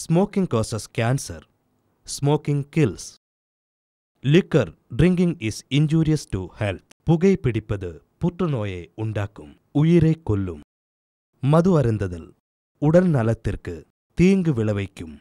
Smoking causes cancer smoking kills liquor drinking is injurious to health புகைப்பிடிப்பது புற்றுநோயை உண்டாக்கும் உயிரை கொல்லும் மது அருந்துதல் உடல் நலத்திற்கு தீங்கு விளைவிக்கும்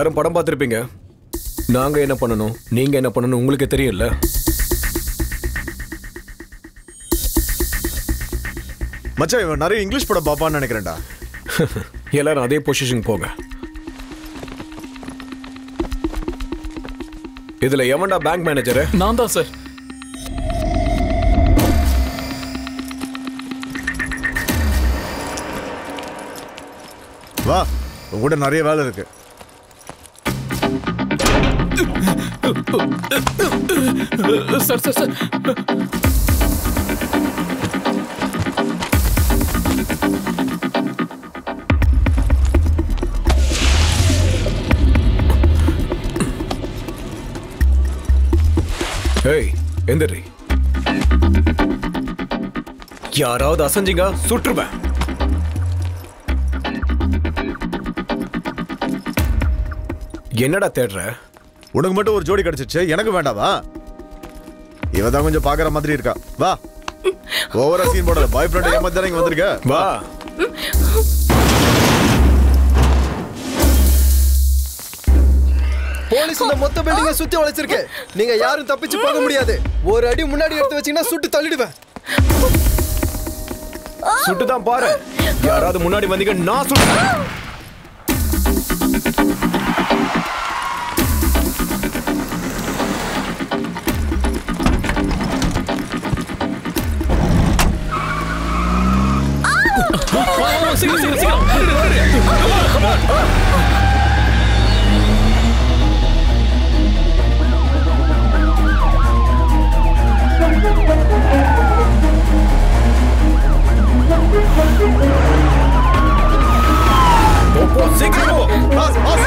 எல்லாரும் படம் பார்த்துருப்பீங்க. நாங்க என்ன பண்ணணும்? நீங்க என்ன பண்ணணும் உங்களுக்கு தெரியல மச்சான் இவன் நிறைய இங்கிலீஷ் படம் பாப்பான்னு நினைக்கிறேன்டா. எல்லாரும் அதே பொசிஷன் போங்க. இதுல எவன்டா பேங்க் மேனேஜர் நான் தான் சார் வா உன் கூட நிறைய வேலை இருக்கு. சார் சார் சார் ஏய் எந்திரி. யாராவது அசஞ்சிங்க சுற்றுவேன் என்னடா தேடுற? உனக்கு மட்டும் ஒரு ஜோடி கிடைச்சிச்சு எனக்கு வேண்டாவா? இவ தான் கொஞ்சம் பாக்குற மாதிரி இருக்கா. வா. ஓவரா சீன் போடல. பாய் ஃப்ரெண்ட் ஏமாத்தி தானே இங்க வந்திருக்க. வா. போலீஸ் இந்த மொத்த பில்டிங்க சுத்தி வளைச்சிருக்கு. நீங்க யாரும் தப்பிச்சு போக முடியாது. ஒரு அடி முன்னாடி எடுத்து வச்சீங்கன்னா சுட்டு தள்ளிடுவேன். சுட்டு தான் பாரு யாராவது முன்னாடி வந்தீங்க நான் சுட்டுறேன் சீக்கிரம் சீக்கிரம் சீக்கிரம் வந்துடு, வந்துடு. போ, போ, சீக்கிரம் போ. Boss, boss.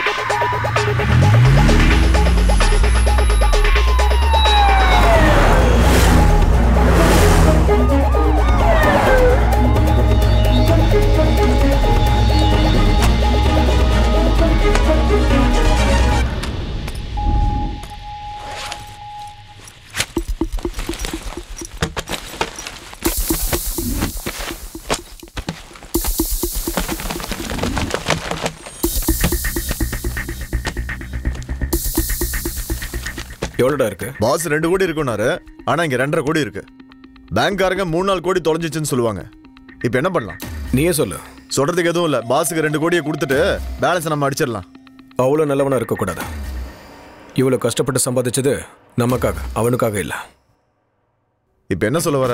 எவ்வளோடா இருக்கு. பாஸ் ரெண்டு கோடி இருக்குன்னாரு ஆனா இங்க ரெண்டரை கோடி இருக்கு. பேங்க்காரங்க மூணு நாலு கோடி தொலைஞ்சிச்சுன்னு சொல்லுவாங்க. இப்போ என்ன பண்ணலாம்? நீயே சொல்லு. சொல்றதுக்கு எதுவும் இல்ல. பாஸுக்கு ரெண்டு கோடியை கொடுத்துட்டு பேலன்ஸ் நம்ம அடிச்சிடலாம். அவ்வளோ நல்லவனா இருக்கக்கூடாது இவ்வளோ கஷ்டப்பட்டு சம்பாதிச்சது நமக்காக அவனுக்காக இல்லை. இப்போ என்ன சொல்ல வர?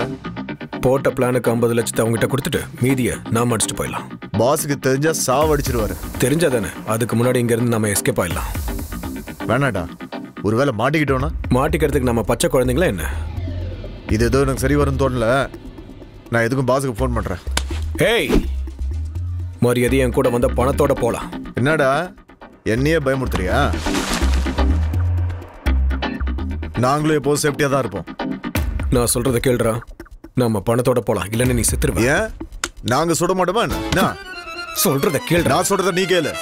போட்ட பிளானுக்கு ஐம்பது லட்சத்தை அவங்ககிட்ட கொடுத்துட்டு மீதியை நாம அடிச்சுட்டு போயிடலாம். பாஸுக்கு தெரிஞ்சா சாவடிச்சிருவாரு. தெரிஞ்சாதானே அதுக்கு முன்னாடி இங்கேருந்து நம்ம எஸ்கேப் ஆயிடலாம். வேணாடா ஒருவேளை மாட்டிக்கிட்டோன்னா மாட்டிக்கிறதுக்கு நம்ம பச்சை குழந்தைங்களா என்ன? இது ஏதோ எனக்கு சரி வரும்னு தோணல. நான் எதுக்கும் பாஸுக்கு ஃபோன் பண்றேன். ஏய் மரியாதை என் கூட வந்த பணத்தோட போலாம். என்னடா? என்னையே பயமுறுத்துறியா? நாங்களும் எப்போதும் சேஃப்டியா தான் இருப்போம். நான் சொல்றத கேளுடா. நம்ம பணத்தோட போலாம். இல்லைன்னு நீ செத்துருவ. ஏன்? நாங்க சுட மாட்டோமா என்ன? சொல்றத கேளுடா. நான் சொல்றத நீ கேளு.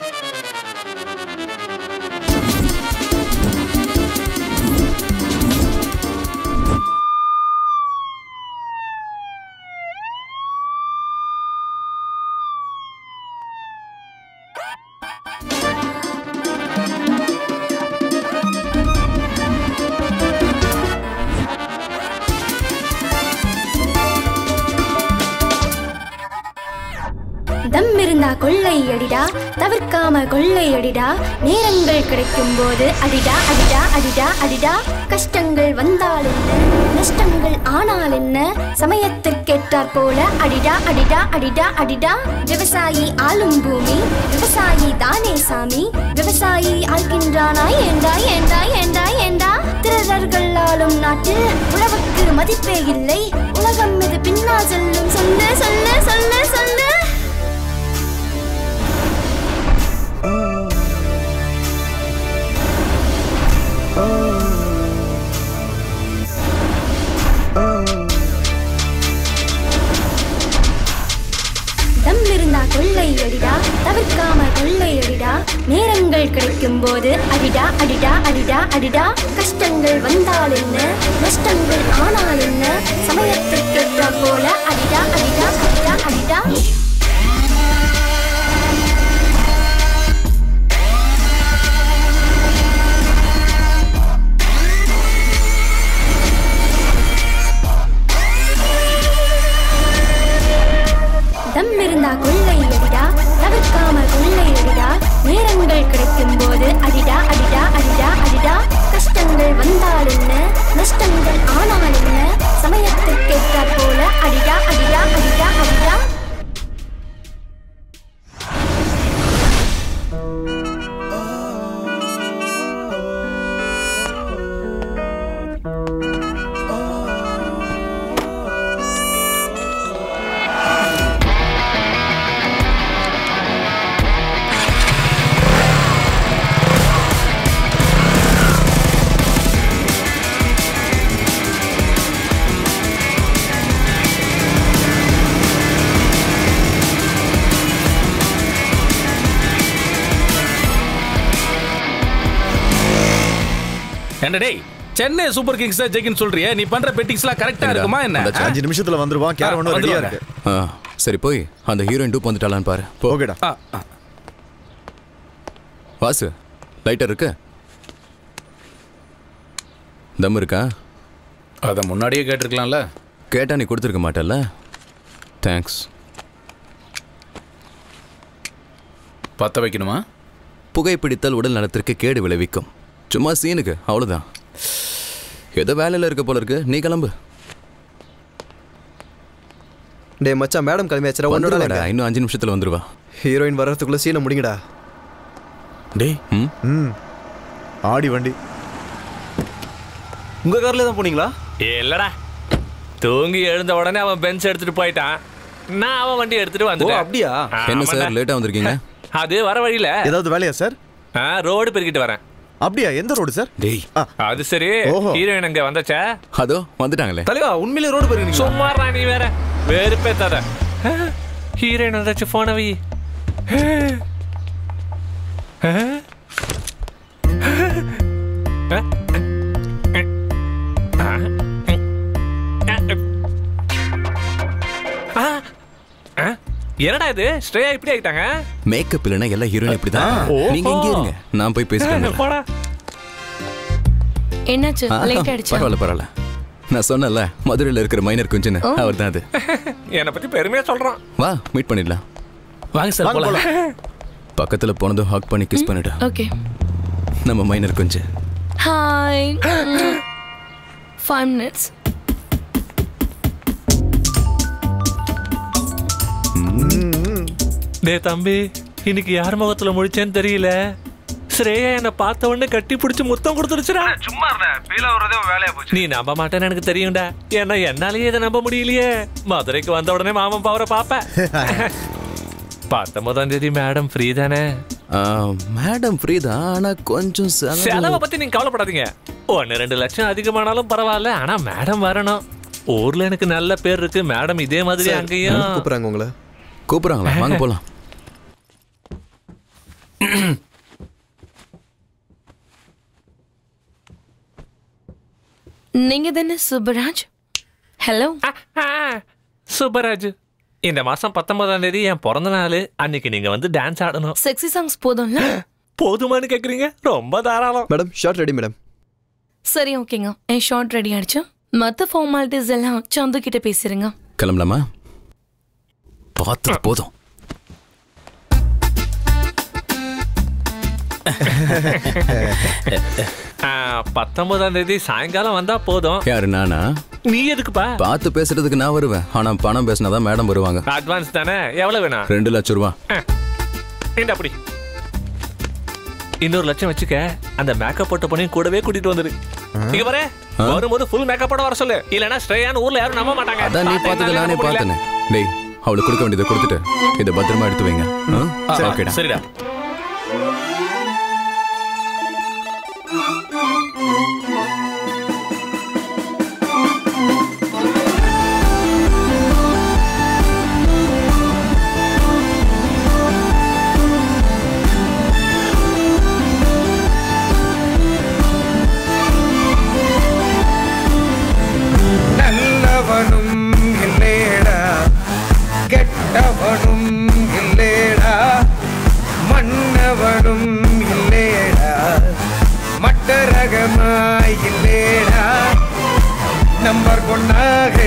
இல்லை அடிடா நேரங்கள் கிடைக்கும் போது அடிடா அடிடா அடிடா அடிடா. கஷ்டங்கள் வந்தால் என்ன? நஷ்டங்கள் ஆனால் என்ன? சமயத்திற்கேற்றாற் போல அடிடா அடிடா அடிடா அடிடா. விவசாயி ஆளும் பூமி விவசாயி தானே சாமி. விவசாயி ஆள்கின்றானாய் ஏண்டா ஏண்டா ஏண்டா ஏண்டா? திருடர்கள் ஆளும் நாட்டில் உழவுக்கு மதிப்பே இல்லை. உலகம் இது பின்னால் செல்லும். சொல்லு சொல்லு சொல்லு சொல்லு. கொள்ளை அடிடா தவிர்க்காம கொள்ளை அடிடா நேரங்கள் கிடைக்கும் போது அடிடா அடிடா அடிடா அடிடா. கஷ்டங்கள் வந்தால் என்ன? நஷ்டங்கள் ஆனால் என்ன? சமயத்திற்கு போல அடிடா அடிடா அடிடா அடிடா. கொள்ளை அடிடா தவிர்க்காமல் கொள்ளை அடிடா நேரங்கள் கிடைக்கும் போது அடிடா அடிடா அடிடா அடிடா. கஷ்டங்கள் வந்தால் என்ன? நஷ்டங்கள் ஆனால் என்ன? சமயத்திற்கேற்றாற் போல அடிடா அடிடா அடிடா அடிடா. டேய் சென்னை சூப்பர் கிங்ஸ் தான் ஜெயிக்குன்னு சொல்றியே நீ பண்ற பெட்டிங்ஸ்லாம் கரெக்டா இருக்குமா என்ன? அஞ்சு நிமிஷத்துல வந்துருவான் கேர ஒன்றும் ரெடியா. இருக்கு. சரி போய் அந்த ஹீரோயின் டூப் வந்துட்டாளான்னு பாரு. போ. ஓகேடா. வாசு லைட்டர் இருக்கு? தம் இருக்கா? அத முன்னாடியே கேட்டிருக்கலாம்ல. கேட்டா நீ கொடுத்துருக்க மாட்டல்ல? தேங்க்ஸ் பத்த வைக்கணுமா? புகைப்பிடித்தல் உடல் நலத்திற்கு கேடு விளைவிக்கும். சும்மா சீனுக்கு அவ்வளோதான் ஏதோ வேலையில் இருக்க போல இருக்கு. நீ கிளம்பு. டேய் மச்சான் மேடம் கிளம்பியாச்சுடா. உன்னோட இன்னும் அஞ்சு நிமிஷத்துல வந்துருவா. ஹீரோயின் வர்றதுக்குள்ள சீனை முடிங்கடா. டேய் ம்? ம். ஆடி வண்டி. உங்க கார்ல தான் போனீங்களா? இல்லடா. தூங்கி எழுந்த உடனே அவன் பெஞ்ச் எடுத்துட்டு போயிட்டான். நான் அவன் வண்டி எடுத்துட்டு ஓ வந்துட்டேன் அப்படியா என்ன. சார் லேட்டாக வந்திருக்கீங்க? அது வர வழியில. ஏதாவது வேலையா சார்? ரோடு பெருக்கிட்டு வரேன். அப்படியா? எந்த ரோடு சார்? டேய். அது சரி. ஹீரோயின் அங்க வந்தாச்சா? அதோ வந்துட்டாங்களே. தலைவா உண்மையிலே ரோடு போயிருக்கீங்களா சும்மாறா நீ வேற. வெறுப்பேத்தாத ஹீரோயின் வந்தாச்சு போன வை. என்னடா இது? ஸ்ட்ரேயா இப்படி ஆயிட்டாங்க? மேக்கப் இல்லைன்னா எல்லா ஹீரோயின் இப்படி தான் நீங்க இங்கே இருங்க. நான் போய் பேசிக்கிறேன் போடா. என்னாச்சு? லேட் ஆயிடுச்சா? பரவாயில்ல பரவாயில்ல. நான் சொன்னல மதுரையில் இருக்கிற மைனர் குஞ்சுன்னு. அவர் தான் அது. என்னை பத்தி பெருமையா சொல்றான். வா மீட் பண்ணிடலாம். வாங்க சார் போலாம். பக்கத்துல போனதும் ஹக் பண்ணி கிஸ் பண்ணிடு. ஓகே நம்ம மைனர் குஞ்சு. ஹாய் ஃபைவ் மினிட்ஸ் டே தம்பி இன்னைக்கு யார் முகத்துல முழிச்சேன்னு தெரியல? ஸ்ரேயா என்ன பார்த்த உடனே கட்டி பிடிச்சு முத்தம் கொடுத்துருச்சுடா. சும்மா இருந்தேன் ஃபீல் ஆகுறதே வேலையா போச்சு. நீ நம்ப மாட்டேன்னு எனக்கு தெரியும்டா. ஏன்னா என்னாலயே இதை நம்ப முடியலையே. மதுரைக்கு வந்த உடனே மாமன் பவரை பாப்பேன் பத்தொன்பதாம் தேதி மேடம் ஃப்ரீ தானே? மேடம் ஃப்ரீ தான் ஆனா கொஞ்சம் செலவு. செலவை பத்தி நீங்க கவலைப்படாதீங்க. ஒன்னு ரெண்டு லட்சம் அதிகமானாலும் பரவாயில்ல ஆனா மேடம் வரணும். ஊர்ல எனக்கு நல்ல பேர் இருக்கு மேடம் இதே மாதிரி அங்கேயும். கூப்பிடுறாங்க உங்களை. கூப்பிடுறாங்களா? வாங்க போலாம். நீங்க தானே சுப்பராஜ்? ஹலோ சுப்பராஜ் இந்த மாசம் பத்தொன்பதாம் தேதி என் பிறந்த நாள். அன்னைக்கு நீங்க வந்து டான்ஸ் ஆடணும். செக்ஸி சாங்ஸ் போதும்ல? போதுமான்னு கேக்குறீங்க? ரொம்ப தாராளம். மேடம் ஷார்ட் ரெடி மேடம் சரி ஓகேங்க. என் ஷார்ட் ரெடி ஆயிடுச்சு. மற்ற ஃபார்மாலிட்டிஸ் எல்லாம் சந்து கிட்ட பேசிருங்க. கிளம்பலாமா? பார்த்தது போதும். பத்தொன்பதாம் தேதி சாயங்காலம் வந்தா போதும். யாரு நானா? நீ எதுக்குப்பா? பார்த்து பேசுறதுக்கு நான் வருவேன். ஆனா பணம் பேசினாதான் மேடம் வருவாங்க. அட்வான்ஸ் தானே? எவ்வளவு வேணும்? ரெண்டு லட்சம் ரூபா. இந்த அப்படி. இன்னொரு லட்சம் வச்சுக்க அந்த மேக்கப் போட்ட பொண்ணையும் கூடவே கூட்டிட்டு வந்துரு. இங்க பாரு வரும்போது ஃபுல் மேக்கப்போட வர சொல்லு. இல்லனா ஸ்ட்ரேயான ஊர்ல யாரும் நம்ப மாட்டாங்க. அதான் நீ பார்த்தது நானே பார்த்தனே. டேய் அவளுக்கு கொடுக்க வேண்டியதை கொடுத்துட்டு இதை பத்திரமா எடுத்து வைங்க சரிடா. Thank you. நரகமாய் இல்லேடா. நம்பர் கொண்டாக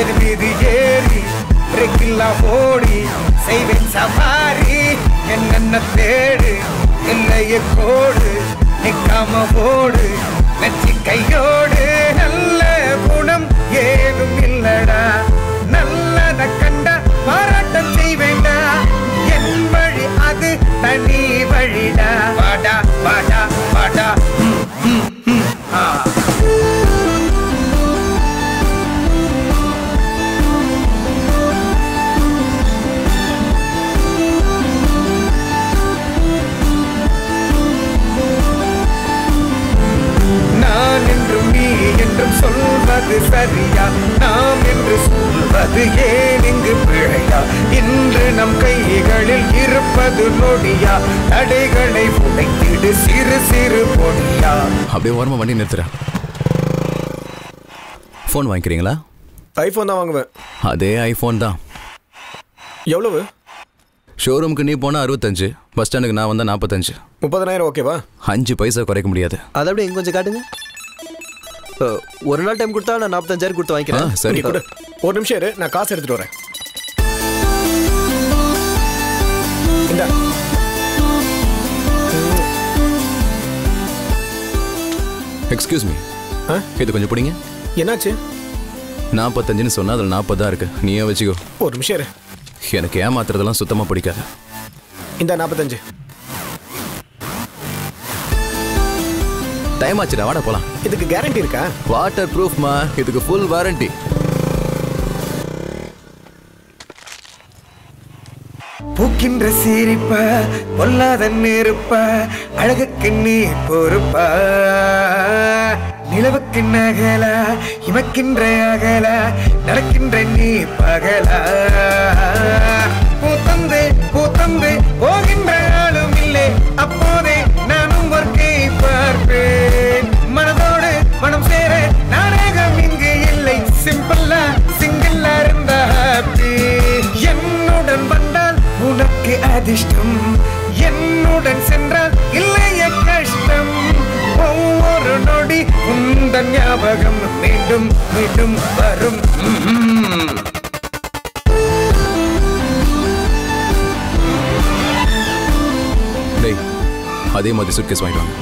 எது மீது ஏறி ரெக்கில்லா ஓடி செய்வேன் சவாரி. என்னென்ன தேடு இல்லைய கோடு நிக்காம ஓடு நச்சு கையோடு. நல்ல குணம் ஏதும் இல்லடா. நல்லத கண்ட பாராட்டம் செய்வேண்டா. என் வழி அது தனி வழிடா. வாடா வாடா வாடா. நான் என்றும் நீ என்றும் சொல்வது சரியா? சொல்வது ஏன் இங்கு பிழையா? இன்று நம் கைகளில் இருப்பது நொடியா? தடைகளை உடைத்திடு சிறு சிறு பொடியா? அப்படியே ஓரமா வண்டி நிறுத்துறேன் ஃபோன் வாங்கிக்கிறீங்களா? ஐஃபோன் தான் வாங்குவேன். அதே ஐஃபோன் தான். எவ்வளவு? ஷோரூமுக்கு நீ போனா அறுபத்தஞ்சு பஸ் ஸ்டாண்டுக்கு நான் வந்தா நாற்பத்தஞ்சு முப்பதனாயிரம் ஓகேவா? அஞ்சு பைசா குறைக்க முடியாது. அதை அப்படியே இங்க கொஞ்சம் காட்டுங்க. ஒரு நாள் டைம் கொடுத்தா நான் நாற்பத்தஞ்சாயிரம் கொடுத்து வாங்கிக்கிறேன். சரி. கொடு. ஒரு நிமிஷம் இரு நான் காசு எடுத்துட்டு வரேன். இந்தா. எக்ஸ்கியூஸ் மீ ஆ? இது கொஞ்சம் பிடிங்க. என்னாச்சு? நாற்பத்தஞ்சுன்னு சொன்னா அதில் நாற்பது தான் இருக்கு. நீயே வச்சுக்கோ. ஒரு நிமிஷம் இரு. எனக்கு ஏமாத்துறதெல்லாம் சுத்தமா பிடிக்காது. இந்த நாற்பத்தஞ்சு டைம் ஆச்சுடா வாடா போலாம். இதுக்கு கேரண்டி இருக்கா? வாட்டர் ப்ரூஃப்மா இதுக்கு ஃபுல் வாரண்டி பூக்கின்ற சிரிப்ப பொல்லாதன் இருப்ப அழகுக்கு நீ பொறுப்ப. நிலவுக்கு நகல இமக்கின்ற அகல நடக்கின்ற நீ பகலா. அதிர்ஷ்டம். என்னுடன் சென்றால் இல்லைய கஷ்டம். ஒவ்வொரு நொடி உந்தன் ஞாபகம் மீண்டும் மீண்டும் வரும். அதே மாதிரி சுட்கேஸ் வாங்கிட்டு வாங்க.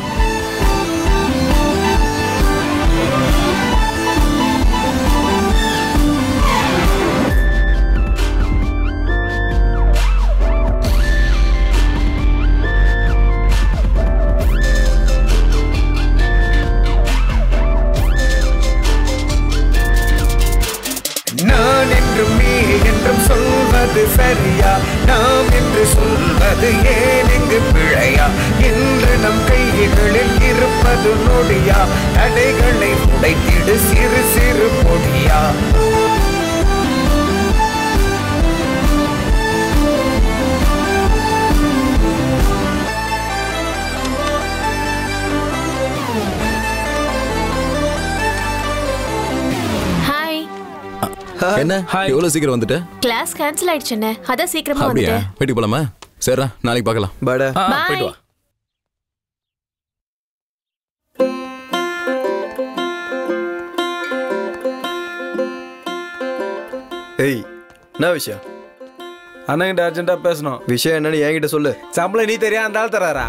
சரியா? நாம் என்று சொல்வது ஏன் இங்கு பிழையா? இன்று நம் கைகளில் இருப்பது நொடியா? தடைகளை உடைத்திடு சிறு சிறு பொடியா? என்ன? எவ்வளவு சீக்கிரம் வந்துட்ட? கிளாஸ் கேன்சல் ஆயிடுச்சுண்ணே அதான் சீக்கிரமா அப்படியா? வீட்டுக்கு போலாமா? சரிடா நாளைக்கு பார்க்கலாம். பாடா பாய் ஏய் என்ன விஷயம்? அண்ணங்கிட்ட அர்ஜென்ட்டா பேசணும். விஷயம் என்னன்னு என்கிட்ட சொல்லு. சம்பளம் நீ தெரியா அந்த ஆள் தராரா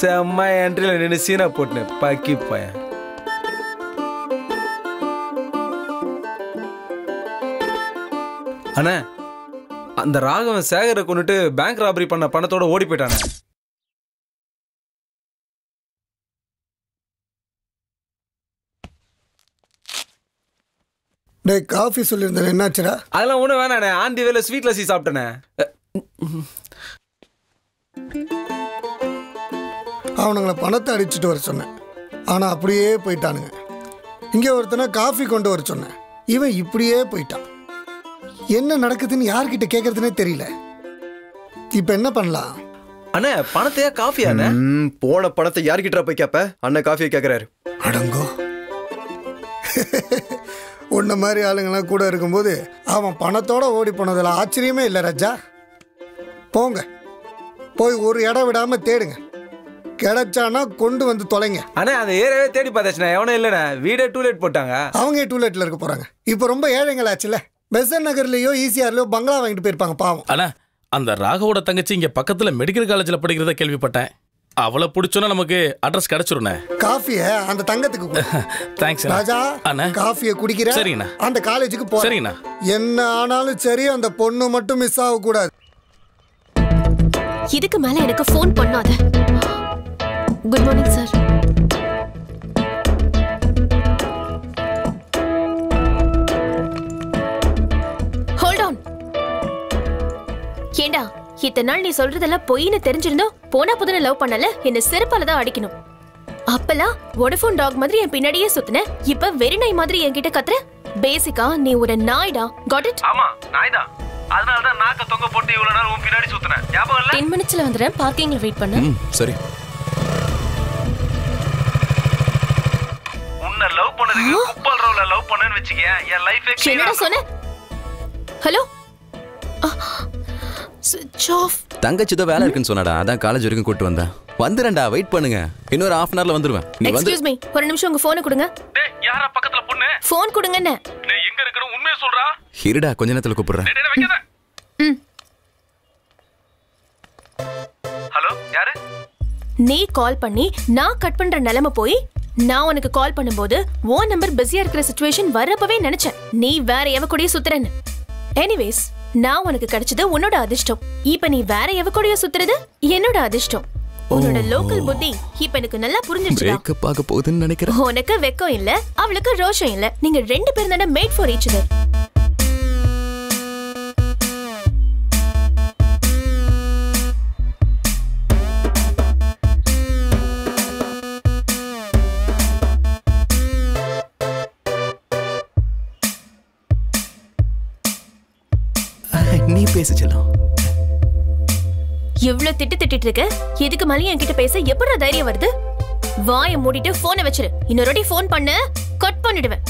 செம்ம என்ட்ரியில் நின்று சீனா போட்டுனேன். பக்கி பையன். அண்ணா அந்த ராகவன் சேகரை கொண்டுட்டு பேங்க் ராபரி பண்ண பணத்தோட ஓடி போயிட்டானே. டேய் காஃபி சொல்லியிருந்தேன் என்னாச்சுடா? அதெல்லாம் ஒன்றும் வேணாண்ணே ஆண்டி வேலை ஸ்வீட் லஸ்ஸி சாப்பிட்டேனே அவனுங்களை பணத்தை அடிச்சுட்டு வர சொன்னேன். ஆனால் அப்படியே போயிட்டானுங்க. இங்கே ஒருத்தனை காஃபி கொண்டு வர சொன்னேன். இவன் இப்படியே போயிட்டான். என்ன நடக்குதுன்னு யார்கிட்ட கேட்கறதுனே தெரியல. இப்போ என்ன பண்ணலாம்? அண்ணே பணத்தையா காஃபியாண்ணே ம், போன பணத்தை யார்கிட்ட போய் கேப்ப? அண்ணன் காஃபியை கேட்குறாரு அடங்கோ. உன்ன மாதிரி ஆளுங்கெல்லாம் கூட இருக்கும்போது அவன் பணத்தோட ஓடி போனதில் ஆச்சரியமே இல்லை ராஜா. போங்க. போய் ஒரு இடம் விடாம தேடுங்க. கிடைச்சானா கொண்டு வந்து தொலைங்க. அண்ணே அந்த ஏரியாவே தேடி பார்த்தாச்சுண்ணே. எவனும் இல்லைண்ணே. வீடே டூலேட் போட்டாங்க. அவங்க டூலெட்ல இருக்க போறாங்க. இப்போ ரொம்ப ஏழைங்களாச்சுல பெசன் நகர்லயோ ஈசிஆர்லயோ பங்களா வாங்கிட்டு போயிருப்பாங்க பாவம். அண்ணா அந்த ராகவோட தங்கச்சி இங்க பக்கத்துல மெடிக்கல் காலேஜ்ல படிக்கிறத கேள்விப்பட்டேன். அவளை பிடிச்சோன்னா நமக்கு அட்ரஸ் கிடைச்சிருண்ணே காஃபிய அந்த தங்கத்துக்கு. தேங்க்ஸ் ராஜா அண்ணா. காஃபியை குடிக்கிற சரிங்கண்ணா. அந்த காலேஜுக்கு போ. சரிங்கண்ணா. என்ன ஆனாலும் சரி அந்த பொண்ணு மட்டும் மிஸ் ஆக கூடாது இதுக்கு மேல எனக்கு ஃபோன் பண்ணாத. குட் மார்னிங் சார் இத்தனை நாள் நீ சொல்றதெல்லாம் பொய்னு தெரிஞ்சிருந்தோம் போனா புதுன லவ் பண்ணல என்ன செருப்பால தான் அடிக்கணும். அப்பெல்லாம் வோடஃபோன் டாக் மாதிரி என் பின்னாடியே சுத்துன இப்ப வெறி நாய் மாதிரி என்கிட்ட கத்துற? பேசிக்கா நீ ஒரு நாய்டா. காட் இட் ஆமா நாய்தான் அதனால தான் நாக்க தொங்க போட்டு இவ்வளவு நாள் உன் பின்னாடி சுத்தினேன் ஞாபகம் இல்ல? டென் மினிட்ஸ்ல வந்துடுறேன். பார்க்கிங்ல வெயிட் பண்ணு. சரி. உன்னை லவ் பண்ணதுக்கு குப்பால் ரோல லவ் பண்ணேன்னு வச்சுக்கேன். என் லைஃபே என்னடா சொன்ன? ஹலோ தங்கச்சி தான் வேலை இருக்குன்னு சொன்னாடா. அதான் காலேஜ் வரைக்கும் கூட்டு வந்தேன். வந்துடுறேன்டா வெயிட் பண்ணுங்க. இன்னொரு ஹாஃப் அன் ஹவர்ல வந்துருவேன். நீ வந்து எக்ஸ்கியூஸ் மீ ஒரு நிமிஷம் உங்க போனை கொடுங்க. டேய் யாரா பக்கத்துல பொண்ணு? ஃபோன் கொடுங்கன்னு. டேய் எங்க இருக்கணும் உண்மையை சொல்றா. இருடா கொஞ்ச நேரத்துல கூப்பிடுறேன். டேய், டேய், வைக்காத. ஹலோ யாரு? நீ கால் பண்ணி நான் கட் பண்ற நிலைமை போய் நான் உனக்கு கால் பண்ணும்போது உன் நம்பர் பிஸியா இருக்கிற சுச்சுவேஷன் வரப்பவே நினைச்சேன். நீ வேற எவ கூடயே சுத்துறன்னு. எனிவேஸ் நான் உனக்கு கிடைச்சது உன்னோட அதிர்ஷ்டம். இப்ப நீ வேற எவ கூடயே சுத்துறது? என்னோட அதிர்ஷ்டம். உன்னோட லோக்கல் புத்தி இப்ப எனக்கு நல்லா புரிஞ்சிருச்சுடா. பிரேக்கப் ஆக போகுதுன்னு நினைக்கிறேன். உனக்கு வெக்கம் இல்ல அவளுக்கு ரோஷம் இல்ல. நீங்க ரெண்டு பேரும் தானே மேட் ஃபார் ஈச் அதர் பேசு செல்லம் எவ்வளவு திட்டு திட்டிட்டு இருக்க எதுக்கு மேலே என்கிட்ட பேச எப்படா தைரியம் வருது? வாயை மூடிட்டு போனை வச்சிரு. இன்னொரு வாட்டி ஃபோன் பண்ண. கட் பண்ணிடுவேன்.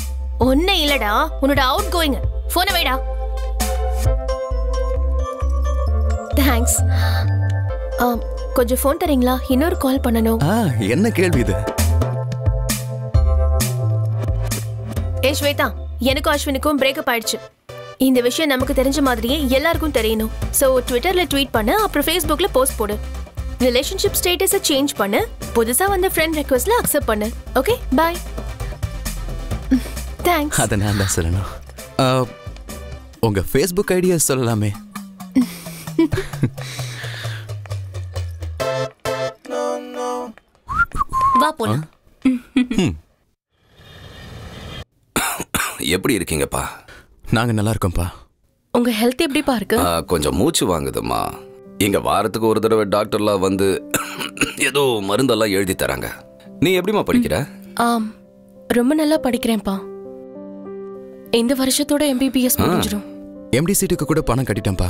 ஒன்னே இல்லடா. உன்னோட அவுட் கோயிங் போனை வைடா. தேங்க்ஸ் கொஞ்சம் ஃபோன் தரீங்களா? இன்னொரு கால் பண்ணணும். ஆ என்ன கேள்வி இது? ஏ ஸ்வேதா எனக்கும் அஸ்வினுக்கும் பிரேக்கப் ஆயிடுச்சு. இந்த விஷயம் நமக்கு தெரிஞ்ச மாதிரியே எல்லாருக்கும் தெரியணும். ஸோ ட்விட்டர்ல ட்வீட் பண்ணு அப்புறம் ஃபேஸ்புக்ல போஸ்ட் போடு. ரிலேஷன்ஷிப் ஸ்டேட்டஸை சேஞ்ச் பண்ணு புதுசா வந்த ஃப்ரெண்ட் ரெக்வஸ்ட்ல அக்செப்ட் பண்ணு. ஓகே பாய் தேங்க்ஸ் அதை நான் தான் சொல்லணும். உங்க ஃபேஸ்புக் ஐடியா சொல்லலாமே. வா போலாம். எப்படி இருக்கீங்கப்பா? நாங்க நல்லா இருக்கோம்ப்பா. உங்க ஹெல்த் எப்படிப்பா இருக்கு? கொஞ்சம் மூச்சு வாங்குதும்மா. இங்க வாரத்துக்கு ஒரு தடவை டாக்டர்லாம் வந்து ஏதோ மருந்தெல்லாம் எழுதி தராங்க. நீ எப்படிம்மா படிக்கிற? ஆம். ரொம்ப நல்லா படிக்கிறேன்ப்பா. இந்த வருஷத்தோட எம்பிபிஎஸ் முடிஞ்சிடும். எம்டி சீட்டுக்கு கூட பணம் கட்டிட்டேன்ப்பா.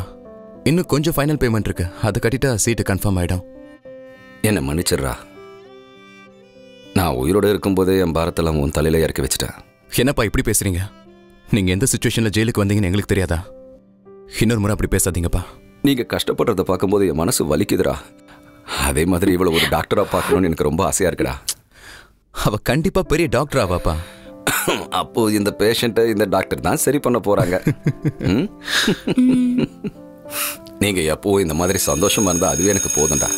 இன்னும் கொஞ்சம் ஃபைனல் பேமெண்ட் இருக்கு. அதை கட்டிட்டா சீட்டு கன்ஃபார்ம் ஆயிடும். என்ன மன்னிச்சிடுறா. நான் உயிரோட இருக்கும்போதே என் பாரத்தெல்லாம் உன் தலையில இறக்கி வச்சிட்டேன். என்னப்பா இப்படி பேசுறீங்க? நீங்க எந்த சுச்சுவேஷன்ல ஜெயிலுக்கு வந்தீங்கன்னு எங்களுக்கு தெரியாதா? இன்னொரு முறை அப்படி பேசாதீங்கப்பா. நீங்க கஷ்டப்படுறத பார்க்கும்போது என் மனசு வலிக்குதுடா. அதே மாதிரி இவ்வளவு ஒரு டாக்டரா பார்க்கணும்னு எனக்கு ரொம்ப ஆசையா இருக்குடா. அவ கண்டிப்பா பெரிய டாக்டர் ஆவாப்பா. அப்போ இந்த பேஷண்ட்டை இந்த டாக்டர் தான் சரி பண்ண போறாங்க. ம்? நீங்க எப்போ இந்த மாதிரி சந்தோஷமா இருந்தா அதுவே எனக்கு போதும்டா.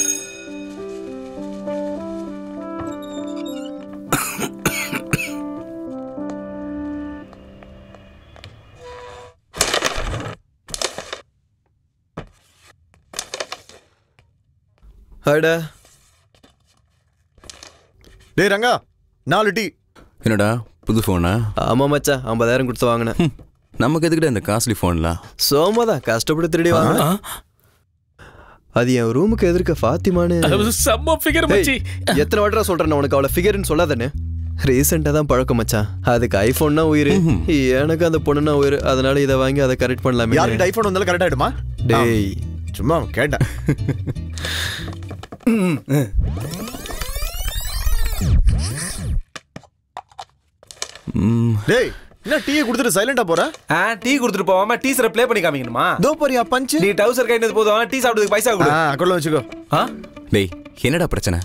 ஹாய்டா. டேய் ரங்கா நாலு டீ. என்னடா புது ஃபோனா ஆமா மச்சான் ஐம்பதாயிரம் கொடுத்து வாங்கினேன். நமக்கு எதுக்கிட்ட இந்த காஸ்ட்லி ஃபோன்லாம் சோமதா கஷ்டப்பட்டு திருடி வாங்க அது என் ரூமுக்கு எதிர்க்க ஃபாத்திமான்னு. அது செம்ம figure மச்சி. எத்தனை வாட்டரா சொல்றேன் உனக்கு அவளை ஃபிகர்னு சொல்லாதானே ரீசெண்டா தான் பழக்கம் மச்சான். அதுக்கு ஐபோன்னா உயிர். எனக்கு அந்த பொண்ணுனா உயிர். அதனால இதை வாங்கி அதை கரெக்ட் பண்ணலாமே யார்கிட்ட ஐபோன் வந்தாலும் கரெக்ட் ஆயிடுமா? டேய். சும்மா கேட்டேன். டேய் என்ன டீயை கொடுத்துட்டு சைலண்டா போற? ஆ டீ கொடுத்துட்டு போவாம டீசரை ப்ளே பண்ணி காமிக்கணுமா? தோ போறியா பஞ்சு நீ டவுசர் கைண்டது போதும் டீ சாப்பிடுறதுக்கு பைசா கொடு. அக்கௌண்ட்ல வச்சுக்கோ. ஆ? டேய் என்னடா பிரச்சனை?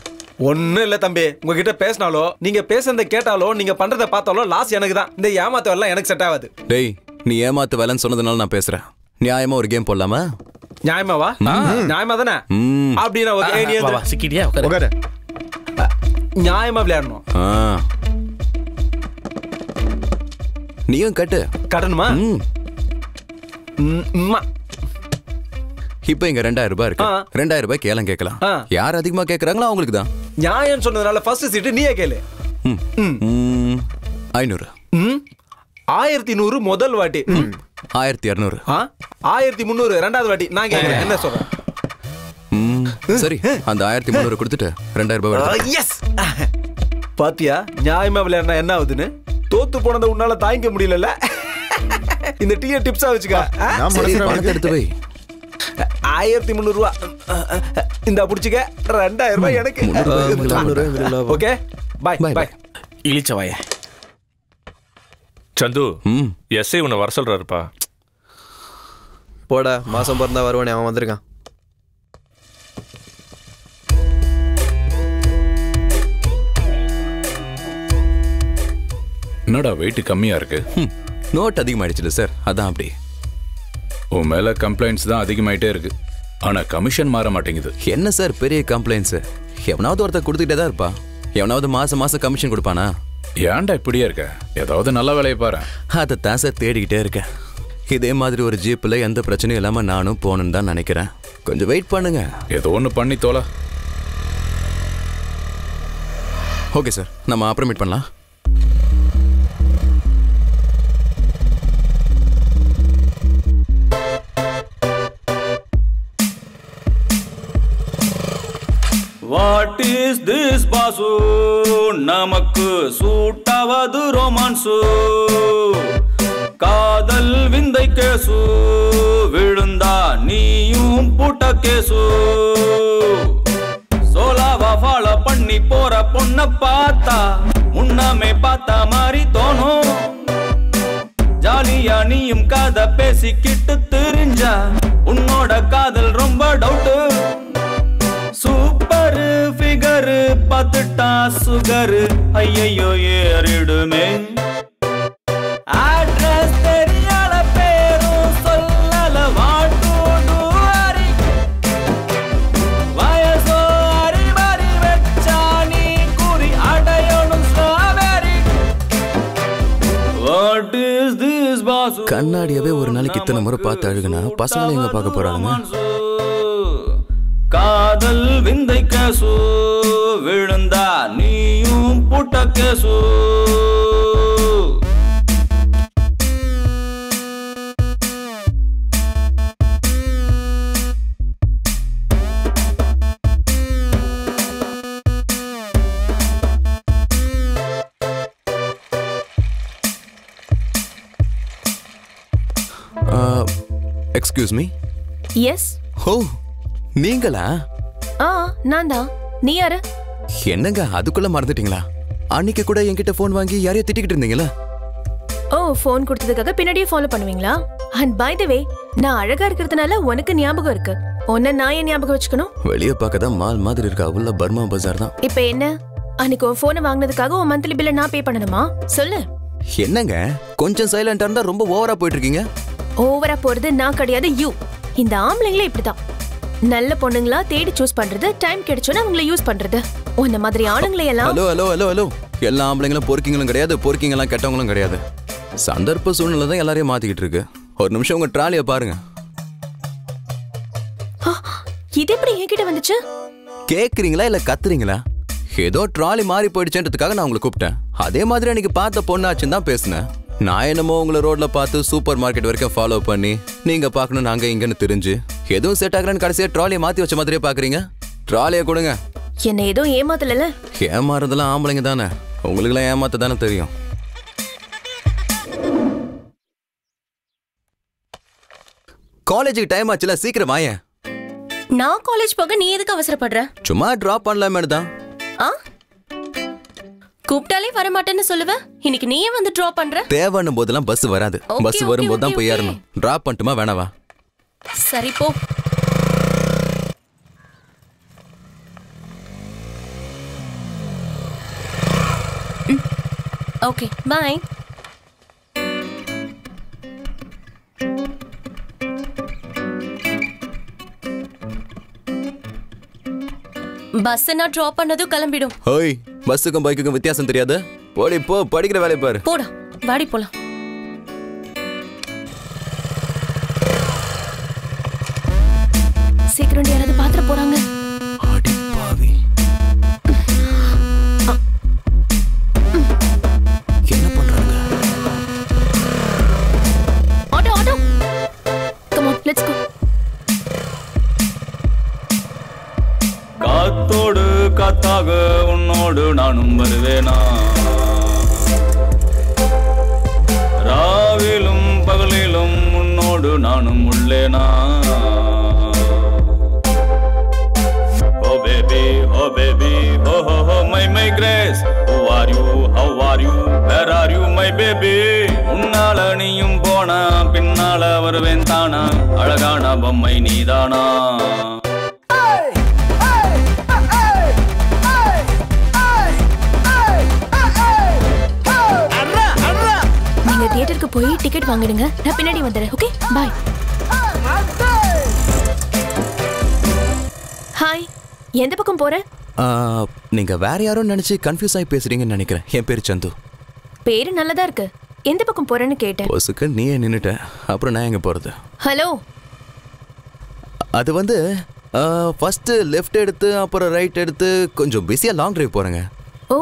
ஒண்ணும் இல்ல தம்பி. உங்ககிட்ட பேசினாலோ நீங்க பேசுறத கேட்டாலோ நீங்க பண்றத பார்த்தாலோ லாஸ் எனக்கு தான். இந்த ஏமாத்த எல்லாம் எனக்கு செட் ஆகாது. டேய் நீ ஏமாத்து வேலைன்னு சொன்னதுனால நான் பேசுறேன். நியாயமா ஒரு கேம் போடலாமா? நியாயமாவா நியாயமா தானே. அப்படின்னா ஓகே நீ சிக்கிட்டியா? உட்காரு. நியாயமா விளையாடணும். நீயும் கட்டு. கட்டணுமா? ம். ம், ம்மா. இப்போ இங்க ரெண்டாயிரம் ரூபாய் இருக்கு. ரெண்டாயிரம் ரூபாய்க்கு ஏலம் கேட்கலாம். யார் அதிகமா கேட்கறாங்களோ அவங்களுக்கு தான். நியாயம் சொன்னதுனால ஃபர்ஸ்ட் சீட்டு நீயே கேளு. ஐநூறு. ஆயிரத்தி நூறு முதல் வாட்டி. ஆயிரத்தி இரநூறு ஆயிரத்தி முந்நூறு ரெண்டாவது வாட்டி. நான் கேட்கறேன் என்ன சொல்றேன்? ம். சரி. அந்த ஆயிரத்தி முந்நூறு கொடுத்துட்டு ரெண்டாயிரம் ரூபாய். எஸ் பாத்தியா? நியாயமா விளையாடினா என்ன ஆகுதுன்னு? தோத்து போனதை உன்னால தாங்கிக்க முடியல இந்த டீயை டிப்ஸா வச்சுக்க. எடுத்து வை. ஆயிரத்தி முந்நூறு ரூபா. இந்த புடிச்சுக்க. ரெண்டாயிரம் ரூபாய் எனக்கு. ஓகே. பாய் பாய் இழிச்ச வாய சந்து ம். எஸ்ஐ உன்னை வர சொல்றாருப்பா. போடா மாசம் பிறந்தா வருவானே அவன் வந்திருக்கான். என்னடா வெயிட் கம்மியா இருக்கு? ம். நோட் அதிகமாயிடுச்சுல சார் அதான் அப்படி. உன் மேல கம்ப்ளைண்ட்ஸ் தான் அதிகமாயிட்டே இருக்கு. ஆனா கமிஷன் மாற மாட்டேங்குது. என்ன சார் பெரிய கம்ப்ளைண்ட்ஸ் எவனாவது ஒருத்தர் கொடுத்துக்கிட்டே தான் இருப்பா எவனாவது மாசம் மாசம் கமிஷன் கொடுப்பானா? ஏன்டா இப்படியே இருக்க? ஏதாவது நல்ல வேலையை பாரு. அதைத்தான் சார் தேடிக்கிட்டே இருக்கேன். இதே மாதிரி ஒரு ஜீப்பில் எந்த பிரச்சனையும் இல்லாமல் நானும் போகணுன்னு தான் நினைக்கிறேன். கொஞ்சம் வெயிட் பண்ணுங்க. ஏதோ ஒன்று பண்ணி தோல. ஓகே சார் நம்ம அப்புறம் மீட் பண்ணலாம். வாட் இஸ் திஸ் பாசு நமக்கு சூட்டாவது ரொமான்சு காதல் விந்தை கேசு விழுந்தா நீயும் புட்ட கேசு. சோலாவா ஃபாலோ பண்ணி போற பொண்ண பார்த்தா முன்னமே பார்த்தா மாதிரி தோணும். ஜாலியா நீயும் கதை பேசிக்கிட்டு தெரிஞ்சா உன்னோட காதல் ரொம்ப டவுட்டு. சூப்பர் ஃபிகர் பார்த்துட்டா சுகரு ஐயையோ ஏறிடுமே. கண்ணாடியவே ஒரு நாளைக்கு இத்தனை முறை பார்த்து அழுகுனா பசங்களை எங்க பார்க்க போறாங்க காதல் விந்தை கேசு விழுந்தா நீயும் புட்ட கேசு. எக்ஸ்கியூஸ் மீ எஸ் ஓ நீங்களா? ஆ நான் தான் நீ யாரு? என்னங்க அதுக்குள்ள மறந்துட்டீங்களா? அன்னைக்கு கூட என்கிட்ட ஃபோன் வாங்கி யாரையோ திட்டிக்கிட்டு இருந்தீங்களா? ஓ ஃபோன் கொடுத்ததுக்காக பின்னாடியே ஃபாலோ பண்ணுவீங்களா? அண்ட் பை த வே நான் அழகா இருக்கிறதுனால உனக்கு ஞாபகம் இருக்கு. உன்னை நான் ஏன் ஞாபகம் வச்சுக்கணும்? வெளியே பார்க்க தான் மால் மாதிரி இருக்கா. உள்ள பர்மா பஜார் தான். இப்போ என்ன? அன்னைக்கு உன் ஃபோனை வாங்கினதுக்காக உன் மந்த்லி பில்லை நான் பே பண்ணணுமா? சொல்லு. என்னங்க? கொஞ்சம் சைலண்டா இருந்தா ரொம்ப ஓவரா போயிட்டு இருக்கீங்க. ஓவரா போறது நான் கிடையாது யூ இந்த ஆம்பளைங்களே இப்படிதான். நல்ல பொண்ணுங்களா தேடி சூஸ் பண்றது டைம் கிடைச்சோன்னு அவங்கள யூஸ் பண்றது. உன்ன மாதிரி ஆளுங்களை எல்லாம் ஹலோ ஹலோ ஹலோ ஹலோ எல்லா ஆம்பளைங்களும் பொறுக்கிங்களும் கிடையாது பொறுக்கிங்கெல்லாம் கெட்டவங்களும் கிடையாது. சந்தர்ப்ப சூழ்நிலை தான் எல்லாரையும் மாத்திக்கிட்டு இருக்கு. ஒரு நிமிஷம் உங்க ட்ராலியை பாருங்க. இது எப்படி என்கிட்ட வந்துச்சு? கேக்குறீங்களா இல்ல கத்துறீங்களா? ஏதோ ட்ராலி மாறி போயிடுச்சுன்றதுக்காக நான் உங்களை கூப்பிட்டேன். அதே மாதிரி அன்னைக்கு பார்த்த பொண்ணாச்சுன்னு தான் பேசினேன். நான் என்னமோ உங்களை ரோட்ல பார்த்து சூப்பர் மார்க்கெட் வரைக்கும் ஃபாலோ பண்ணி நீங்க பார்க்கணும் நாங்க இங்கன்னு தெரிஞ்சு. எதுவும் செட் ஆகலன்னு கடைசியா ட்ராலியை மாத்தி வச்ச மாதிரியே பாக்குறீங்க ட்ராலியை கொடுங்க. என்ன ஏதோ ஏமாத்தல ஏமாறதெல்லாம் ஆம்பளைங்க தானே. உங்களுக்குலாம் ஏமாத்த தானே தெரியும். காலேஜுக்கு டைம் ஆச்சுல சீக்கிரம் வாயேன். நான் காலேஜ் போக நீ எதுக்கு அவசரப்படுற? சும்மா டிராப் பண்ணலாமே தான். ஆ? கூப்பிட்டாலே வர மாட்டேன்னு சொல்லுவ? இன்னைக்கு நீயே வந்து ட்ரா பண்ற? தேவைன்னும் போதெல்லாம் பஸ் வராது. பஸ் வரும்போது தான் போய். ஏறணும். டிராப் பண்ணட்டுமா வேணாவா சரி போ. ஓகே பாய் பஸ் நான் ட்ராப் பண்ணதும் கிளம்பிடும். ஹோய் பஸ்ஸுக்கும் பைக்குக்கும் வித்தியாசம் தெரியாது? போடி போ படிக்கிற வேலையை பாரு. போடா வாடி போலாம். சீக்கிரம் யாராவது பாத்திர போறாங்க காத்தாக உன்னோடு நானும் வருவேனா? ராவிலும் பகலிலும் உன்னோடு நானும் உள்ளேனா? ஓ பேபி ஓ பேபி ஓ ஹோ ஹோ my my grace. Who are you how are you where are you my baby உன்னால நீயும் போனா பின்னால வருவேன் தானா? அழகான பொம்மை நீதானா? தியேட்டருக்கு போய் டிக்கெட் வாங்கிடுங்க. நான் பின்னாடி வந்துடுறேன் ஓகே பாய் ஹாய் எந்த பக்கம் போற? ஆ, நீங்க வேற யாரோ நினைச்சு கன்ஃபியூஸ் ஆகி பேசுறீங்கன்னு நினைக்கிறேன். என் பேர் சந்து. பேரு நல்லதா இருக்கு. எந்த பக்கம் போறேன்னு கேட்டேன். பஸ்ஸுக்கு நீயே நின்னுட்ட அப்புறம் நான் எங்க போறது? ஹலோ அது வந்து ஃபர்ஸ்ட் லெஃப்ட் எடுத்து அப்புறம் ரைட் எடுத்து கொஞ்சம் பிஸியா லாங் டிரைவ் போறேங்க. ஓ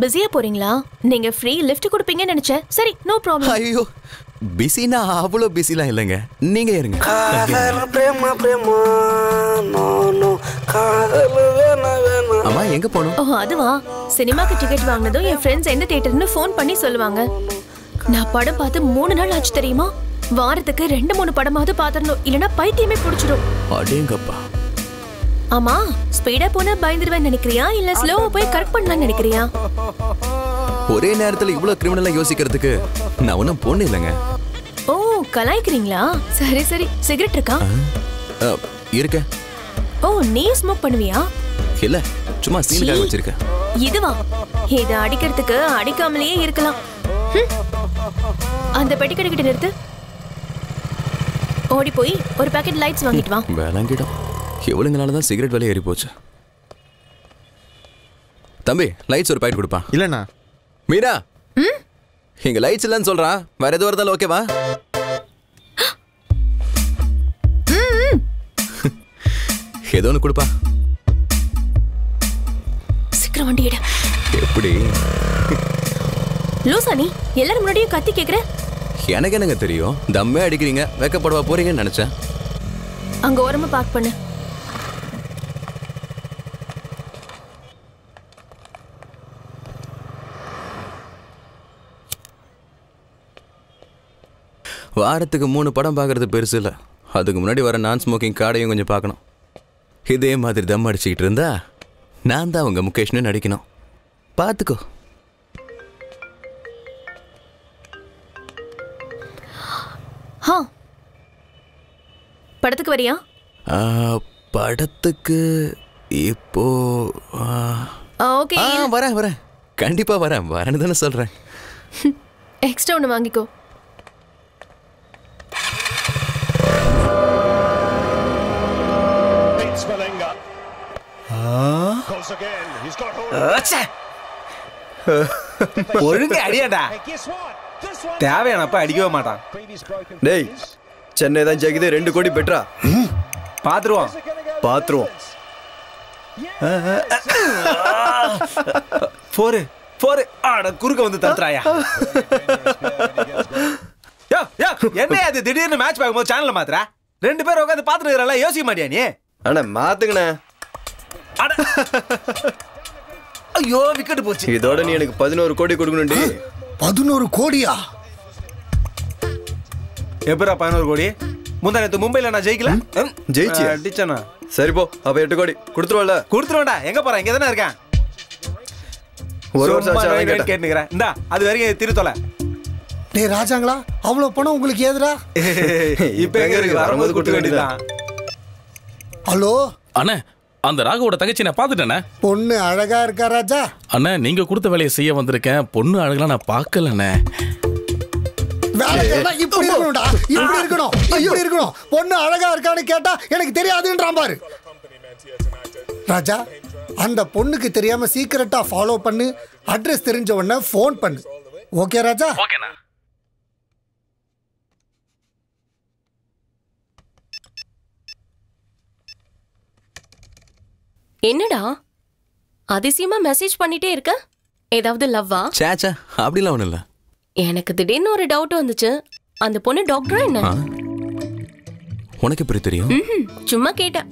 பிஸியா போறீங்களா? நீங்க ஃப்ரீ லிஃப்ட் கொடுப்பீங்கன்னு நினைச்சேன். சரி நோ ப்ராப்ளம் ஐயோ பிஸினா அவ்வளோ பிஸிலாம் இல்லைங்க. நீங்க இருங்க. பிரேமா பிரேமா அம்மா எங்க போகணும் ஓ அதுவா? சினிமாக்கு டிக்கெட் வாங்கினதும் என் ஃப்ரெண்ட்ஸ் எந்த தியேட்டர்னு ஃபோன் பண்ணி சொல்லுவாங்க. நான் படம் பார்த்து மூணு நாள் ஆச்சு தெரியுமா? வாரத்துக்கு ரெண்டு மூணு படமாவது பாத்திரணும் இல்லனா பைத்தியமே பிடிச்சிடும். அடேங்கப்பா. ஆமா ஸ்பீடா போனா பயந்துருவேன் நினைக்கிறியா? இல்ல ஸ்லோவா போய் கரெக்ட் பண்ணலாம்னு நினைக்கிறியா? ஒரே நேரத்துல இவ்வளவு கிரிமினலா யோசிக்கிறதுக்கு நான் ஒன்றும் பொண்ணு இல்லைங்க. ஓ கலாய்க்கிறீங்களா? சரி சரி. சிகரெட் இருக்கா? இருக்க ஓ நீ ஸ்மோக் பண்ணுவியா? இல்ல சும்மா சீனுக்காக வச்சிருக்கேன். இதுவா? இத அடிக்கிறதுக்கு அடிக்காமலேயே இருக்கலாம். அந்த பெட்டிக்கடை கிட்ட நிறுத்து. ஓடி போய் ஒரு பாக்கெட் லைட்ஸ் வாங்கிட்டு வா. வேளாங்கிடும் இவளுங்களால தான் சிகரெட் விலை ஏறி போச்சு. தம்பி லைட்ஸ் ஒரு பாக்கெட் கொடுப்பான் இல்லண்ணா. மீரா இங்க லைட்ஸ் இல்லைன்னு சொல்றான் வேற எதுவும் இருந்தாலும் ஓகேவா ஏதோ ஒன்று கொடுப்பா. சீக்கிரம் வண்டி எடு. எப்படி? லூசா நீ எல்லாரும் முன்னாடியும் கத்தி கேக்குற? எனக்கு என்னங்க தெரியும்? தம்மே அடிக்கிறீங்க வெக்கப்படவா போறீங்கன்னு நினைச்சேன். அங்க ஓரமா பார்க் பண்ணு. வாரத்துக்கு மூணு படம் பார்க்கறது பெருசு இல்லை. அதுக்கு முன்னாடி வர நான் ஸ்மோக்கிங் கார்டையும் கொஞ்சம் பார்க்கணும். இதே மாதிரி தம் அடிச்சுக்கிட்டு இருந்தா நான் தான் உங்க முகேஷ்னு நடிக்கணும். பார்த்துக்கோ ஹா. படத்துக்கு வரியா? படத்துக்கு இப்போ ஆ, ஓகே. வரேன் வரேன். கண்டிப்பா வரேன். வரேன்னு தானே சொல்றேன். எக்ஸ்ட்ரா ஒன்று வாங்கிக்கோ. ஒழுங்கு அடியாடா தேவையானப்ப அடிக்கவே மாட்டான் டேய் சென்னை தான் ஜெயிக்குது ரெண்டு கோடி பெட்ரா பாத்துருவோம் பாத்துருவோம் போரு போரு ஆட குறுக்க வந்து தத்துறாயா யோ யோ என்ன அது திடீர்னு மேட்ச் பார்க்கும்போது சேனல்ல மாத்துற ரெண்டு பேரும் உட்காந்து பாத்துட்டு இருக்கிறல யோசிக்க மாட்டியா நீ அண்ணா மாத்துங்கண்ணே ஐயோ விக்கெட் போச்சு. இதோட நீ எனக்கு பதினோரு கோடி கொடுக்கணும்டி. பதினோரு கோடியா? எப்பரா பதினோரு கோடி? முந்தா நேத்து மும்பைல நான் ஜெயிக்கல. ஜெயிச்சியா? அடிச்சனா? சரி போ அப்ப எட்டு கோடி கொடுத்துருவல கொடுத்துருவேன்டா எங்க போறேன் இங்க தானே இருக்கேன். ஒரு வருஷம். கேட்டுக்கிறேன் இந்தா அது வரைக்கும் திருத்தொலை. டேய் ராஜாங்களா அவ்வளோ பணம் உங்களுக்கு ஏதுடா? இப்ப எங்க இருக்கு? வரும்போது கொடுக்க வேண்டியதுதான். ஹலோ? அண்ணே அந்த ராகவோட தங்கச்சி நான் பார்த்துட்டேண்ணே பொண்ணு அழகா இருக்கா ராஜா? அண்ணே நீங்க கொடுத்த வேலையை செய்ய வந்திருக்கேன். பொண்ணு அழகெல்லாம் நான் பார்க்கலண்ணே. வேலைக்காரனா இப்படி இருக்கணும்டா. இப்படி இருக்கணும். இப்படி இருக்கணும். பொண்ணு அழகா இருக்கான்னு கேட்டா எனக்கு தெரியாதுன்றான் பாரு. ராஜா அந்த பொண்ணுக்கு தெரியாம சீக்கிரட்டா ஃபாலோ பண்ணு. அட்ரஸ் தெரிஞ்ச உடனே ஃபோன் பண்ணு. ஓகே ராஜா? என்னடா? அதிசயமா மெசேஜ் பண்ணிட்டே இருக்க? ஏதாவது லவ்வா சேச்சா அப்படிலாம் ஒன்றும் இல்லை. எனக்கு திடீர்னு ஒரு டவுட் வந்துச்சு. அந்த பொண்ணு டாக்டரா என்ன? உனக்கு எப்படி தெரியும்? சும்மா கேட்டேன்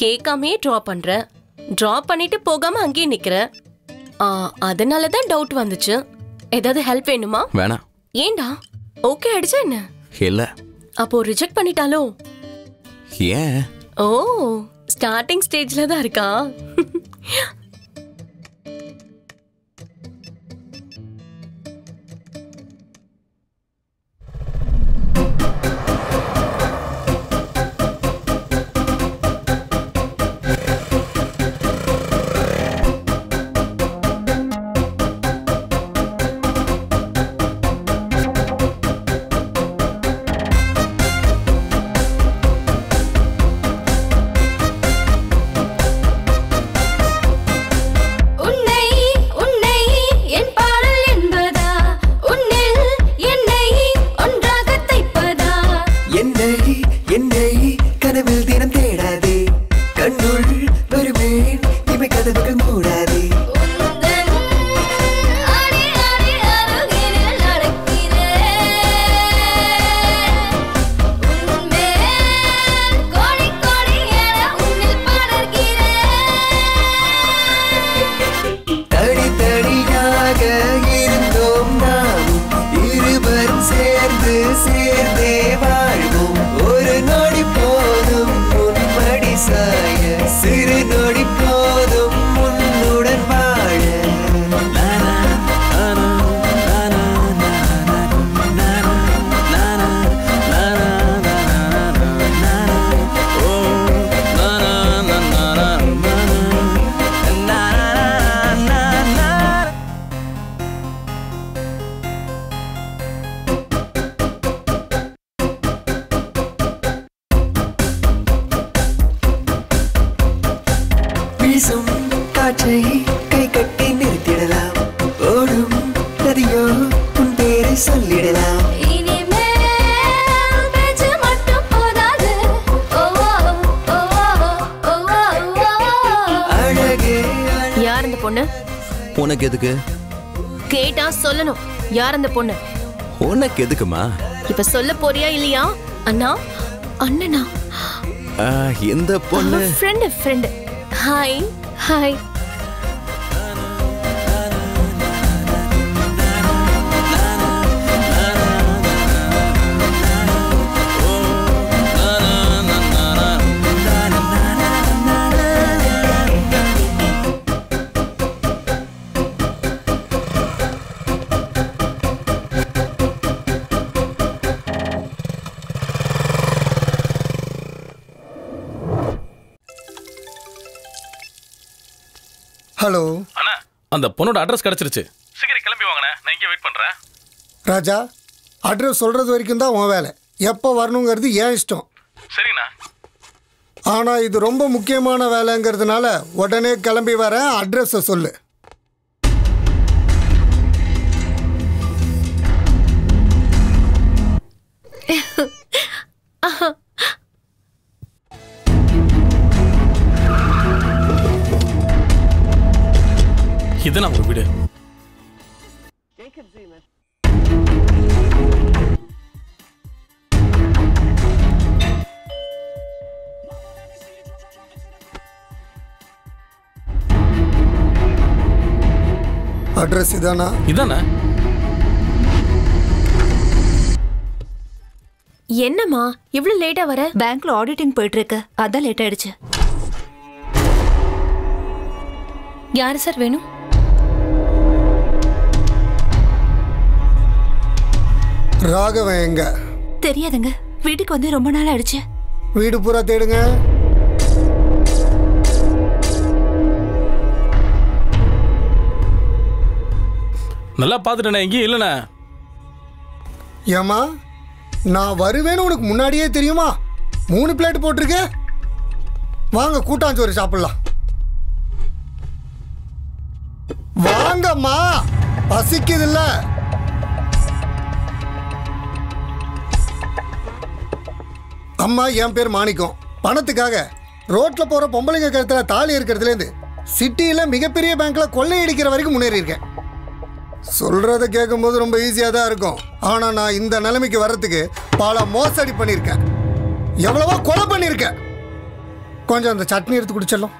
கேட்காமயே ட்ரா பண்ற. ட்ரா பண்ணிட்டு போகாம அங்கேயே நிக்கிற. ஆ, அதனால தான் டவுட் வந்துச்சு. ஏதாவது ஹெல்ப் வேணுமா? வேணாம் ஏன்டா? ஓகே அடிச்சா என்ன? இல்லை. அப்போ ரிஜெக்ட் பண்ணிட்டாலோ? ஏன்? ஓ. ஸ்டார்டிங் ஸ்டேஜில் தான் இருக்கா யார் அந்த பொண்ணு. உனக்கு எதுக்குமா? இப்ப சொல்ல போறியா இல்லையா? அண்ணா அண்ணனா. ஆ, இந்த பொண்ணு. ஃப்ரெண்டு ஃப்ரெண்டு ஹாய் ஹாய் அந்த பொண்ணோட அட்ரஸ் கிடைச்சிருச்சு. சீக்கிரம் கிளம்பி வாங்கண்ணே. நான் இங்கே வெயிட் பண்றேன். ராஜா அட்ரஸ் சொல்றது வரைக்கும் தான் உன் வேலை. எப்போ வரணுங்கிறது ஏன் இஷ்டம்? சரிண்ணா. ஆனால் இது ரொம்ப முக்கியமான வேலைங்கிறதுனால உடனே கிளம்பி வரேன். அட்ரஸை சொல்லு. இது நம்ம வீடு. அட்ரஸ் இதானா? இதானே? என்னம்மா இவ்ளோ லேட்டா வர? பேங்க்ல ஆடிட்டிங் போயிட்டு இருக்கு அதான் லேட் ஆயிடுச்சு. யாரு சார் வேணும்? ராகவன் எங்க? தெரியாதுங்க. வீட்டுக்கு வந்து ரொம்ப நாள் ஆயிடுச்சு. வீடு பூரா தேடுங்க. நல்லா பார்த்துட்டேண்ணே எங்கேயும் இல்லைண்ணே. ஏமா நான் வருவேன்னு உனக்கு முன்னாடியே தெரியுமா? மூணு பிளேட் போட்டிருக்க. வாங்க கூட்டாஞ்சோறு சாப்பிடலாம். வாங்கம்மா பசிக்குது அம்மா என் பேர் மாணிக்கம். பணத்துக்காக ரோட்ல போற பொம்பளைங்க கழுத்துல தாலி இருக்கிறதுல இருந்து சிட்டியில மிகப்பெரிய பேங்க்ல கொள்ளையடிக்கிற வரைக்கும் முன்னேறியிருக்கேன் சொல்கிறத கேட்கும் கேட்கும்போது ரொம்ப ஈஸியா தான் இருக்கும். ஆனா நான் இந்த நிலைமைக்கு வர்றதுக்கு பல மோசடி பண்ணியிருக்கேன். எவ்வளவோ கொலை பண்ணியிருக்கேன். கொஞ்சம் அந்த சட்னி எடுத்து குடிச்சிடலாம்.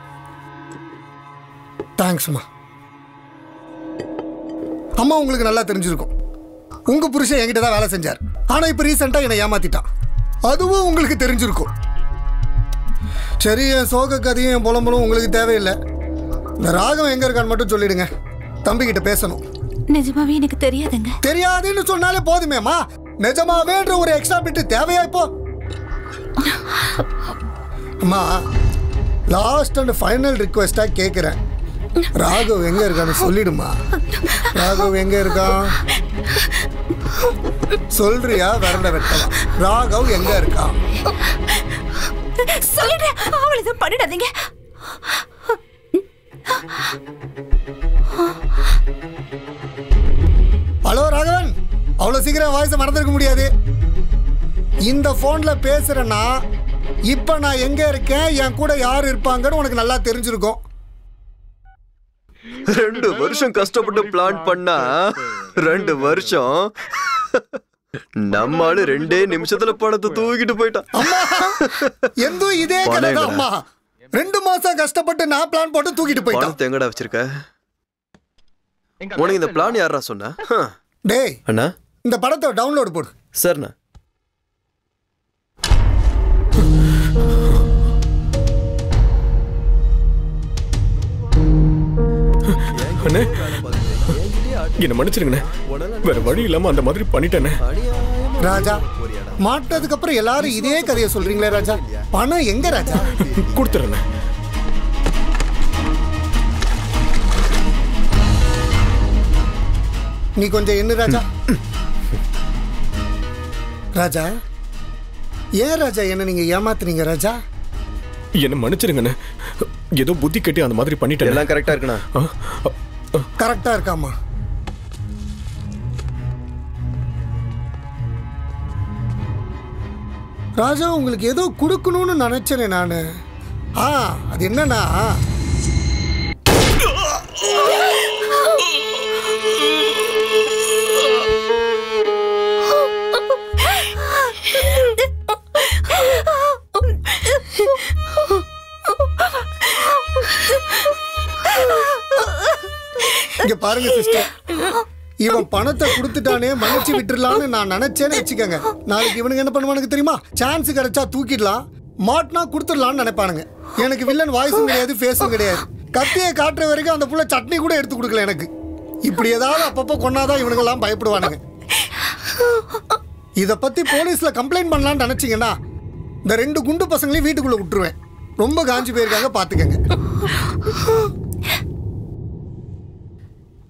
தேங்க்ஸ்மா அம்மா. உங்களுக்கு நல்லா தெரிஞ்சிருக்கும். உங்க புருஷன் என்கிட்ட தான் வேலை செஞ்சார். ஆனா இப்ப ரீசெண்டா என்னை ஏமாத்திட்டான். அதுவும் உங்களுக்கு தெரிஞ்சிருக்கும். சரி என் சோக கதையும் என் புலம்பலும் உங்களுக்கு தேவையில்லை. இந்த ராகம் எங்க இருக்கான்னு மட்டும் சொல்லிடுங்க. தம்பி கிட்ட பேசணும். நிஜமாவே எனக்கு தெரியாதுங்க. தெரியாதுன்னு சொன்னாலே போதுமேம்மா நிஜமாவேன்ற ஒரு எக்ஸ்ட்ரா பிட்டு தேவையா இப்போ? அம்மா லாஸ்ட் அண்ட் ஃபைனல் ரிக்வெஸ்டா கேக்குறேன். ராகவ் எங்க இருக்கான்னு சொல்லிடுமா? ராகவ் எங்க இருக்கான்? சொல்றியா? விரண்ட வெட்டலாம் ராகவ் எங்க இருக்கான்? சொல்லிடுறேன் அவளை எதுவும் பண்ணிடாதீங்க. ஹலோ ராகவன். அவ்வளவு சீக்கிரம் வாய்ஸை மறந்துருக்க முடியாது. இந்த போன்ல பேசுறேன்னா இப்ப நான் எங்க இருக்கேன்? என் கூட யார் இருப்பாங்கன்னு உனக்கு நல்லா தெரிஞ்சிருக்கும். ரெண்டு வருஷம் கஷ்டப்பட்டு பிளான் பண்ணா ரெண்டு வருஷம். நம்ம ஆளு ரெண்டே நிமிஷத்துல பணத்தை தூக்கிட்டு போயிட்டான். எந்த இதே கதை அம்மா. ரெண்டு மாசம் கஷ்டப்பட்டு நான் பிளான் போட்டு தூக்கிட்டு போயிட்டான். பணத்தை எங்கடா வச்சிருக்க? உனக்கு இந்த பிளான் யாரா சொன்னா. டேய் அண்ணா. இந்த படத்தை டவுன்லோட் போடு. சரிண்ணா. அண்ணே. என்ன மன்னிச்சிருங்கண்ணே. வேற வழி இல்லாம அந்த மாதிரி பண்ணிட்டேனே. ராஜா மாட்டதுக்கு அப்புறம் எல்லாரும் இதே கதையை சொல்றீங்களே ராஜா? பணம் எங்க ராஜா? கொடுத்துறேண்ணே. நீ கொஞ்சம் என்ன ராஜா. ராஜா ஏன் ராஜா என்ன நீங்க ஏமாத்துறீங்க ராஜா? என்ன மன்னிச்சிருங்கண்ணே. ஏதோ புத்தி கட்டி அந்த மாதிரி பண்ணிட்டேன். எல்லாம் கரெக்டா இருக்குண்ணா. கரெக்டா இருக்காமா ராஜா உங்களுக்கு ஏதோ கொடுக்கணும்னு நினைச்சேனே நானு. ஆ அது என்னன்னா? இங்க பாருங்க சிஸ்டர் இவன் பணத்தை கொடுத்துட்டானே மன்னிச்சு விட்டுறலாம்னு நான் நினைச்சேன்னு வச்சுக்கோங்க. நாளைக்கு இவனுக்கு என்ன பண்ணுவானுங்க தெரியுமா? சான்ஸ் கிடைச்சா தூக்கிடலாம். மாட்டினா கொடுத்துடலாம்னு நினைப்பானுங்க. எனக்கு வில்லன் வாய்ஸும் கிடையாது ஃபேஸும் கிடையாது. கத்தியை காட்டுற வரைக்கும் அந்த புள்ள சட்னி கூட எடுத்து கொடுக்கல எனக்கு. இப்படி ஏதாவது அப்பப்போ கொண்டாதான் இவனுங்கெல்லாம் பயப்படுவானுங்க. இதை பத்தி போலீஸ்ல கம்ப்ளைண்ட் பண்ணலாம்னு நினைச்சிங்கன்னா இந்த ரெண்டு குண்டு பசங்களையும் வீட்டுக்குள்ள விட்டுருவேன். ரொம்ப காஞ்சி போயிருக்காங்க பாத்துக்கங்க.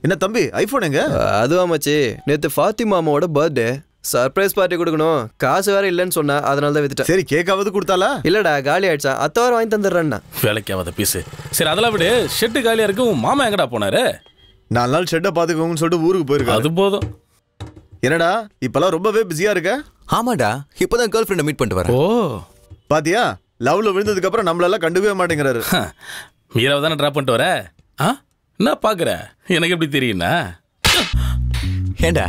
என்ன தம்பி ஐபோன் எங்க? அதுவா மச்சி. நேத்து ஃபாத்திமா அம்மாவோட பர்த்டே சர்ப்ரைஸ் பார்ட்டி கொடுக்கணும். காசு வேற இல்லைன்னு சொன்னா அதனால தான் வித்துட்டேன். சரி கேக்காவது கொடுத்தாலா இல்லடா காலி ஆயிடுச்சா. அத்த வாரம் வாங்கி தந்துடுறேன்னா. வேலைக்கு ஆகாத பீஸு சரி அதெல்லாம் விடு. ஷெட்டு காலியா இருக்கு. உன் மாமா எங்கடா போனாரு? நாலு நாள் ஷெட்டை பாத்துக்கோங்கன்னு சொல்லிட்டு ஊருக்கு போயிருக்காரு. அது போதும். என்னடா இப்பெல்லாம் ரொம்பவே பிஸியா இருக்க? ஆமாடா இப்பதான் கேர்ள் ஃப்ரெண்டை மீட் பண்ணிட்டு வரேன். ஓ. பாத்தியா லவ்ல விழுந்ததுக்கு அப்புறம் நம்மளெல்லாம் கண்டுக்கவே மாட்டேங்கிறாரு. மீராவை தானே ட்ராப் பண்ணிட்டு வர? ஆ? என்ன பாக்குற எனக்கு எப்படி தெரியும்னா? ஏண்டா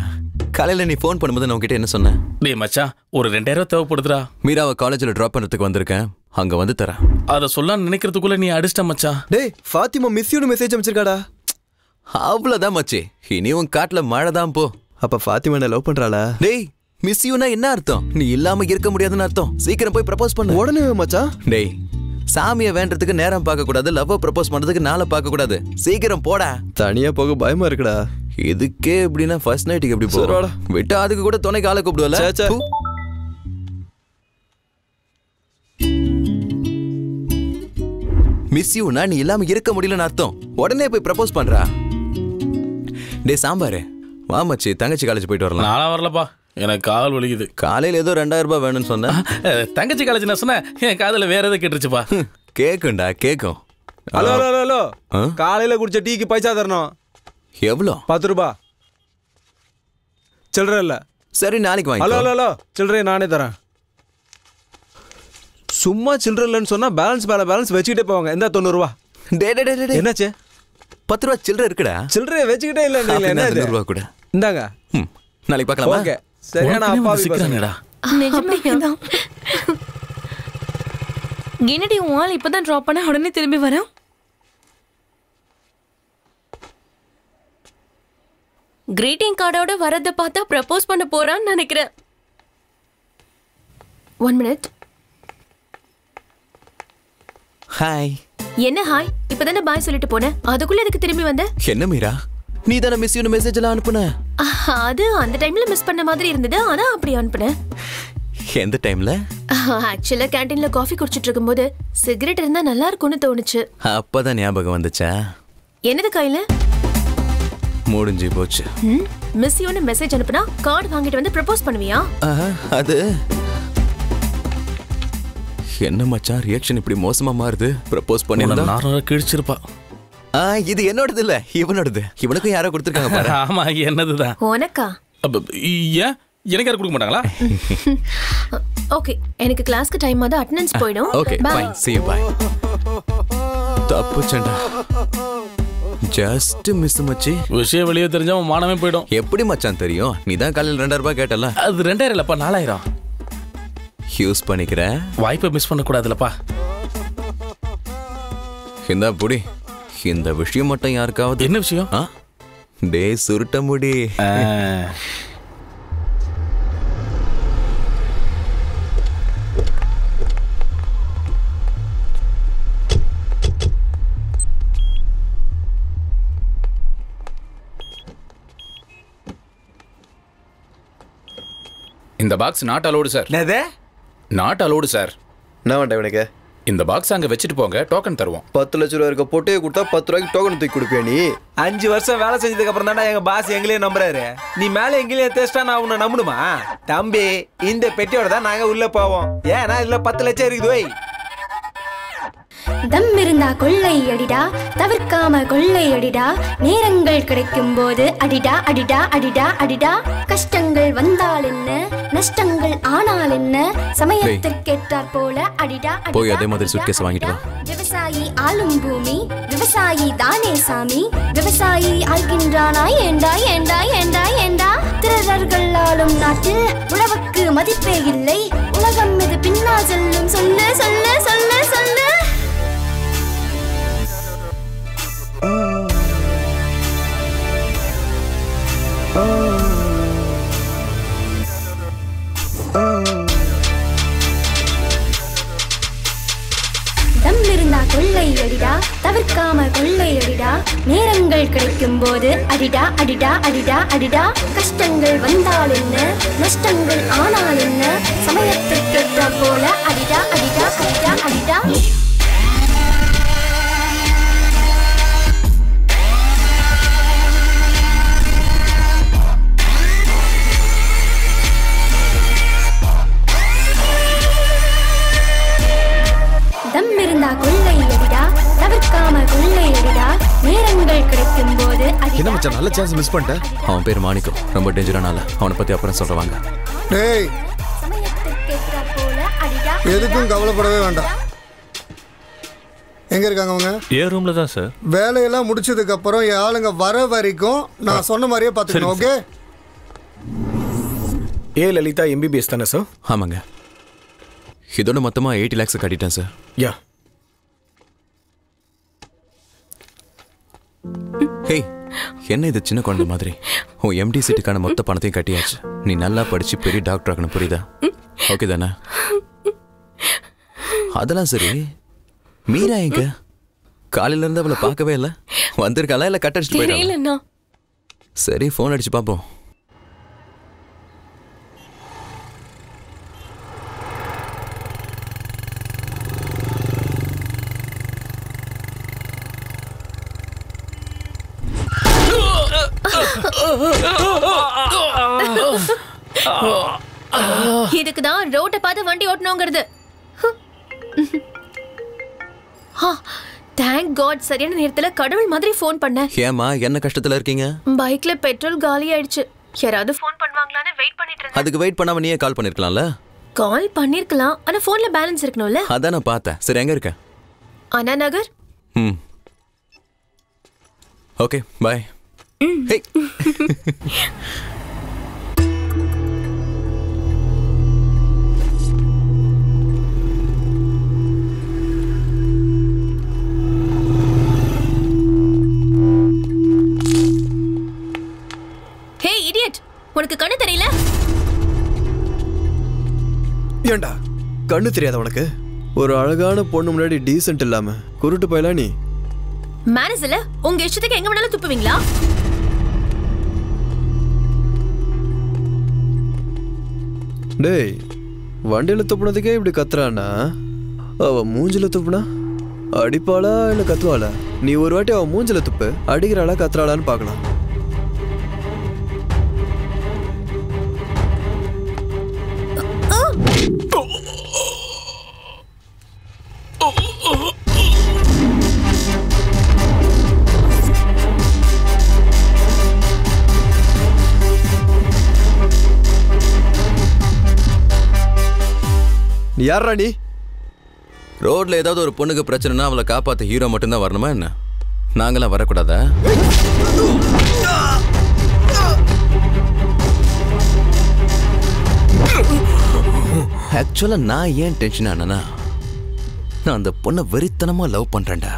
காலையில நீ ஃபோன் பண்ணும்போது நான் உன்கிட்ட என்ன சொன்னேன் டேய் மச்சான் ஒரு ரெண்டாயிரம் தேவைப்படுதுடா. மீராவை காலேஜில் ட்ராப் பண்ணுறதுக்கு வந்திருக்கேன். அங்க வந்து தரேன். அதை சொல்லலாம்னு நினைக்கிறதுக்குள்ள நீ அடிச்சிட்ட மச்சான். டேய் ஃபாத்திமா மிஸ் யூனு மெசேஜ் அமைச்சிருக்காடா. அவ்வளவுதான் மச்சி. இனி உன் காட்டுல மழை தான் போ. அப்ப ஃபாத்திமா என்ன லவ் பண்றாளா? டேய் மிஸ் யூனா என்ன அர்த்தம்? நீ இல்லாம இருக்க முடியாதுன்னு அர்த்தம். சீக்கிரம் போய் ப்ரப்போஸ் பண்ணு. உடனே மச்சான்? டேய் சாமியை வேண்டறதுக்கு நேரம் பார்க்க கூடாது லவ் ப்ரப்போஸ் பண்றதுக்கு நாளை பார்க்க கூடாது சீக்கிரம் போடா. தனியா போக பயமா இருக்குடா. இதுக்கே எப்படின்னா ஃபர்ஸ்ட் நைட்டுக்கு எப்படி. போறோம் விட்டா அதுக்கு கூட துணைக்கு ஆளை கூப்பிடுவல. மிஸ் யூனா நீ இல்லாம இருக்க முடியலன்னு அர்த்தம். உடனே போய் ப்ரப்போஸ் பண்றா. டேய் சாம்பாரு. வா மச்சி. தங்கச்சி காலேஜ் போயிட்டு வரலாம். நானா வரலப்பா. எனக்கு கால் வலிக்குது. காலையில ஏதோ ரெண்டாயிரம் ரூபாய் வேணும்னு சொன்னேன் தங்கச்சி காலேஜ் நான் சொன்னேன் என் காதுல வேற எதை கேட்டுருச்சுப்பா. கேக்கும்டா கேக்கும். Hello hello hello hello? காலையில குடிச்ச டீக்கு பைசா தரணும். எவ்வளோ பத்து ரூபா. சில்லற இல்ல. சரி நாளைக்கு ஹலோ வாங்கி ஹலோ ஹலோ. சில்லறையை நானே தரேன். சும்மா சில்லற இல்லைன்னு சொன்னா பேலன்ஸ் மேல பேலன்ஸ் வச்சுக்கிட்டே போவாங்க. இந்த தொண்ணூறுவா. டே டே டே, டே டே. என்னாச்சு? பத்து ரூபா சில்லற இருக்குடா. சில்லறையை வச்சுக்கிட்டே இல்லை என்ன ரூபா கூட. இந்தாங்க. ம், நாளைக்கு பார்க்கலாமா? ஓகே. சரியான உனக்குனே அப்பா வந்து சிக்கிறானேடா. நிஜமாதான் என்னடி உன் ஆள் இப்பதான் ட்ராப் பண்ண உடனே திரும்பி வரேன் கிரீட்டிங் கார்டோட வரத பார்த்தா ப்ரப்போஸ் பண்ண போறான்னு நினைக்கிறேன். ஒன் மினிட் ஹாய் என்ன ஹாய் இப்பதானே பாய் சொல்லிட்டு போனேன் அதுக்குள்ள எதுக்கு திரும்பி வந்த? என்ன மீரா? நீ தானே மிஸ் யூ மெசேஜ் எல்லாம் அனுப்புன? அது அந்த டைம்ல மிஸ் பண்ண மாதிரி இருந்தது. அதான் அப்படி அனுப்புனேன் எந்த டைம்ல ஆக்சுவலா கேண்டீன்ல காஃபி குடிச்சிட்டு இருக்கும்போது சிகரெட் இருந்தா நல்லா இருக்கும்னு தோணுச்சு. அப்பதான் ஞாபகம் வந்துச்சா? என்னது கையில? முடிஞ்சு போச்சு. மிஸ் யூன்னு மெசேஜ் அனுப்புனா கார்டு வாங்கிட்டு வந்து ப்ரப்போஸ் பண்ணுவியா? ஆஹா, அது? என்ன மச்சான் ரியாக்ஷன் இப்படி மோசமா மாறுது? ப்ரப்போஸ் பண்ணிருந்தா நார்மலா கிழிச்சிருப்பா. இது என்னோடது இல்ல இவனோடது. இவனுக்கும் யாரோ கொடுத்துருக்காங்க பாரு. ஆமா என்னதுதான். உனக்கா? அப்ப, ஏன் எனக்கு யாரும் கொடுக்க மாட்டாங்களா? ஓகே எனக்கு கிளாஸ்க்கு டைம் ஆகுது. அட்டெண்டன்ஸ் போயிடும். Okay see you bye. தப்பு சண்டா. ஜஸ்ட் மிஸ் மச்சி. விஷயம் வெளியே தெரிஞ்சா உன் மானமே போயிடும். எப்படி மச்சான் தெரியும்? நீ தான் காலையில் ரெண்டாயிரம் ரூபாய் கேட்டல. அது ரெண்டாயிரம் இல்லப்பா நாலாயிரம். யூஸ் பண்ணிக்கிறேன் வாய்ப்பை மிஸ் பண்ண கூடாதுலப்பா இந்தா புடி. இந்த விஷயம் மட்டும் யாருக்காவது? என்ன விஷயம்? டே சுருட்ட முடி. இந்த box not allowed sir not allowed sir என்ன வேண்டாம் இவனுக்கு? இந்த பாக்ஸ் அங்க வச்சுட்டு போங்க டோக்கன் தருவோம். பத்து லட்ச ரூபா இருக்க பொட்டையை கொடுத்தா பத்து ரூபாய்க்கு டோக்கன் தூக்கி கொடுப்பியா நீ? அஞ்சு வருஷம் வேலை செஞ்சதுக்கு அப்புறம் தானே எங்க பாஸ் எங்களையே நம்புறாரு. நீ மேல எங்களையே தேஸ்டா நான் உன்னை நம்பணுமா? தம்பி இந்த பெட்டியோட தான் நாங்க உள்ள போவோம். ஏன்னா இதுல பத்து லட்சம் இருக்குது தம் இருந்தா கொள்ளை அடிடா தவிர்க்காம கொள்ளை அடிடா நேரங்கள் கிடைக்கும் போது அடிடா அடிடா அடிடா அடிடா. கஷ்டங்கள் வந்தால் என்ன? நஷ்டங்கள் ஆனால் என்ன? சமயத்திற்கேற்றாற் போல அடிடா போய் அதே மாதிரி suitcase வாங்கிட்டு வா. விவசாயி ஆளும் பூமி விவசாயி தானே சாமி. விவசாயி ஆள்கின்றானா? ஏண்டா ஏண்டா ஏண்டா ஏண்டா? திரர்கள் ஆளும் நாட்டில் உழவுக்கு மதிப்பே இல்லை. உலகம் இது பின்னால் செல்லும். சொல்லு சொல்லு சொல்லு சொல்லு. தம் இருந்தா கொள்ளை அடிடா தவிர்க்காம கொள்ளை அடிடா நேரங்கள் கிடைக்கும் போது அடிடா அடிடா அடிடா அடிடா. கஷ்டங்கள் வந்தால் என்ன? நஷ்டங்கள் ஆனால் என்ன? சமயத்திற்கேற்ற போல அடிடா அடிடா அடிடா அடிடா. கொள்ளையடிடா நேரங்கள் கிடைக்கும் போது என்ன மச்சான் நல்ல சான்ஸ் மிஸ் பண்ணிட்டேன் அவன் பேர் மாணிக்கம். ரொம்ப டேஞ்சரான ஆளு அவனை பத்தி அப்புறம் சொல்றவாங்க. டேய் போல அடிடா. எதுக்கும் கவலைப்படவே வேண்டாம். எங்க இருக்காங்க அவங்க? ஏ ரூம்ல தான் சார் வேலையெல்லாம் முடிச்சதுக்கு அப்புறம் என் ஆளுங்க வர வரைக்கும் நான் சொன்ன மாதிரியே பார்த்துக்கணும் ஓகே? ஏ லலிதா எம்பிபிஎஸ் தானே சார் ஆமாங்க. இதோட மொத்தமா எயிட்டி லேக்ஸ் கட்டிட்டேன் சார். யா. ஹேய் என்ன இது சின்ன குழந்தை மாதிரி? உன் எம்டி சீட்டுக்கான மொத்த பணத்தையும் கட்டியாச்சு. நீ நல்லா படிச்சு பெரிய டாக்டர் ஆகணும் புரியுதா? ஓகே தானே? அதெல்லாம் சரி. மீரா எங்க? காலையில இருந்து அவளை பார்க்கவே இல்லை. வந்திருக்காளா இல்ல கட் அடிச்சுட்டு சரி ஃபோன் அடிச்சு பார்ப்போம். இதுக்கு தான் ரோட்டை பார்த்து வண்டி ஓட்டணுங்கிறது. தேங்க் காட் சரியான நேரத்துல கடவுள் மாதிரி ஃபோன் பண்ணேன். ஏமா என்ன கஷ்டத்துல இருக்கீங்க? பைக்ல பெட்ரோல் காலி ஆயிடுச்சு. யாராவது ஃபோன் பண்ணுவாங்களான்னு வெயிட் பண்ணிட்டு இருந்தேன். அதுக்கு வெயிட் பண்ணாம நீயே கால் பண்ணிருக்கலாம்ல? கால் பண்ணிருக்கலாம் ஆனா போன்ல பேலன்ஸ் இருக்கணும்ல. அதான் நான் பார்த்தேன். சரி எங்க இருக்க? அண்ணா நகர் ம். ஓகே பாய் ஹே இடியட் உனக்கு கண்ணு தெரியல? ஏண்டா? கண்ணு தெரியாத உனக்கு? ஒரு அழகான பொண்ணு முன்னாடி டீசென்ட் இல்லாம குருட்டு போயலா நீ? மேனேஜர்ல உங்க இஷ்டத்துக்கு எங்க வேணாலும் துப்புவீங்களா? டேய் வண்டியில் துப்புனதுக்கே இப்படி கத்துறானா? அவள் மூஞ்சில துப்புனா? அடிப்பாளா இல்லை கத்துவாளா? நீ ஒரு வாட்டி அவள் மூஞ்சில துப்பு அடிக்கிறாளா கத்துறாளான்னு பார்க்கலாம். யாரா நீ ரோட்ல ஏதாவது ஒரு பொண்ணுக்கு பிரச்சனைனா அவளை காப்பாத்த ஹீரோ மட்டும்தான் வரணுமா என்ன? நாங்களாம் வரக்கூடாதா? ஆக்சுவலா நான் ஏன் டென்ஷன் ஆனா நான் அந்த பொண்ணை வெறித்தனமா லவ் பண்றேன்டா.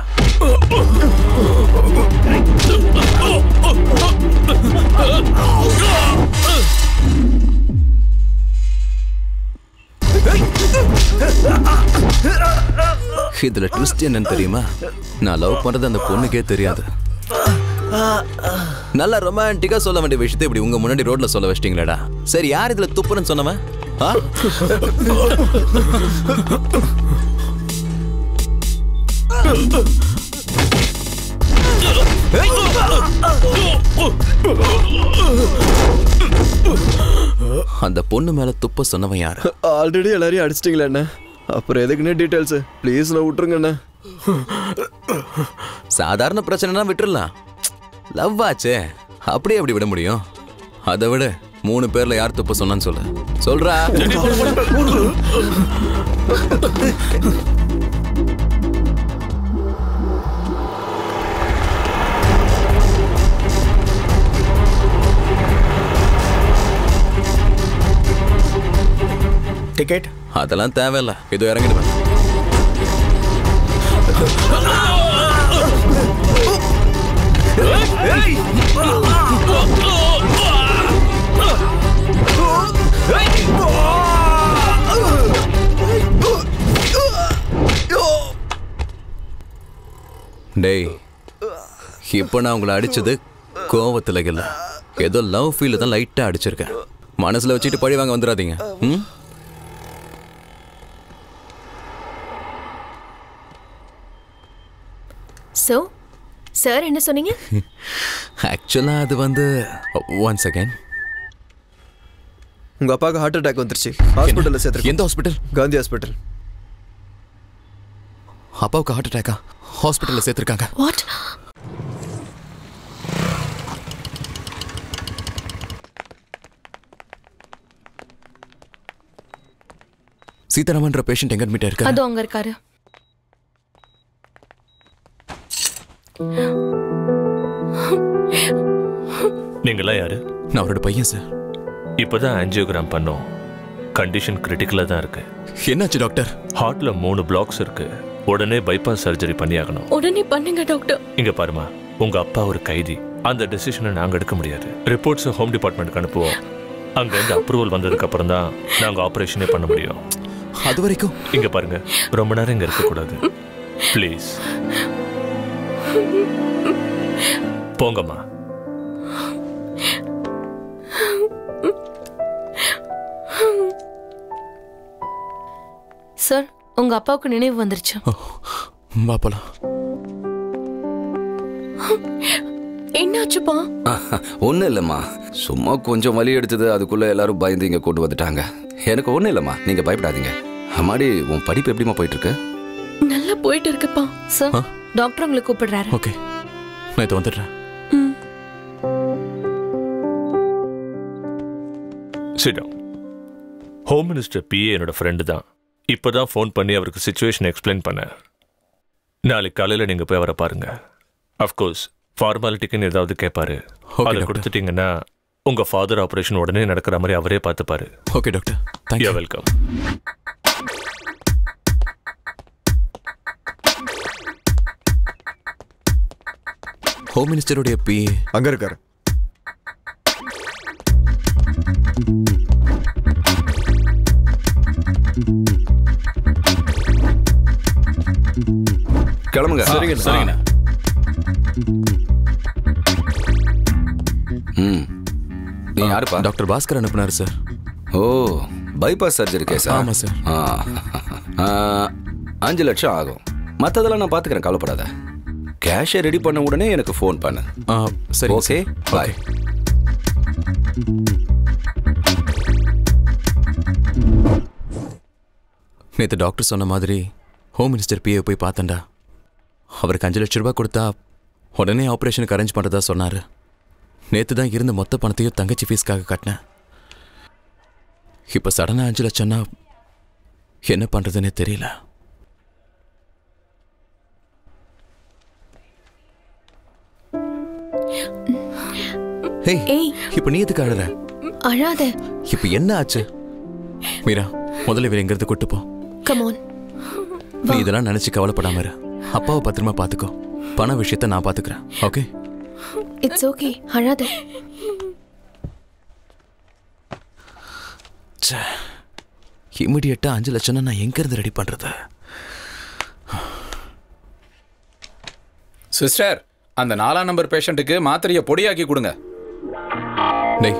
இதுல ட்விஸ்ட் என்னன்னு தெரியுமா? நான் லவ் பண்றது அந்த பொண்ணுக்கே தெரியாது. நல்லா ரொமான்டிக்கா சொல்ல வேண்டிய விஷயத்தை இப்படி உங்க முன்னாடி ரோட்ல சொல்ல வச்சிட்டீங்களேடா. சரி யார் இதுல துப்புறன்னு சொன்னவன் ஆ? அந்த பொண்ணு மேல துப்ப சொன்னவன் யாரு? ஆல்ரெடி எல்லாரையும் அடிச்சிட்டீங்களா என்ன அப்புறம் எதுக்குன்னே டீட்டெயில்ஸ் ப்ளீஸ் நான் விட்டுருங்க என்ன சாதாரண பிரச்சனைனா விட்டுறலாம். லவ் ஆச்சே. அப்படியே அப்படி விட முடியும்? அதை விட. மூணு பேர்ல யார் துப்ப சொன்னான்னு சொல்லு. சொல்றா. டிக்கெட் அதெல்லாம் தேவையில்ல. இதோ இறங்கிடுவேன். டேய் இப்போ நான் உங்களை அடிச்சது கோவத்துல இல்ல. ஏதோ லவ் ஃபீல் தான் லைட்டா அடிச்சிருக்கேன். மனசுல வச்சுட்டு பழி வாங்க வந்துடாதீங்க. ம்? சோ சார் என்ன சொன்னீங்க? ஆக்சுவலா அது வந்து ஒன் செகண்ட் உங்க அப்பாவுக்கு ஹார்ட் அட்டாக் வந்துருச்சு. ஹாஸ்பிட்டல்ல சேர்த்து எந்த ஹாஸ்பிட்டல் காந்தி ஹாஸ்பிட்டல் அப்பாவுக்கு ஹார்ட் அட்டாக்கா ஹாஸ்பிட்டல்ல சேர்த்திருக்காங்க. வாட் சீதாராமன்ற பேஷண்ட் எங்க அட்மிட் இருக்காரு? அதோ அங்க இருக்காரு. நீங்களாம் யாரு? நான் அவரோட பையன் சார். இப்பதான் ஆஞ்சியோகிராம் பண்ணோம். கண்டிஷன் கிரிட்டிக்கலா தான் இருக்கு. என்னாச்சு டாக்டர்? ஹார்ட்ல மூணு பிளாக்ஸ் இருக்கு. உடனே பைபாஸ் சர்ஜரி பண்ணியாகணும் உடனே பண்ணுங்க டாக்டர். இங்க பாருமா உங்க அப்பா ஒரு கைதி. அந்த டெசிஷனை நாங்க எடுக்க முடியாது. ரிப்போர்ட்ஸ் ஹோம் டிபார்ட்மெண்ட்க்கு அனுப்புவோம். அங்க இருந்து அப்ரூவல் வந்ததுக்கு அப்புறம் தான் நாங்க ஆபரேஷனே பண்ண முடியும். அது வரைக்கும். இங்க பாருங்க ரொம்ப நேரம் இங்க இருக்க கூடாது ப்ளீஸ் போங்கம்மா. சார் உங்க அப்பாவுக்கு நினைவு வந்துருச்சு. வா போலாம். என்னாச்சுப்பா? ஒன்றும் இல்லைம்மா. சும்மா கொஞ்சம் வலி எடுத்தது அதுக்குள்ள எல்லாரும் பயந்து இங்கே கொண்டு வந்துட்டாங்க. எனக்கு ஒன்றும் இல்லைம்மா. நீங்கள் பயப்படாதீங்க. அம்மாடி உன் படிப்பு எப்படிம்மா போயிட்டு இருக்கு? நல்லா போயிட்டு இருக்குப்பா. சார் டாக்டர் உங்களை கூப்பிடுறாரு. ஓகே. நான் இதை வந்துடுறேன். சிடம் ஹோம் மினிஸ்டர் பிஏ என்னோட ஃப்ரெண்டு தான். இப்போதான் ஃபோன் பண்ணி அவருக்கு சுச்சுவேஷன் எக்ஸ்பிளைன் பண்ணேன். நாளைக்கு காலையில் நீங்கள் போய் அவரை பாருங்க. அஃப்கோர்ஸ் ஃபார்மாலிட்டிக்குன்னு ஏதாவது கேட்பாரு அதை கொடுத்துட்டீங்கன்னா உங்க ஃபாதர் ஆபரேஷன் உடனே நடக்கிற மாதிரி அவரே பார்த்துப்பாரு. Okay doctor thank you welcome home மினிஸ்டருடைய P அங்க இருக்காரு. கிளம்புங்க. சரிங்க. சரிங்கண்ணா ம். நீ யாருப்பா? டாக்டர் பாஸ்கர் அனுப்புனாரு சார். ஓ பைபாஸ் சர்ஜரி கேஸா ஆமா சார். அஞ்சு லட்சம் ஆகும். மற்றதெல்லாம் நான் பார்த்துக்கிறேன் கவலைப்படாத. கேஷை ரெடி பண்ண உடனே எனக்கு ஃபோன் பண்ணு. சரி ஓகே பாய் நேற்று டாக்டர் சொன்ன மாதிரி ஹோம் மினிஸ்டர் பிஏ போய் பார்த்தேன்டா. அவருக்கு அஞ்சு லட்ச ரூபாய் கொடுத்தா உடனே ஆப்ரேஷனுக்கு அரேஞ்ச் பண்ணுறதா சொன்னார். நேற்று தான் இருந்த மொத்த பணத்தையும் தங்கச்சி ஃபீஸ்க்காக கட்டினேன். இப்போ சடனாக அஞ்சு லட்சம்னா என்ன பண்ணுறதுன்னே தெரியல. ஏய் இப்போ நீ எதுக்கு அழற? அழாத. இப்போ என்ன ஆச்சு? மீரா முதல்ல இவர் எங்கிறது கூட்டு போ. கமோன் நீ இதெல்லாம் நினைச்சு கவலைப்படாம இரு. அப்பாவை பத்திரமா பாத்துக்கோ. பண விஷயத்த நான் பாத்துக்கிறேன். ஓகே இட்ஸ் ஓகே அழாத. இமிடியட்டா அஞ்சு லட்சம்னா நான் எங்க இருந்து ரெடி பண்றது? சிஸ்டர் அந்த நாலாம் நம்பர் பேஷண்ட்டுக்கு மாத்திரையை பொடியாக்கி கொடுங்க. டேய்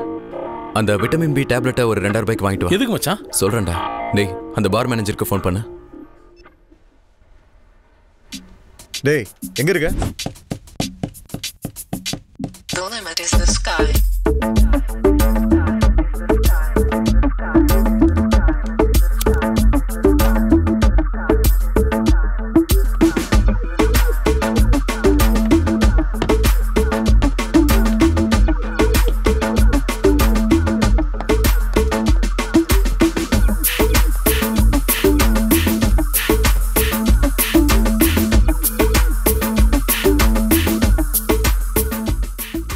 அந்த விட்டமின் பி டேப்லெட்டை ஒரு ரெண்டாயிரம் ரூபாய்க்கு வாங்கிட்டு வா. எதுக்கு மச்சான்? சொல்றேன்டா. டேய் அந்த பார் மேனேஜருக்கு ஃபோன் பண்ணு. டேய் எங்க இருக்க? The limit is the sky.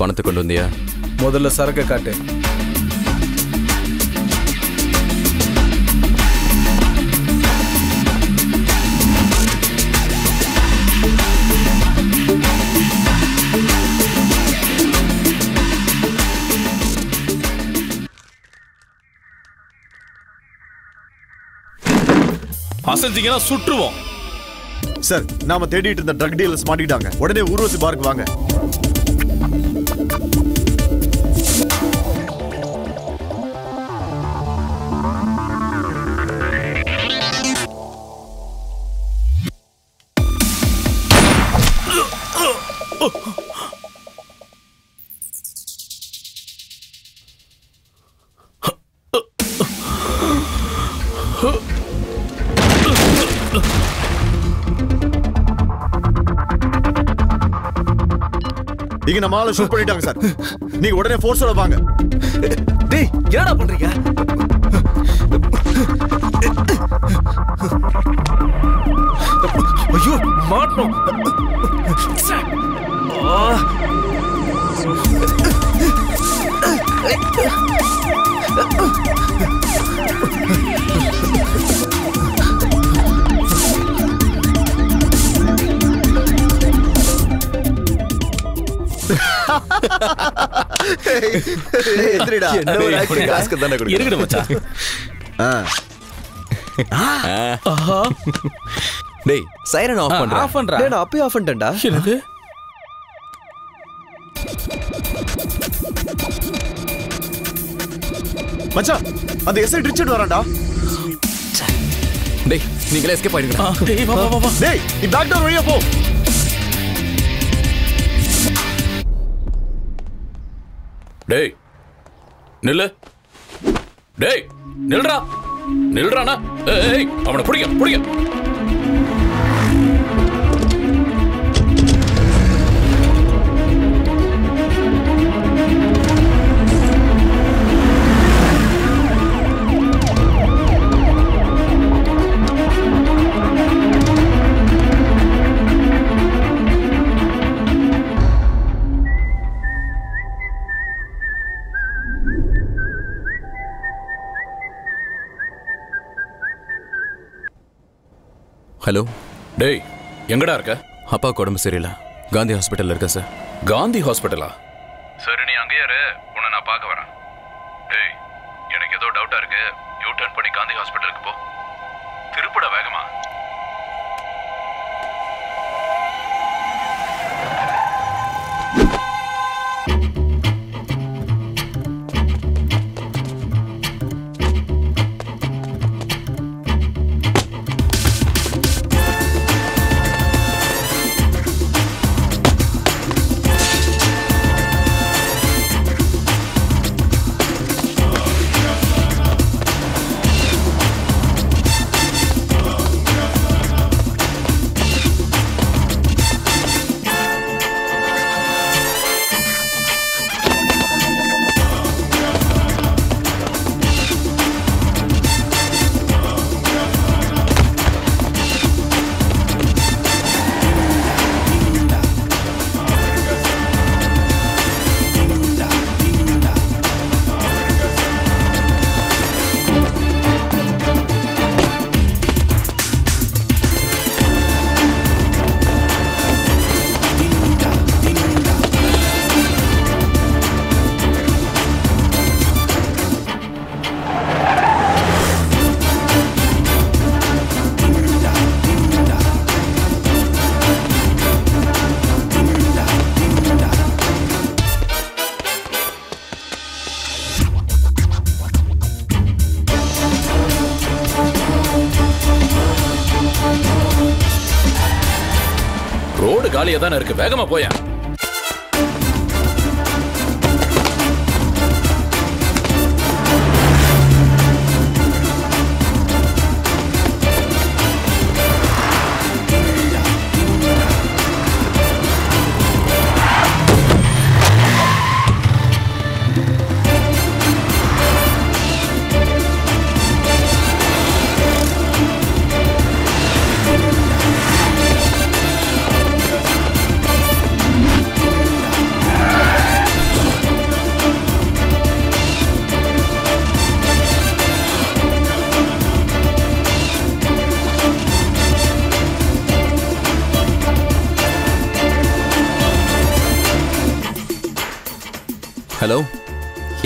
பணத்தை கொண்டு வந்தியா? முதல்ல சரக்கு காட்டு. அசைஞ்சிங்கன்னா சுற்றுவோம். சார் நாம தேடிட்டு இருந்த ட்ரக் டீலர்ஸ் மாட்டிக்கிட்டாங்க. உடனே ஊர்வசி பாருக்கு வாங்க. இங்க நம்ம ஆளை ஷூட் பண்ணிட்டாங்க சார். நீங்க உடனே ஃபோர்ஸோட வாங்க. டேய் என்னடா பண்றீங்க? ஐயோ மாட்டோம் எந்திரிடா என்ன ஒரு acting. காசுக்கு தானே கொடுக்கணும். இருக்கட்டும் மச்சான். ஆஹா. டேய் சைரன் ஆஃப் பண்றேன் ஆஃப் பண்றா. டேய், அப்பயே ஆஃப் பண்ணிட்டேன்டா. எனக்கு மச்சான் அந்த எஸ்ஐ ரிச்சர்ட் வரான்டா. டேய் நீங்களே எஸ்கேப் ஆயிடுங்க டேய் வா வா டேய் நீ பேக் வழியா போ. டேய் நில்லு. டேய் நில்றா. நில்றானா? ஏய் அவனை பிடிக்க பிடிக்க ஹலோ டேய் எங்கடா இருக்க? அப்பாவுக்கு உடம்பு சரியில்லை. காந்தி ஹாஸ்பிட்டல்ல இருக்கேன் சார். காந்தி ஹாஸ்பிட்டலா சரி நீ அங்கேயே இரு. உன்னை நான் பார்க்க வரேன். டேய் எனக்கு ஏதோ டவுட்டா இருக்கு. யூ டர்ன் பண்ணி காந்தி ஹாஸ்பிட்டலுக்கு போ. திருப்பட வேகமா. வேகமா போயா?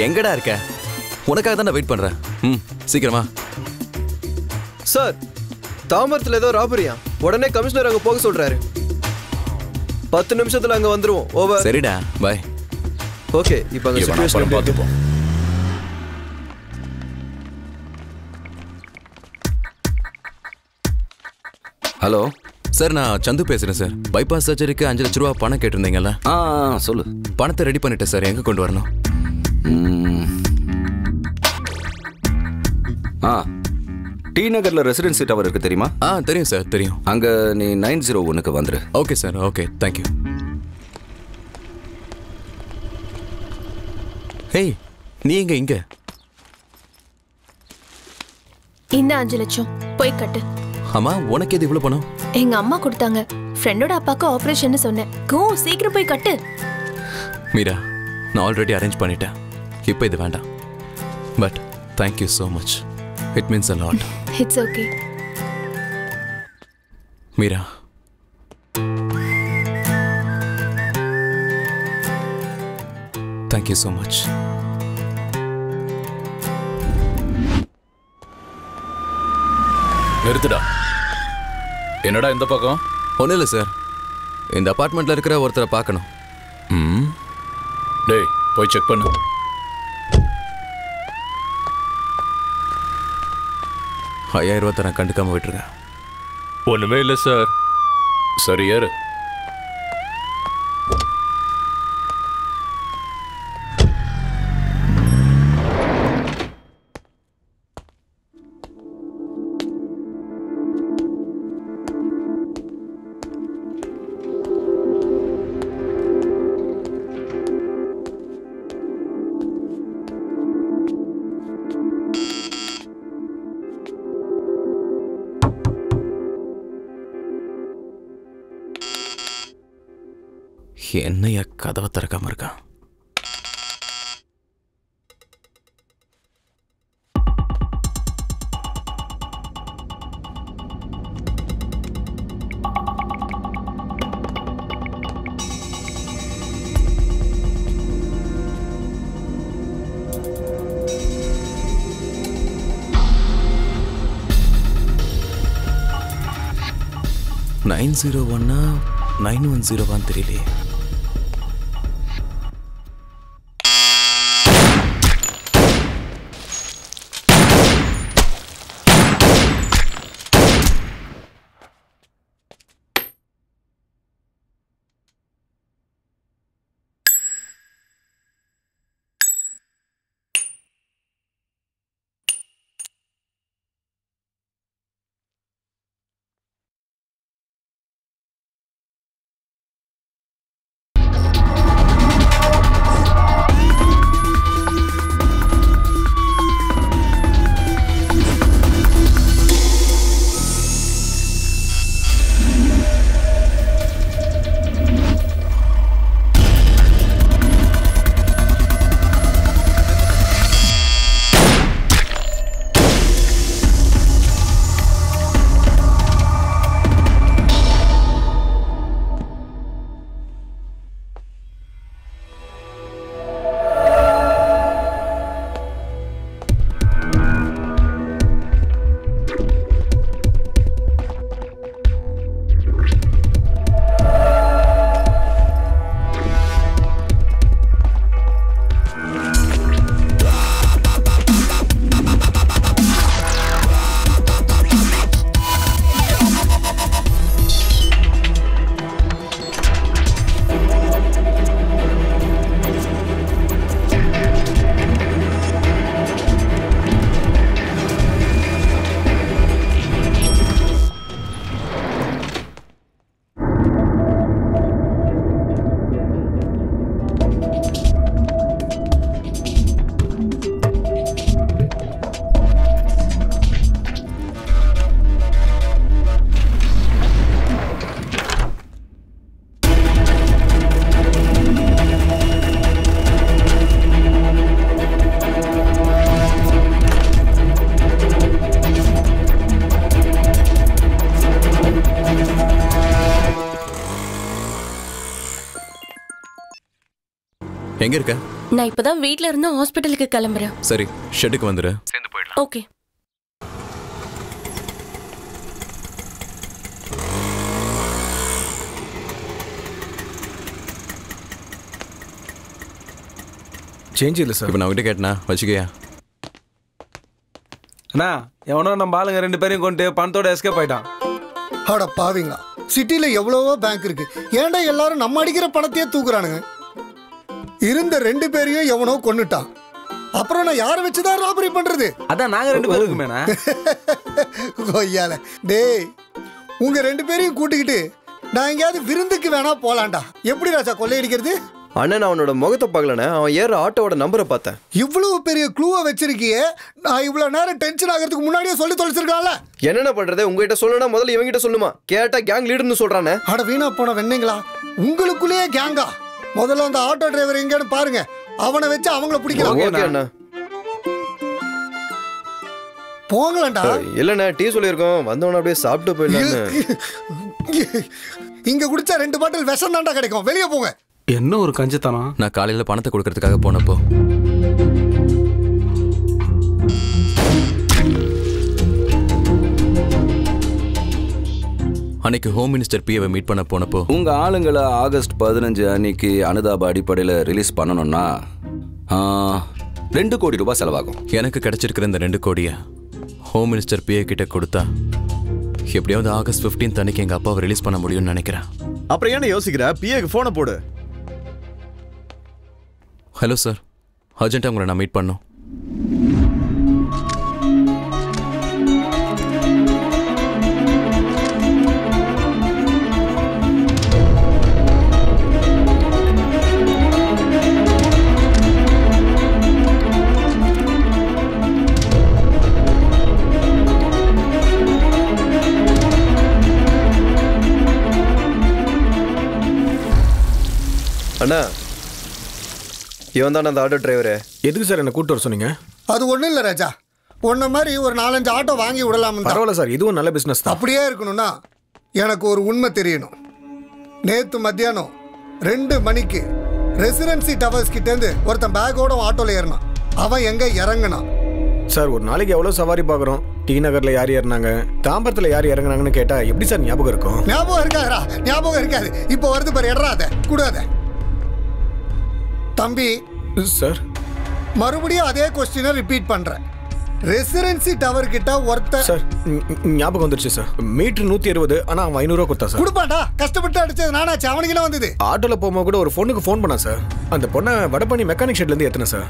எங்கடா இருக்க? உனக்காக தான் வெயிட் பண்றேன். ம் சீக்கிரமா. சார் தாம்பரத்தில் ஏதோ ராபரியா உடனே கமிஷனர் அங்க போக சொல்றாரு. பத்து நிமிஷத்துல அங்க வந்துருவோம். ஓவர் சரிடா பாய் ஓகே இப்போ அங்க சுச்சுவேஷன் பார்த்துப்போம். ஹலோ சார் நான் சந்து பேசுறேன் சார் பைபாஸ் சர்ஜரிக்கு அஞ்சு லட்ச ரூபா பணம் கேட்டிருந்தீங்கல்ல? ஆ சொல்லு. பணத்தை ரெடி பண்ணிட்டேன் சார் எங்க கொண்டு வரணும். ஆ. டி நகர்ல ரெசிடென்சி டவர் இருக்கு தெரியுமா? ஆ தெரியும் சார் தெரியும். அங்க நீ நைன் ஜீரோ ஒன்னுக்கு வந்துரு. Okay sir okay thank you hey நீ எங்க இங்க? இந்த அஞ்சு லட்சம் போய் கட்டு. அம்மா உனக்கு எது இவ்வளவு பணம்? எங்க அம்மா கொடுத்தாங்க. ஃப்ரெண்டோட அப்பாக்கு ஆபரேஷன் சொன்னேன். கோ சீக்கிரம் போய் கட்டு. மீரா நான் ஆல்ரெடி அரேஞ்ச் பண்ணிட்டேன். இப்போ இது வேண்டாம். But thank you so much it means a lot it's okay Meera thank you so much நிறுத்துடா. என்னடா இந்த பக்கம்? ஒன்றும் இல்லை சார் இந்த அப்பார்ட்மெண்ட்டில் இருக்கிற ஒருத்தரை பார்க்கணும். ம். டேய் போய் செக் பண்ணு. ஐயாயிரம் ரூபா தரேன் கண்டுக்காம விட்டுருங்க ஒண்ணுமே இல்லை சார். சரி ஏறு. என்னைய கதவை திறக்காம இருக்கான் நைன் ஜீரோ ஒன்னா நைன் ஒன் ஜீரோவான்னு தெரியலையே. எங்க இருக்க? நான் இப்பதான் வீட்ல இருந்து ஹாஸ்பிட்டலுக்கு கிளம்புறேன். சரி ஷெட்டுக்கு வந்துரு. ஓகே. சேஞ்ச் இல்லை சார் இப்போ நான் உங்ககிட்ட கேட்டனா? வச்சுக்கயா? அண்ணா எவனோ நம்ம ஆளுங்க ரெண்டு பேரையும் கொண்டு பணத்தோட எஸ்கேப் ஆயிட்டான். அட பாவிங்களா சிட்டில எவ்வளவோ பேங்க் இருக்கு. ஏன்டா எல்லாரும் நம்ம அடிக்கிற பணத்தையே தூக்குறானுங்க? இருந்த ரெண்டு பேரையும் எவனோ கொன்னுட்டான் அப்புறம் நான் யாரை வச்சுதான் ராபரி பண்றது? அதான் நாங்க ரெண்டு பேரும் இருக்குமேண்ணா. கொய்யால. டேய் உங்க ரெண்டு பேரையும் கூட்டிக்கிட்டு நான் எங்கேயாவது விருந்துக்கு வேணா போலாம்டா. எப்படி ராஜா கொள்ளையடிக்கிறது அண்ணன் நான் அவனோட முகத்தை பார்க்கலண்ணே. அவன் ஏற ஆட்டோவோட நம்பரை பார்த்தேன். இவ்வளவு பெரிய க்ளூவை வச்சிருக்கியே நான் இவ்வளவு நேரம் டென்ஷன் ஆகிறதுக்கு முன்னாடியே சொல்லி தொலைச்சிருக்கான்ல என்னென்ன பண்றது? உங்ககிட்ட சொல்லணும்னா முதல்ல இவங்கிட்ட சொல்லுமா. கேட்டா கேங் லீடர்னு சொல்றானே. அட வீணா போன வெண்ணீங்களா உங்களுக்குள்ளேயே கேங்கா முதல்ல அந்த ஆட்டோ டிரைவர் எங்கன்னு பாருங்க. அவனை வச்சு அவங்கள பிடிக்கலாம். போங்களேன்டா இல்லண்ணே டீ சொல்லியிருக்கோம். வந்தவன அப்படியே சாப்பிட்டு போயிடலான்னு. இங்க குடிச்சா ரெண்டு பாட்டில் விஷம் தாண்டா கிடைக்கும். வெளியே போங்க. என்ன ஒரு கஞ்சத்தனம்? நான் காலையில் பணத்தை கொடுக்கறதுக்காக போனப்போ. அன்னைக்கு ஹோம் மினிஸ்டர் பிஏவை மீட் பண்ண போனப்போ உங்க ஆளுங்களை ஆகஸ்ட் பதினஞ்சு அன்னைக்கு அனுதாப அடிப்படையில் ரிலீஸ் பண்ணணும்னா ரெண்டு கோடி ரூபாய் செலவாகும். எனக்கு கிடைச்சிருக்கிற இந்த ரெண்டு கோடியை ஹோம் மினிஸ்டர் பிஏ கிட்ட கொடுத்தா எப்படியாவது ஆகஸ்ட் 15th அன்னைக்கு எங்க அப்பாவை ரிலீஸ் பண்ண முடியும்னு நினைக்கிறேன். அப்புறம் ஏன் யோசிக்கிற? பிஏக்கு போனை போடு. ஹலோ சார் அர்ஜென்ட்டாக உங்களை நான் மீட் பண்ணோம் அண்ணா இவன் தானே அந்த ஆட்டோ டிரைவரு எதுக்கு சார் என்ன கூட்டு வர சொன்னீங்க? அது ஒண்ணும் இல்ல ராஜா. உன்ன மாதிரி ஒரு நாலஞ்சு ஆட்டோ வாங்கி விடலாம் பரவாயில்ல சார் இதுவும் நல்ல பிசினஸ் தான். அப்படியே இருக்கணும்னா எனக்கு ஒரு உண்மை தெரியணும். நேத்து மத்தியானம் ரெண்டு மணிக்கு ரெசிடென்சி டவர்ஸ் கிட்டேருந்து ஒருத்தன் பேக்கோட ஆட்டோல ஏறினான். அவன் எங்க இறங்குனான். சார் ஒரு நாளைக்கு எவ்வளோ சவாரி பார்க்குறோம் டி நகர்ல யார் ஏறினாங்க? தாம்பரத்தில் யார் இறங்குனாங்கன்னு கேட்டா எப்படி சார் ஞாபகம் இருக்கும்? ஞாபகம் இருக்காதுடா ஞாபகம் இருக்காது. இப்போ வருது பாரு இடறாத கூடாத. தம்பி. சார். மறுபடியும் அதே கொஸ்டினை ரிப்பீட் பண்றேன். ரெசிடென்சி டவர் கிட்ட ஒருத்தன் சார் ஞாபகம் வந்துருச்சு சார். மீட்ரு நூற்றி அறுபது ஆனால் அவன் ஐநூறுரூவா கொடுத்தா சார். கொடுப்பாடா கஷ்டப்பட்டு அடிச்சது நானாச்சு அவனுக்கு என்ன வந்தது? ஆட்டோல போகும்போது கூட ஒரு பொண்ணுக்கு ஃபோன் பண்ணா சார். அந்த பொண்ணை வடபழனி மெக்கானிக் ஷெட்லேருந்து ஏற்றினேன் சார்.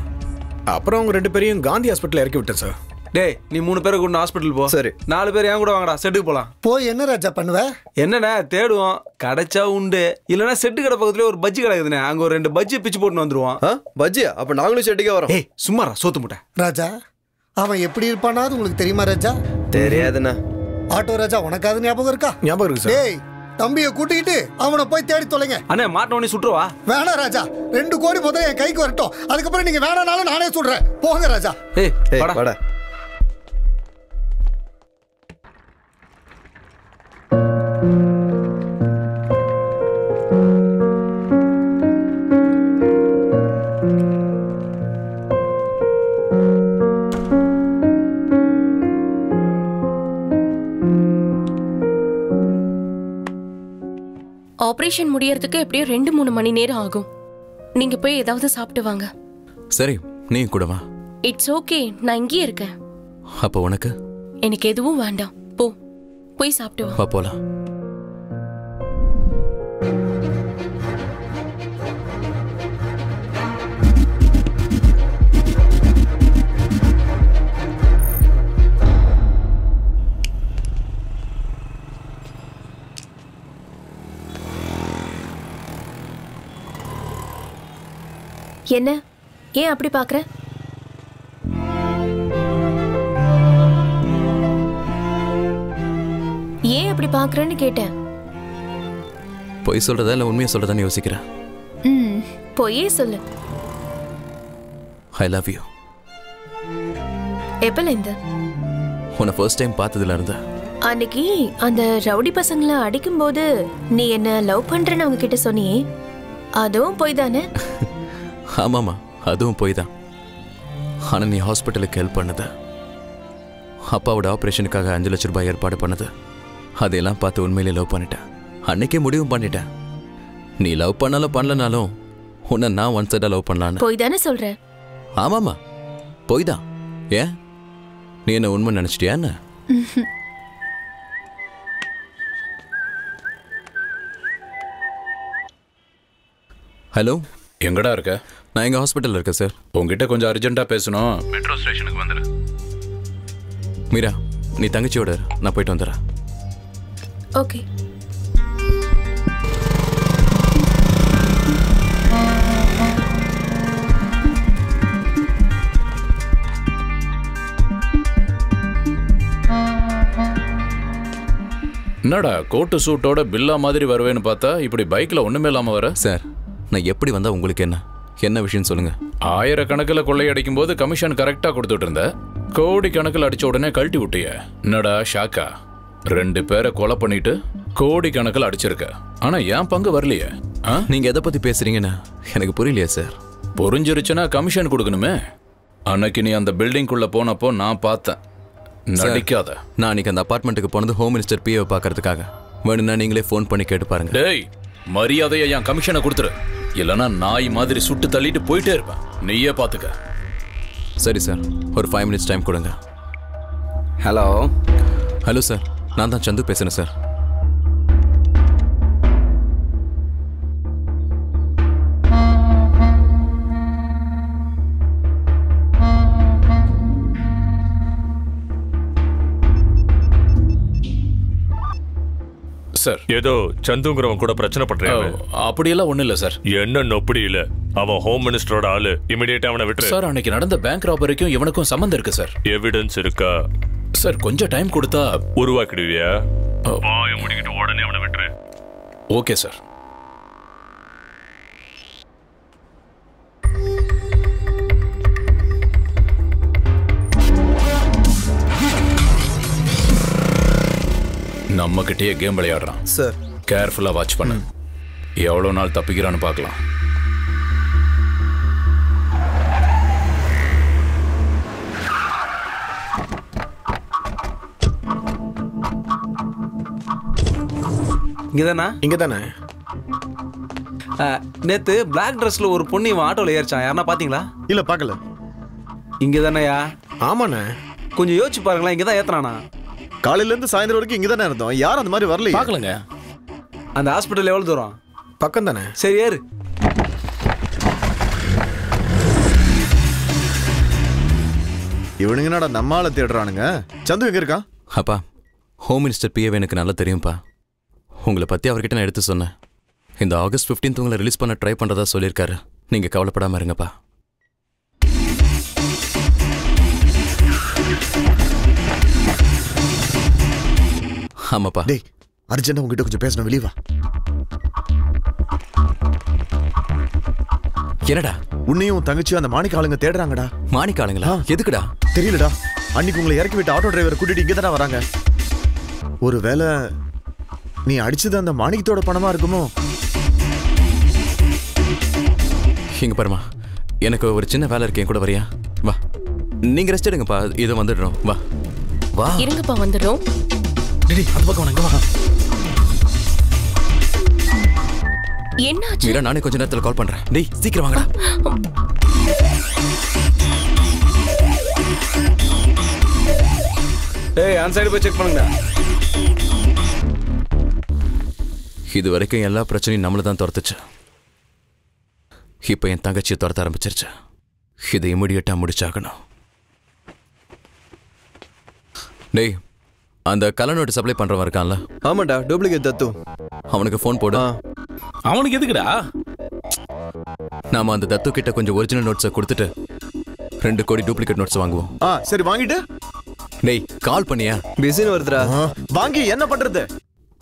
அப்புறம் அவங்க ரெண்டு பேரையும் காந்தி ஹாஸ்பிட்டல் இறக்கி விட்டேன் சார். டேய் நீ மூணு பேரை கூட ஹாஸ்பிட்டல் போ. சரி. நாலு பேர் என் கூட வாங்கடா செட்டுக்கு போலாம். போய் என்ன ராஜா பண்ணுவ? என்னண்ணே தேடுவோம். கிடைச்சா உண்டு. இல்லைன்னா செட்டு கடை பக்கத்துலயே ஒரு பஜ்ஜி கிடக்குதுண்ணே அங்க ஒரு ரெண்டு பஜ்ஜி பிச்சு போட்டு வந்துருவோம். பஜ்ஜியா? அப்ப நாங்களும் செட்டுக்கே வரோம். ஏய் சும்மாரா சோத்து முட்டை. ராஜா அவன் எப்படி இருப்பானாது உங்களுக்கு தெரியுமா ராஜா? தெரியாதுண்ணா. ஆட்டோ ராஜா உனக்காவது ஞாபகம் இருக்கா? ஞாபகம் இருக்கு டேய் தம்பியை கூட்டிக்கிட்டு அவனை போய் தேடி தொலைங்க. அண்ணே மாட்டினவனே சுட்டுருவா? வேணாம் ராஜா. ரெண்டு கோடி முதல்ல என் கைக்கு வரட்டும். அதுக்கப்புறம் நீங்க வேணானாலும் நானே சொல்றேன் போங்க ராஜா. ஏய் ஏய், வாடா. ஆபரேஷன் முடியறதுக்கு எப்படியும் ரெண்டு மூணு மணி நேரம் ஆகும். நீங்க போய் ஏதாவது சாப்பிட்டு வாங்க. சரி நீ கூட வா. இட்ஸ் ஓகே நான் இங்கேயே இருக்கேன். அப்போ உனக்கு? எனக்கு எதுவும் வேண்டாம். போ. போய் சாப்பிட்டு வா போலாம். என்ன? ஏன் அப்படி பாக்குற ஏன் அப்படி பாக்குறேன்னு கேட்டேன். பொய் சொல்றதா இல்லை உண்மையை சொல்றதான்னு யோசிக்கிறேன் ம் பொய்யே சொல்லு. ஐ லவ் யூ எப்பல இருந்து உன்னை ஃபர்ஸ்ட் டைம் பார்த்ததுல இருந்து. அன்னைக்கு அந்த ரவுடி பசங்களை அடிக்கும்போது நீ என்ன லவ் பண்றேன்னு அவங்க கிட்ட சொன்னியே. அதுவும் பொய் தானே? ஆமாம்மா அதுவும் பொய் தான் ஆனால் நீ ஹாஸ்பிட்டலுக்கு ஹெல்ப் பண்ணது. அப்பாவோட ஆப்ரேஷனுக்காக அஞ்சு லட்ச ரூபாய் ஏற்பாடு பண்ணது. அதையெல்லாம் பார்த்து உண்மையிலே லவ் பண்ணிட்டேன். அன்னைக்கே முடிவும் பண்ணிட்டேன். நீ லவ் பண்ணாலும் பண்ணலனாலும் உன்னை நான் ஒன் சைடாக லவ் பண்ணலான்னு. பொய் தானே சொல்ற? ஆமாம்மா பொய் தான் ஏன்? நீ என்ன உண்மை நினச்சிட்டியா என்ன. ஹலோ. எங்கடா இருக்க? நான் எங்கள் ஹாஸ்பிட்டலில் இருக்கேன் சார் உங்ககிட்ட கொஞ்சம் அர்ஜென்ட்டாக பேசணும். மெட்ரோ ஸ்டேஷனுக்கு வந்துடு மீரா நீ தங்கச்சியோட நான் போயிட்டு வந்துடுறேன். ஓகே. என்னடா கோட்டு சூட்டோட பில்லா மாதிரி வருவேன்னு பார்த்தா இப்படி பைக்கில் ஒன்றுமே இல்லாமல் வர? சார் நான் எப்படி வந்தால் உங்களுக்கு என்ன? என்ன விஷயம் சொல்லுங்க? ஆயிரக்கணக்கில் கொள்ளையடிக்கும் போது கமிஷன் கரெக்டா கொடுத்துட்டு இருந்த கோடி கணக்கில் அடிச்ச உடனே கழட்டி விட்டிய. என்னடா ஷாக்கா? ரெண்டு பேரை கொலை பண்ணிட்டு கோடி கணக்கில் அடிச்சிருக்க. ஆனா என் பங்கு வரலையே? நீங்க எதை பத்தி பேசுறீங்கன்னு எனக்கு புரியலையா சார் புரிஞ்சிருச்சுன்னா கமிஷன் கொடுக்கணுமே? அன்னைக்கு நீ அந்த பில்டிங்குள்ள போனப்போ நான் பார்த்தேன். நடிக்காத. நான் அன்னைக்கு அந்த அபார்ட்மெண்ட்டுக்கு போனது ஹோம் மினிஸ்டர் பிஏவை பார்க்கறதுக்காக. வேணும்னா நீங்களே ஃபோன் பண்ணி கேட்டு பாருங்க. டேய் மரியாதையை என் கமிஷனை கொடுத்துரு. இல்லைன்னா நாய் மாதிரி சுட்டு தள்ளிட்டு போயிட்டே இருப்பேன். நீயே பாத்துக்க. சரி சார். ஒரு ஃபைவ் மினிட்ஸ் டைம் கொடுங்க. ஹலோ ஹலோ சார் நான் தான் சந்து பேசுறேன் சார் சார். ஏதோ சந்துங்கிறவன் கூட பிரச்சனை பண்றாங்க அப்படியெல்லாம் ஒண்ணும் இல்ல சார். என்ன நொப்படி இல்ல? அவன் ஹோம் மினிஸ்டரோட ஆளு. இமிடியேட்டா அவனை விட்டுரு. சார் அன்னைக்கு நடந்த பேங்க் ராபரிக்கும் இவனுக்கும் சம்மந்தம் இருக்கு சார். எவிடன்ஸ் இருக்கா? சார் கொஞ்சம் டைம் கொடுத்தா உருவாக்கிடுவியா? வாய முடிக்கிட்டு உடனே அவனை விட்டுரு. Okay sir. நம்ம கிட்டயே கேம் விளையாடுறான் சார் கேர்ஃபுல்லா வாட்ச் பண்ணு. எவ்வளவு நாள் தப்பிக்கிறான்னு பார்க்கலாம். இங்கதானா? இங்கதானே? நேத்து பிளாக் ட்ரெஸ்ல ஒரு பொண்ணு இவன் ஆட்டோல ஏறிச்சான். யாருன்னா பாத்தீங்களா? இல்ல பார்க்கல. இங்கதானயா? ஆமாண்ணே. கொஞ்சம் யோசிச்சு பாருங்களேன் இங்கதான் ஏத்துறானா? காலையில இருந்து சாயந்தரம் வரைக்கும் இங்க தானே இருந்தோம். யாரும் அந்த மாதிரி வரல பார்க்கலங்க. அந்த ஹாஸ்பிட்டல் எவ்வளவு தூரம்? பக்கம் தானே? சரி ஏறு. இவனுங்க என்னடா நம்ம ஆளை தேடுறானுங்க? சந்து எங்க இருக்கா அப்பா ஹோம் மினிஸ்டர் பிஏவை எனக்கு நல்லா தெரியும்ப்பா உங்களை பற்றி அவர்கிட்ட நான் எடுத்து சொன்னேன். இந்த ஆகஸ்ட் 15th உங்களை ரிலீஸ் பண்ண ட்ரை பண்ணுறதா சொல்லியிருக்காரு. நீங்கள் கவலைப்படாமல் இருங்கப்பா. ஆமாப்பா. டேய் அர்ஜென்டா உங்ககிட்ட கொஞ்சம் பேசணும் வெளியே வா. என்னடா? உன்னையும் உன் தங்கச்சியும் அந்த மாணிக்க ஆளுங்க தேடுறாங்கடா. மாணிக்க ஆளுங்களா எதுக்குடா? தெரியலடா. அன்னைக்கு உங்களை இறக்கி விட்டு ஆட்டோ டிரைவரை கூட்டிட்டு இங்க தானே வராங்க. ஒருவேளை நீ அடிச்சது அந்த மாணிக்கத்தோட பணமா இருக்குமோ? இங்க பாருமா. எனக்கு ஒரு சின்ன வேலை இருக்கு. என் கூட வரியா? வா. நீங்க ரெஸ்ட் எடுங்கப்பா. இதை வந்துடுறோம். வா. வா இருங்கப்பா வந்துடும் டேடி அது பக்கம் வணங்க வா. என்னாச்சு? மீரா நானே கொஞ்ச நேரத்துல கால் பண்றேன். டேய் சீக்கிரம் வாங்கடா. டேய் அந்த சைடு போய் செக் பண்ணுங்கடா. இது வரைக்கும் எல்லா பிரச்சனையும் நம்மள தான் துரத்துச்சு. இப்போ என் தங்கச்சியை துரத்த ஆரம்பிச்சிருச்சு. இதை இமிடியட்டா முடிச்சாகணும். டேய் அந்த கலர் நோட்டு சப்ளை பண்றவன் இருக்கான்ல. ஆமாண்டா டூப்ளிகேட் தத்து. அவனுக்கு ஃபோன் போடு. அவனுக்கு எதுக்குடா? நாம அந்த தத்து கிட்ட கொஞ்சம் ஒரிஜினல் நோட்ஸை கொடுத்துட்டு ரெண்டு கோடி டூப்ளிகேட் நோட்ஸ் வாங்குவோம். ஆ சரி வாங்கிட்டு. டேய் கால் பண்ணியா? பிஸின்னு வருதுடா. வாங்கி என்ன பண்றது?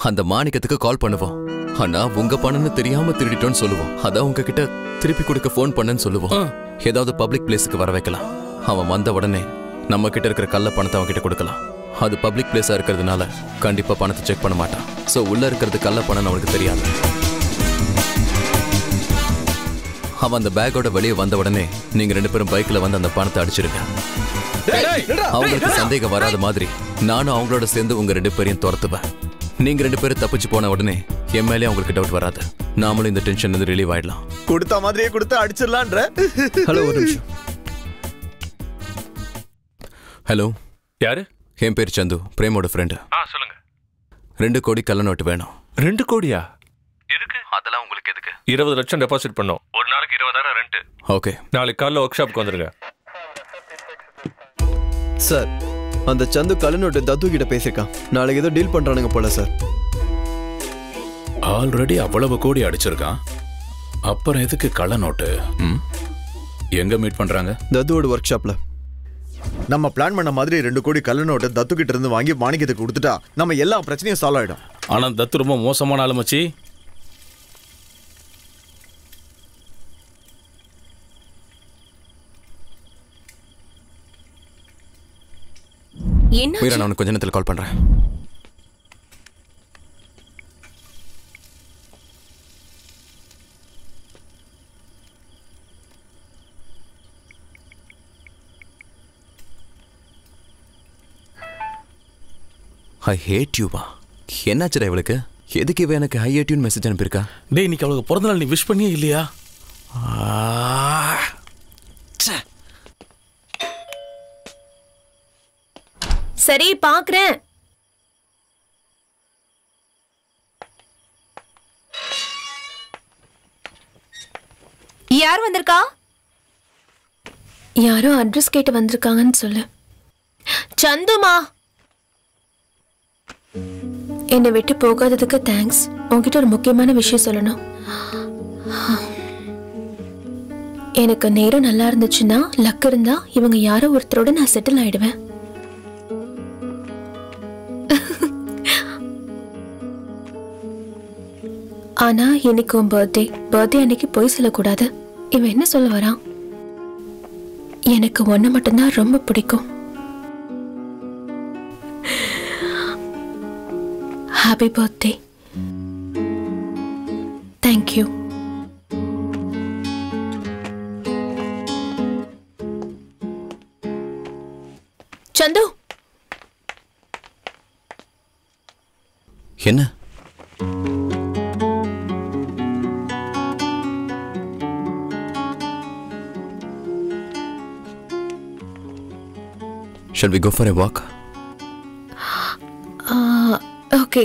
அந்த மாணிக்கத்துக்கு கால் பண்ணுவோம். ஆனா உங்க பணம்னு தெரியாம திருடிட்டோம்னு சொல்லுவோம். அதான் உங்ககிட்ட திருப்பி கொடுக்க ஃபோன் பண்ணேன்னு சொல்லுவோம். ஏதாவது பப்ளிக் பிளேஸுக்கு வர வைக்கலாம். அவன் வந்த உடனே நம்ம கிட்ட இருக்கிற கள்ள பணத்தை அவன் கிட்ட கொடுக்கலாம். அது பப்ளிக் பிளேஸா இருக்கிறதுனால கண்டிப்பா பணத்தை செக் பண்ண மாட்டான். சோ உள்ள இருக்கிறது கள்ள பணம் அவனுக்கு தெரியாது. அவன் அந்த பேக்கோட வெளியே வந்த உடனே நீங்க ரெண்டு பேரும் பைக்ல வந்து அந்த பணத்தை அடிச்சிருங்க. அவங்களுக்கு சந்தேகம் வராத மாதிரி நானும் அவங்களோட சேர்ந்து உங்க ரெண்டு பேரையும் துரத்துவேன். நீங்க ரெண்டு பேரும் தப்பிச்சு போன உடனே என் மேலே அவங்களுக்கு டவுட் வராது. நாமளும் இந்த டென்ஷன் இருந்து ரிலீவ் ஆயிடலாம். கொடுத்த மாதிரியே கொடுத்து அடிச்சிடலான்ற. ஹலோ ஒரு நிமிஷம். ஹலோ யாரு? என் பேர் சந்து பிரேமோட ஃப்ரெண்டு ஆ சொல்லுங்க. ரெண்டு கோடி கள்ள நோட்டு வேணும். ரெண்டு கோடியா? எதுக்கு? அதெல்லாம் உங்களுக்கு எதுக்கு? இருபது லட்சம் டெபாசிட் பண்ணோம். ஒரு நாளைக்கு இருபதாயிரம் ரெண்ட் ஓகே. நாளைக்கு காலைல ஒர்க் ஷாப்புக்கு வந்துருங்க. சார் அந்த சந்து கலநோட்டு தத்து கிட்ட பேசியிருக்கான். நாளைக்கு ஏதோ டீல் பண்றானுங்க போல சார். ஆல்ரெடி அவ்வளவு கோடி அடிச்சிருக்கான். அப்புறம் எதுக்கு கள்ள நோட்டு? ம்? எங்க மீட் பண்றாங்க? தத்துவோட ஒர்க் ஷாப்ல நம்ம பிளான் பண்ண மாதிரி ரெண்டு கோடி கள்ள நோட்டு தத்து கிட்ட இருந்து வாங்கி மாணிக்கத்துக்கு கொடுத்துட்டா நம்ம எல்லா பிரச்சனையும் சால்வ் ஆயிடும். ஆனா தத்து ரொம்ப மோசமான ஆளு மச்சி. என்ன மீரா நான் கொஞ்ச நேரத்தில் கால் பண்றேன். ஐ ஹேட் யூவா என்னாச்சுடா இவளுக்கு? எதுக்கு இவ எனக்கு ஐ ஹேட் யூன் மெசேஜ் அனுப்பியிருக்கா? டேய் இன்னைக்கு அவளுக்கு பிறந்த நாள் நீ விஷ் பண்ணியே இல்லையா? சரி பாக்குறேன் யார் வந்திருக்கா? யாரோ அட்ரஸ் கேட்டு வந்திருக்காங்கன்னு சொல்லு. சந்துமா. என்னை விட்டு போகாததுக்கு தேங்க்ஸ் உங்ககிட்ட ஒரு முக்கியமான விஷயம் சொல்லணும். எனக்கு நேரம் நல்லா இருந்துச்சுன்னா லக் இருந்தா இவங்க யாரோ ஒருத்தரோட நான் செட்டில் ஆயிடுவேன். ஆனா இன்னைக்கு உன் பர்த்டே பர்த்டே அன்னைக்கு போய் சொல்லக்கூடாது. இவன் என்ன சொல்ல வரான்? எனக்கு ஒன்று மட்டும்தான் ரொம்ப பிடிக்கும். ஹாப்பி பர்த்டே தேங்க்யூ சந்து என்ன Shall we go for a walk? Okay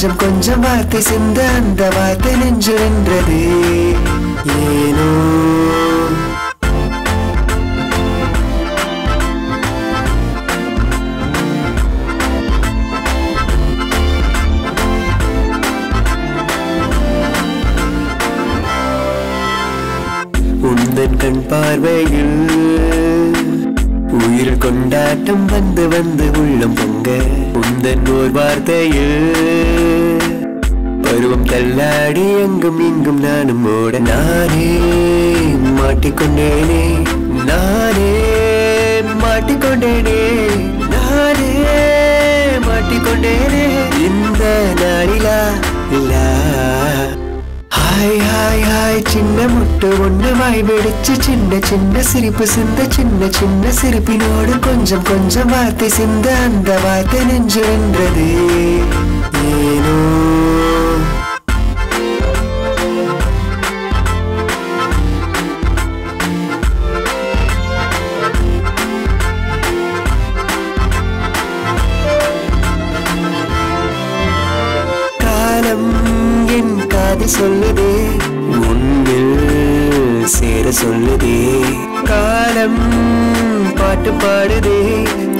கொஞ்சம் கொஞ்சம் வார்த்தை சிந்த அந்த வார்த்தை நெஞ்சு நின்றது. ஏனோ? உந்தன் கண் பார்வையில் உயிர் கொண்டாட்டம் வந்து வந்து உள்ளம் பொங்க. உந்தன் ஓர் வார்த்தையில் அடி எங்கும் இங்கும் நானும் ஓட நானே மாட்டிக்கொண்டேனே நானே மாட்டிக்கொண்டேனே நானே மாட்டிக்கொண்டேனே. இந்த நாளிலா இல்லா. ஹாய் ஹாய் ஹாய் சின்ன முட்டு ஒன்று வாய் வெடிச்சு சின்ன சின்ன சிரிப்பு சிந்த சின்ன சின்ன சிரிப்பினோடு கொஞ்சம் கொஞ்சம் வார்த்தை சிந்த அந்த வார்த்தை நெஞ்சு வென்றது. ஏனோ பாடுதே.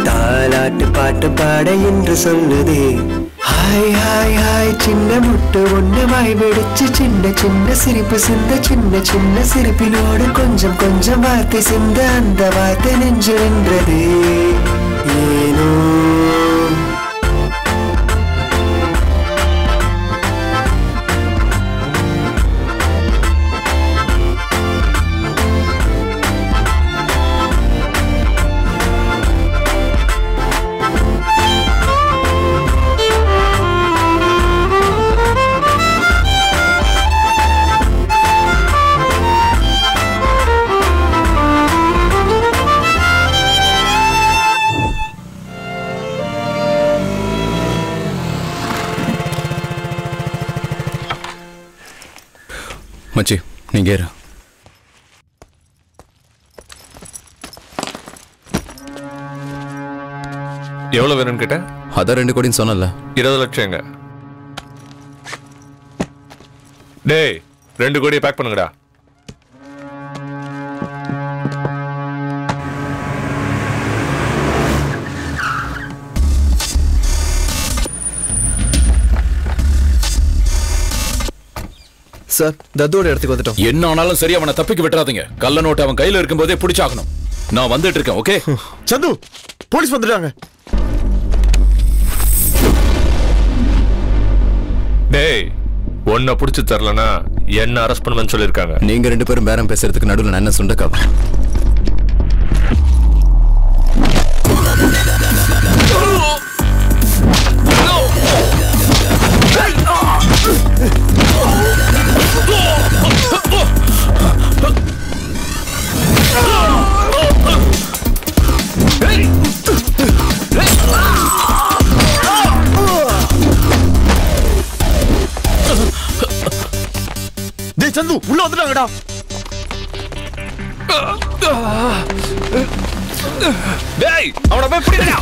தாலாட்டு பாட்டு பாட என்று சொல்லுதே. ஹாய் ஹாய் ஹாய் சின்ன முட்டு ஒன்று வாய் வெடிச்சு சின்ன சின்ன சிரிப்பு சிந்த சின்ன சின்ன சிரிப்பினோடு கொஞ்சம் கொஞ்சம் வார்த்தை சிந்த அந்த வார்த்தை நெஞ்சு நின்றது. ஏனோ மச்சி நீங்க ஏறு எவ்வளவு வேணும்னு கேட்ட அதான் ரெண்டு கோடின்னு சொன்னல இருபது லட்சம் எங்க? டேய் ரெண்டு கோடியை பேக் பண்ணுங்கடா. சார் தத்தோட இடத்துக்கு வந்துட்டோம். என்ன ஆனாலும் சரி அவனை தப்பிக்க விட்டுறாதீங்க. கள்ள நோட்டு அவன் கையில இருக்கும்போதே பிடிச்சாகணும். நான் வந்துட்டு இருக்கேன் ஓகே? சந்து போலீஸ் வந்துட்டாங்க. டேய் உன்னை பிடிச்சி தரலனா என்ன அரெஸ்ட் பண்ணுவேன்னு சொல்லியிருக்காங்க. நீங்க ரெண்டு பேரும் பேரம் பேசுறதுக்கு நடுவில் நான் என்ன சுண்டக்காவா சந்து உள்ள வந்துட்டாங்கடா. டேய் அவனை போய் பிடிடா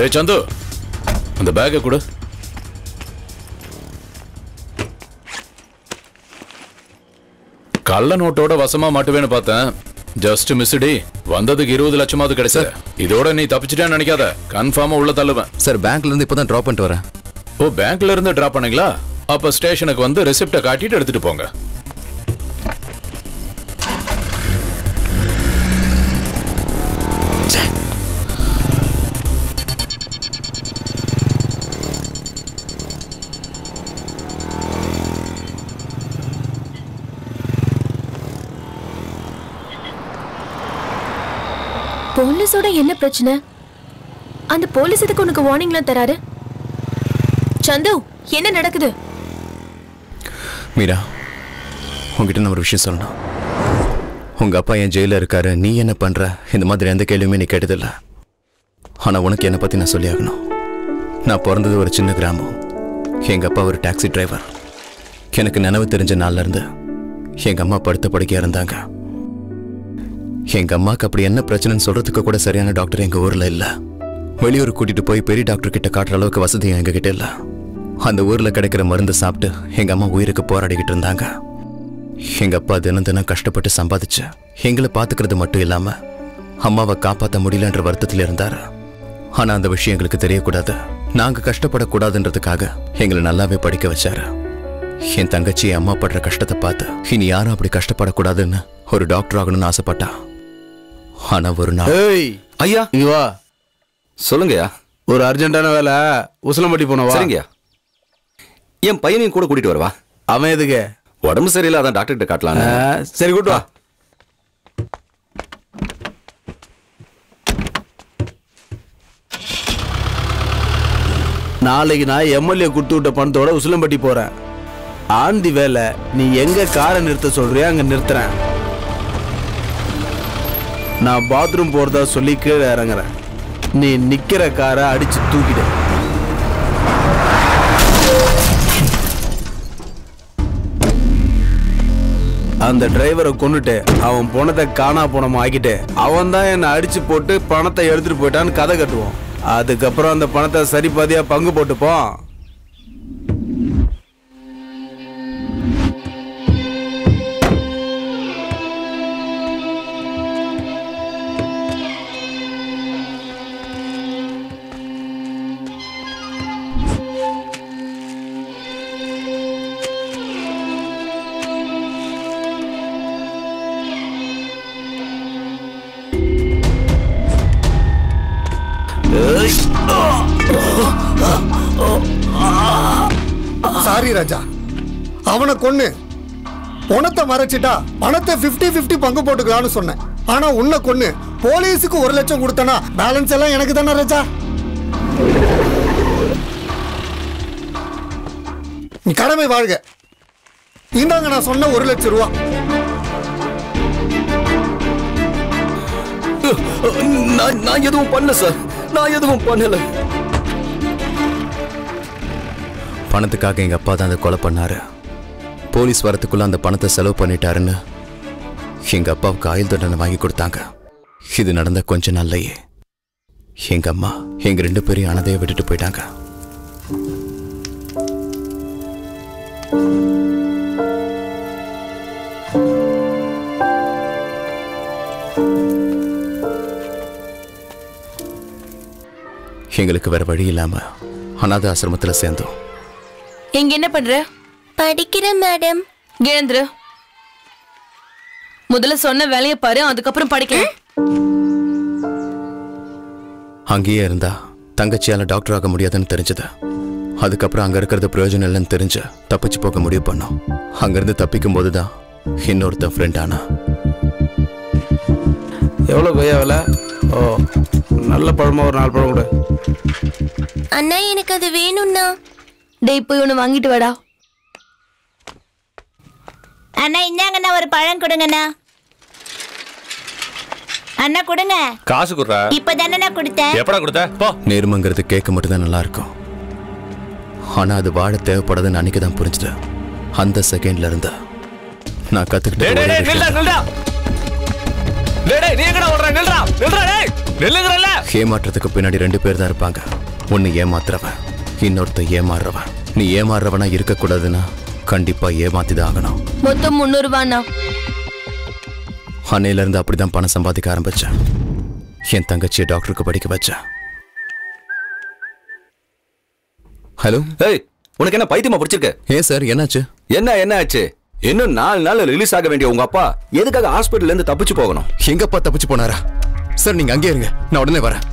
டேய் சந்து. அந்த பேக்கை கொடு. கள்ள நோட்டோட வசமா மாட்டுவேன்னு பார்த்தேன். ஜஸ்ட் மிஸ்டி வந்ததுக்கு இருபது லட்சமாவது கிடைச்ச இதோட நீ தப்பிச்சிட்டேன்னு நினைக்காத. கன்ஃபார்மா உள்ள தள்ளுவேன். சார் பேங்க்ல இருந்து இப்பதான் டிராப் பண்ணிட்டு வரேன். ஓ பேங்க்ல இருந்து டிராப் பண்ணீங்களா? அப்ப ஸ்டேஷனுக்கு வந்து ரெசிப்ட காட்டிட்டு எடுத்துட்டு போங்க. போலீஸோட என்ன பிரச்சனை? அந்த போலீஸ் எதுக்கு உனக்கு வார்னிங்லாம் தராரு? சந்து என்ன நடக்குது? மீரா உங்ககிட்ட நான் ஒரு விஷயம் சொல்லணும். உங்க அப்பா என் ஜெயில இருக்காரு நீ என்ன பண்ற? இந்த மாதிரி எந்த கேள்வியுமே நீ கேட்டதில்ல. ஆனா உனக்கு என்னை பத்தி நான் சொல்லியாகணும். நான் பிறந்தது ஒரு சின்ன கிராமம். எங்க அப்பா ஒரு டாக்ஸி டிரைவர். எனக்கு நினைவு தெரிஞ்ச நாள்ல இருந்து எங்க அம்மா படுத்த படுக்கையா இருந்தாங்க. எங்க அம்மாக்கு அப்படி என்ன பிரச்சனைன்னு சொல்றதுக்கு கூட சரியான டாக்டர் எங்க ஊர்ல இல்ல. வெளியூர் கூட்டிட்டு போய் பெரிய டாக்டர் கிட்ட காட்டுற அளவுக்கு வசதி எங்க கிட்ட இல்ல. அந்த ஊர்ல கிடைக்கிற மருந்து சாப்பிட்டு எங்க அம்மா உயிருக்கு போராடிக்கிட்டு இருந்தாங்க. எங்க அப்பா தினம் தினம் கஷ்டப்பட்டு சம்பாதிச்சு எங்களை பாத்துக்கிறது மட்டும் இல்லாம அம்மாவை காப்பாத்த முடியலன்ற வருத்தத்துல இருந்தாரு. ஆனா அந்த விஷயம் எங்களுக்கு தெரியக்கூடாது. நாங்க கஷ்டப்படக்கூடாதுன்றதுக்காக எங்களை நல்லாவே படிக்க வச்சாரு. என் தங்கச்சி அம்மா படுற கஷ்டத்தை பார்த்து இனி யாரும் அப்படி கஷ்டப்படக்கூடாதுன்னு ஒரு டாக்டர் ஆகணும்னு ஆசைப்பட்டா. ஆனா ஒரு நாள். ஐயா. வா. சொல்லுங்கய்யா. ஒரு அர்ஜென்ட்டான வேலை. உசிலம்பட்டி போனவா சரிங்கய்யா. என் பையனையும் கூட கூட்டிட்டு வரவா? அவன் எதுக்கு? உடம்பு சரியில்லை அதான் டாக்டர் கிட்ட காட்டலாம் சரி கூட்டு வா. நாளைக்கு நான் எம்எல்ஏ கொடுத்து விட்ட பணத்தோட உசிலம்பட்டி போறேன். ஆந்தி வேலை நீ எங்க காரை நிறுத்த சொல்றியோ அங்க நிறுத்துறேன். நான் பாத்ரூம் போறதா சொல்லி கீழே இறங்குறேன். நீ நிக்கிற காரை அடிச்சு தூக்கிடு. அந்த டிரைவரை கொண்டுட்டு அவன் பணத்தை காணா போனமா ஆக்கிட்டு அவன் தான் என்னை அடிச்சு போட்டு பணத்தை எடுத்துட்டு போயிட்டான்னு கதை கட்டுவோம். அதுக்கப்புறம் அந்த பணத்தை சரி பாதியா பங்கு போட்டுப்போம். ராஜா. அவனை கொன்னு. பணத்தை மறைச்சிட்டா பணத்தை 50 50 பங்கு போட்டுக்கலாம்னு சொன்னேன். ஆனா உன்னை கொண்டு போலீஸுக்கு ஒரு லட்சம் கொடுத்தனா பேலன்ஸ் எல்லாம் எனக்கு தானே ராஜா. நீ கடமை வாழ்க. இந்தாங்க நான் சொன்ன ஒரு லட்சம் ரூபா. நான் நான் எதுவும் பண்ணல சார். நான் எதுவும் பண்ணல. பணத்துக்காக எங்க அப்பா தான் அதை கொலை பண்ணாரு. போலீஸ் வரத்துக்குள்ள அந்த பணத்தை செலவு பண்ணிட்டாருன்னு எங்க அப்பாவுக்கு ஆயுள் தண்டனை வாங்கி கொடுத்தாங்க. இது நடந்த கொஞ்ச நாள்லையே எங்க அம்மா எங்க ரெண்டு பேரையும் அனதையை விட்டுட்டு போயிட்டாங்க. எங்களுக்கு வேற வழி இல்லாமல் அனாத ஆசிரமத்தில் சேர்ந்தோம். இங்க என்ன பண்ற? படிக்கிறேன் மேடம். எழுந்துரு. முதல்ல சொன்ன வேலையை பாரு அதுக்கப்புறம் படிக்கலாம். அங்கேயே இருந்தா தங்கச்சியால டாக்டர் ஆக முடியாதுன்னு தெரிஞ்சது. அதுக்கப்புறம் அங்க இருக்கிறது பிரயோஜனம் இல்லைன்னு தெரிஞ்சு தப்பிச்சு போக முடிவு பண்ணோம். அங்கிருந்து தப்பிக்கும் போதுதான் இன்னொருத்தன் ஃப்ரெண்ட் ஆனா. எவ்வளோ கொய்யா விலை? ஓ நல்ல பழமா ஒரு நாலு பழம் கொடு. அண்ணா எனக்கு அது வேணும்ண்ணா. டேய் போய் ஒன்று வாங்கிட்டு வாடா. அண்ணா இந்தாங்கண்ணா ஒரு பழம் கொடுங்கண்ணா. அண்ணா கொடுங்க. காசு குடுறா. இப்பதானே கொடுத்தேன். எப்படா கொடுத்த? போ. நேர்மங்கிறது கேட்க மட்டும்தான் நல்லா இருக்கும். ஆனா அது வாழ தேவைப்படாதுன்னு அன்னைக்கு தான் புரிஞ்சுது. அந்த செகண்ட்ல இருந்து நான் கத்துக்கிட்ட டேய் டேய் ஒரே டேய் நில்டா விஷயம் நில்டா டேய் டேய் நீ எங்கடா ஓடுற? நில்றா நில்றா டேய். நில்லுங்கறல ஏமாற்றத்துக்கு பின்னாடி ரெண்டு பேர் தான் இருப்பாங்க. ஒன்னு ஏமாத்துறவன் இன்னொருத்த ஏமாறுறவன். நீ ஏமாறுறவனா இருக்கக்கூடாதுன்னா கண்டிப்பா ஏமாத்தி தான் ஆகணும் மொத்தம் முந்நூறு ரூபாண்ணா அன்னையில இருந்து அப்படிதான் பணம் சம்பாதிக்க ஆரம்பிச்சேன். என் தங்கச்சியை டாக்டருக்கு படிக்க வச்சேன். ஹலோ? ஏய் உனக்கு என்ன பைத்தியமா பிடிச்சிருக்கு? ஏன் சார் என்னாச்சு? என்ன என்ன ஆச்சு? இன்னும் நாலு நாள் ரிலீஸ் ஆக வேண்டிய உங்க அப்பா எதுக்காக ஹாஸ்பிட்டல்ல இருந்து தப்பிச்சு போகணும்? எங்க அப்பா தப்பிச்சு போனாரா? சார் நீங்க அங்கே இருங்க. நான் உடனே வரேன்.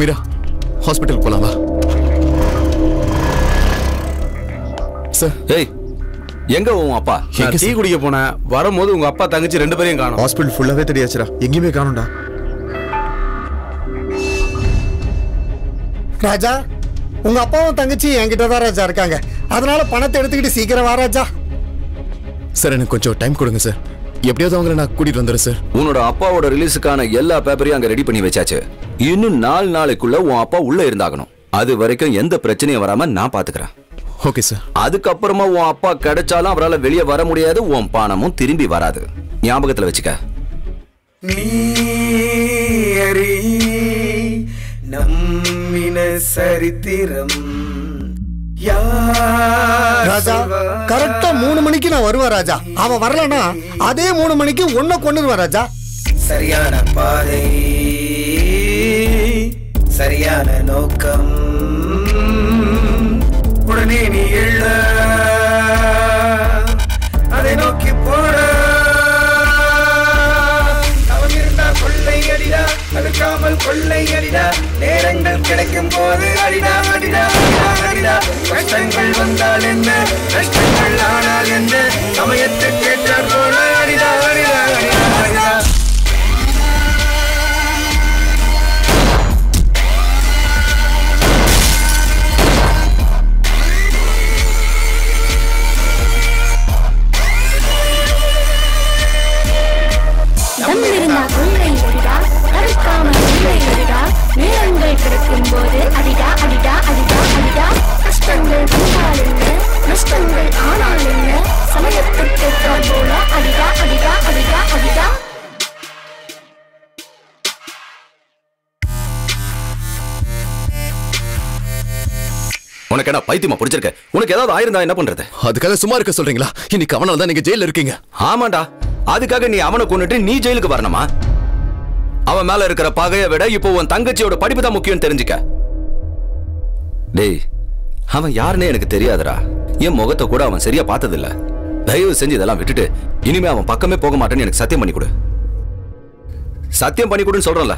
மீரா ஹாஸ்பிட்டல் போலாம் வா. சார் ஏய் எங்க உன் அப்பா? நான் டீ குடிக்க போனேன். வரும்போது உங்க அப்பா தங்கச்சி ரெண்டு பேரையும் காணும். ஹாஸ்பிட்டல் ஃபுல்லாவே தெரியாச்சுடா. எங்கேயுமே காணும்டா. ராஜா உங்க அப்பாவும் தங்கச்சி என்கிட்ட தான் ராஜா இருக்காங்க. அதனால பணத்தை எடுத்துக்கிட்டு சீக்கிரம் வா ராஜா. சார் எனக்கு கொஞ்சம் டைம் கொடுங்க சார் எப்படியாவது அவங்கள நான் கூட்டிட்டு வந்துடுறேன் சார் உன்னோட அப்பாவோட ரிலீஸுக்கான எல்லா பேப்பரையும் அங்க ரெடி பண்ணி வச்சாச்சு. இன்னும் நாலு நாளைக்குள்ள உன் அப்பா உள்ள இருந்தாகணும். அது வரைக்கும் எந்த பிரச்சனையும் வராம நான் பாத்துக்கிறேன். ஓகே சார் அதுக்கப்புறமா உன் அப்பா கிடைச்சாலும் அவரால் வெளியே வர முடியாது. உன் பணமும் திரும்பி வராது. ஞாபகத்துல வச்சுக்க. நீயறி நம்மின சரித்திரம். ராஜா கரெக்டா மூணு மணிக்கு நான் வருவேன் ராஜா. அவ வரலனா அதே மூணு மணிக்கு ஒன்ன கொண்டுருவேன் ராஜா. சரியான பாதை சரியான நோக்கம். உடனே நீ எள்ள அதை நோக்கி போட. அவன் இருந்தா கொள்ளை அடிடா தடுக்காமல் கொள்ளை அடிடா. நேரங்கள் கிடைக்கும் போது அடிடா அடிடா அடிடா. கஷ்டங்கள் வந்தால் என்ன? கஷ்டங்கள் ஆனால் என்ன? சமயத்தை ஏற்றாற் போல அடிடா அடிடா. நேரங்கள் கிடைக்கும் போது அடிடா அடிடா அடிடா அடிடா. கஷ்டங்கள் வந்தால் என்ன நஷ்டங்கள் ஆனால் என்ன சமயத்துக்கு போல அடிடா அடிடா அடிடா அடிடா. உனக்கு என்ன பைத்தியமா பிடிச்சிருக்க? உனக்கு ஏதாவது ஆயிருந்தா என்ன பண்றது? அதுக்காக சும்மா இருக்க சொல்றீங்களா? இன்னைக்கு அவனால தான் நீங்க ஜெயில இருக்கீங்க. ஆமாண்டா. அதுக்காக நீ அவனை கொண்டுட்டு நீ ஜெயிலுக்கு வரணுமா? அவன் மேல இருக்கிற பகையை விட இப்போ உன் தங்கச்சியோட படிப்பு தான் முக்கியம் தெரிஞ்சுக்க. டேய் அவன் யாருன்னே எனக்கு தெரியாதுடா. என் முகத்தை கூட அவன் சரியா பார்த்ததில்ல. தயவு செஞ்சு இதெல்லாம் விட்டுட்டு இனிமே அவன் பக்கமே போக மாட்டேன்னு எனக்கு சத்தியம் பண்ணி கொடு. சத்தியம் பண்ணி கொடுன்னு சொல்றேன்ல.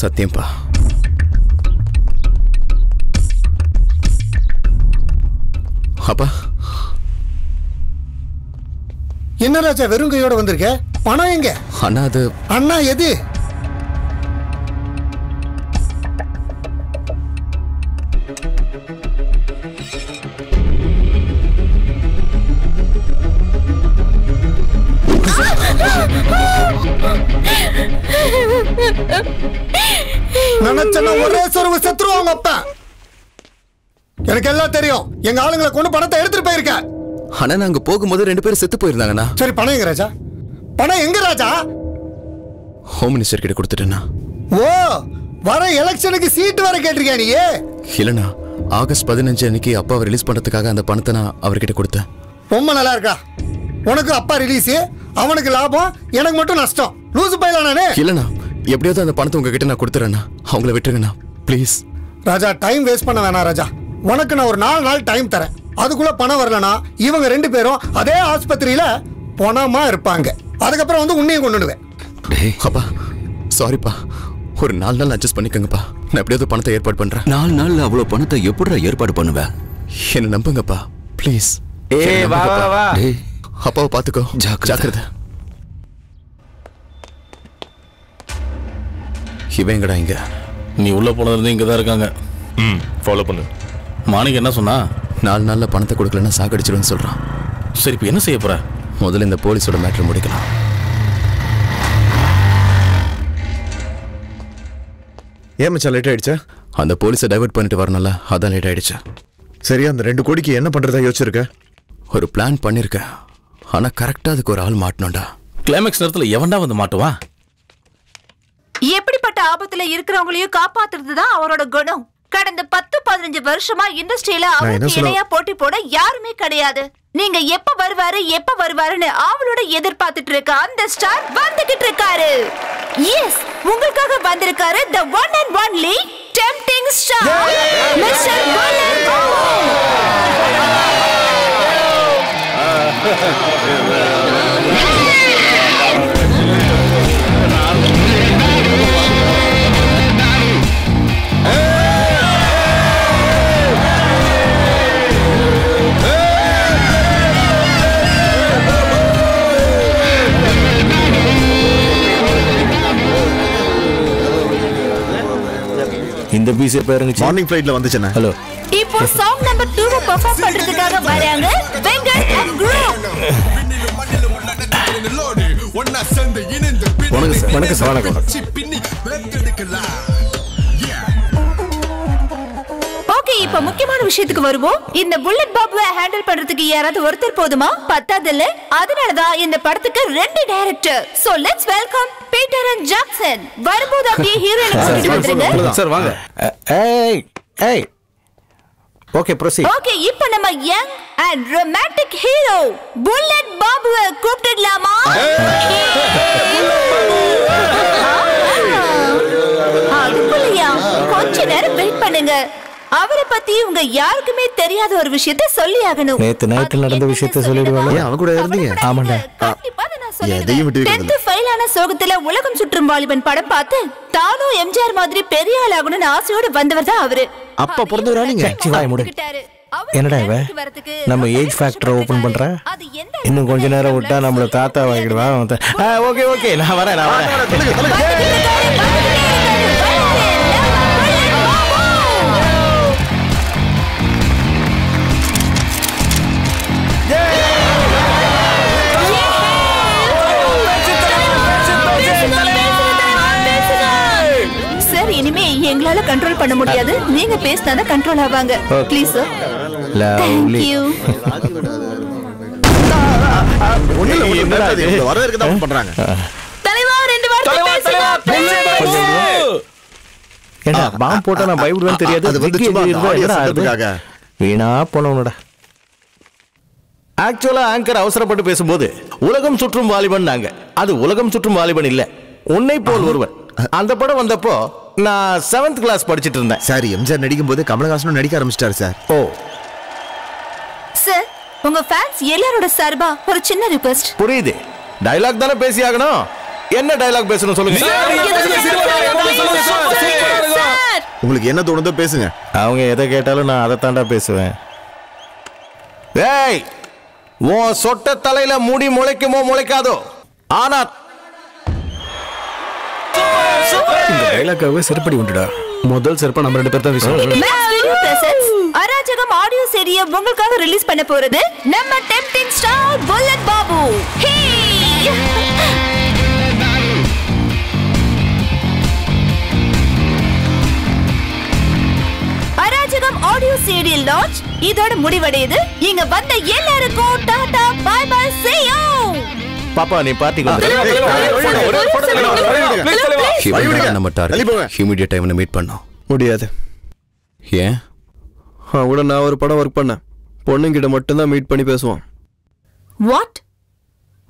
சத்தியம்பா. அப்பா. என்ன ராஜா வெறும் கையோட வந்திருக்க? பணம் எங்க? அண்ணா அது அண்ணா எது? நினைச்சனா ஒரே சொருவு செத்துருவாங்க அப்ப. எனக்கு எல்லாம் தெரியும். எங்க ஆளுங்களை கொண்டு பணத்தை எடுத்துட்டு போயிருக்க. அண்ணா நாங்க போகும்போது ரெண்டு பேரும் செத்து போயிருந்தாங்கண்ணா. சரி பணம் எங்க ராஜா? பணம் எங்க ராஜா? ஹோம் மினிஸ்டர் கிட்ட கொடுத்துட்டேண்ணா ஓ வர எலெக்ஷனுக்கு சீட்டு வர கேட்டிருக்கியா நீ? இல்லைண்ணா ஆகஸ்ட் பதினஞ்சு அன்னைக்கு அப்பாவை ரிலீஸ் பண்றதுக்காக அந்த பணத்தை நான் அவர்கிட்ட கொடுத்தேன். ரொம்ப நல்லா இருக்கா? உனக்கு அப்பா ரிலீஸ் அவனுக்கு லாபம் எனக்கு மட்டும் நஷ்டம். லூசு பையலா நானே? இல்லைண்ணா எப்படியாவது அந்த பணத்தை உங்ககிட்ட நான் கொடுத்துறேண்ணா அவங்கள விட்டுருங்கண்ணா ப்ளீஸ் ராஜா டைம் வேஸ்ட் பண்ண வேணாம் ராஜா. உனக்கு நான் ஒரு நாலு நாள் டைம் தரேன். அதுக்குள்ள பணம் வரலனா இவங்க ரெண்டு பேரும் அதே ஆஸ்பத்திரியில பணமா இருப்பாங்க. அதுக்கப்புறம் வந்து உன்னையும் கொண்டுடுவேன். அப்பா சாரிப்பா ஒரு நாலு நாள் அட்ஜஸ்ட் பண்ணிக்கோங்கப்பா. நான் எப்படியாவது பணத்தை ஏற்பாடு பண்றேன். நாலு நாள்ல அவ்வளவு பணத்தை எப்படிடா ஏற்பாடு பண்ணுவ? என்ன நம்புங்கப்பா ப்ளீஸ் ஏய், வா, வா, வா. அப்பாவை பாத்துக்கோ ஜாக்கிரதை. இவன் எங்கடா இங்க? நீ உள்ள போனதுலேருந்து இங்கே தான் இருக்காங்க. ம் ஃபாலோ பண்ணு. மாணிக் என்ன சொன்னா? நாலு நாள்ல பணத்தை கொடுக்கலன்னா சாகடிச்சிடுவேன்னு சொல்றான். சரி இப்போ என்ன செய்ய போற? முதல்ல இந்த போலீஸோட மேட்ரு முடிக்கலாம். ஏன் மச்சான் லேட் ஆயிடுச்சா? அந்த போலீஸை டைவர்ட் பண்ணிட்டு வரணும்ல அதான் லேட் ஆயிடுச்சு. சரி அந்த ரெண்டு கோடிக்கு என்ன பண்றதா யோசிச்சிருக்க? ஒரு பிளான் பண்ணிருக்கேன் ஆனா கரெக்டா அதுக்கு ஒரு ஆள் மாட்டணும்டா. கிளைமேக்ஸ் நேரத்தில் எவன்டா வந்து மாட்டுவான் எப்படிப்பட்ட ஆபத்துல இருக்கிறவங்களையும் காப்பாத்துறது தான் அவரோட குணம். கடந்த பத்து பதினஞ்சு வருஷமா இண்டஸ்ட்ரியில அவருக்கு இணையா போட்டி போட யாருமே கிடையாது. நீங்க எப்ப வருவாரு எப்ப வருவாருன்னு ஆவலோட எதிர்பார்த்துட்டு இருக்க அந்த ஸ்டார் வந்துகிட்டு இருக்காரு எஸ் உங்களுக்காக வந்திருக்காரு the one and only tempting star mister bullet இந்த பீஸ் எப்ப இறங்குச்சு. மார்னிங் ஃபிளைட்ல வந்துச்சுண்ணே ஹலோ இப்போ சாங் நம்பர் 2 பெர்ஃபார்ம் பண்றதுக்காக வராங்க வெங்கட் அண்ட் குரூப் வணக்கம் சார் வணக்கம் சார் வணக்கம் இப்போ முக்கியமான விஷயத்துக்கு வருவோம். இந்த புல்லட் பாபுவை ஹேண்டில் பண்றதுக்கு யாராவது ஒருத்தர் போதுமா? பத்தாதுல்ல? அதனாலதான் இந்த படத்துக்கு ரெண்டு director so let's welcome Peter and Jackson வரும்போது அப்படியே ஹீரோயின் கூட்டிட்டு வந்துருங்க. சார் வாங்க. ஏய் ஏய். ஓகே ப்ரொசீட் ஓகே இப்போ நம்ம young and romantic hero bullet பாபுவை கூப்பிட்டுடலாமா? அதுக்குள்ளயா? கொஞ்ச நேரம் வெயிட் பண்ணுங்க. அவரை பத்தி உங்க யாருக்குமே தெரியாத ஒரு விஷயத்த சொல்லி ஆகணும். நேத்து நைட்டில் நடந்த விஷயத்த சொல்லிடுவாங்க? அவன் கூட இருந்தீங்க. ஆமாண்டா. சோகத்துல உலகம் சுற்றும் வாலிபன் படம் பார்த்து தானும் எம்ஜிஆர் மாதிரி பெரிய ஆள் ஆகணும்னு ஆசையோடு வந்தவர் தான் அவரு. அப்ப பிறந்தவரா நீங்க என்னடா இவ? நம்ம ஏஜ் ஃபேக்டரை ஓபன் பண்ற? இன்னும் கொஞ்ச நேரம் விட்டா நம்மள தாத்தா வாங்கிடுவா? Okay okay. நான் வரேன் நான் வரேன். இனிமே எங்களால கண்ட்ரோல் பண்ண முடியாது. நீங்க பேசினாதான் கண்ட்ரோல் ஆவாங்க. ப்ளீஸ் சார் வார்த்தை ஏண்டா பாம் போட்டா நான் தெரியாது? அது வந்து சும்மா? சத்தத்துக்காக. வீணா போனவனடா. ஆக்சுவலா ஆங்கர் அவசரப்பட்டு பேசும்போது உலகம் சுற்றும் வாலிபன் நாங்க. அது உலகம் சுற்றும் வாலிபன் இல்ல. உன்னை போல் ஒருவன். அந்த படம் வந்தப்போ நான் செவன்த் கிளாஸ் படிச்சிட்டு இருந்தேன். சார் எம்ஜிஆர் நடிக்கும் போது கமலஹாசனும் நடிக்க ஆரம்பிச்சிட்டாரு சார். ஓ. சார் உங்க ஃபேன்ஸ் எல்லாரோட சார்பா ஒரு சின்ன ரிக்வெஸ்ட் புரியுது. டைலாக் தானே பேசி ஆகணும். என்ன டைலாக் பேசணும் சொல்லுங்க. உங்களுக்கு என்ன தோணுதோ பேசுங்க. அவங்க எதை கேட்டாலும் நான் அதை தாண்டா பேசுவேன். ஏய் உன் சொட்ட தலையில முடி முளைக்குமோ முளைக்காதோ? ஆனா இந்த டைலாக்காகவே செருப்படி உண்டுடா. முதல் செருப்பா நம்ம ரெண்டு பேர் தான் வீசுவோம் அராஜகம் ஆடியோ சீரிய உங்களுக்காக ரிலீஸ் பண்ண போறது நம்ம tempting star bullet Babu hey அராஜகம் ஆடியோ சீடி லான்ச் இதோட முடிவடையுது. இங்க வந்த எல்லாருக்கும் tata bye bye see you பாப்பா நீ தான் நம்ம டார்கெட் இமீடியட்டா இவனை மீட் பண்ணோம் முடியாது ஏன் கூட நான் ஒரு படம் ஒர்க் பண்ணேன் பொண்ணுங்கிட்ட மட்டும்தான் மீட் பண்ணி பேசுவான் வாட்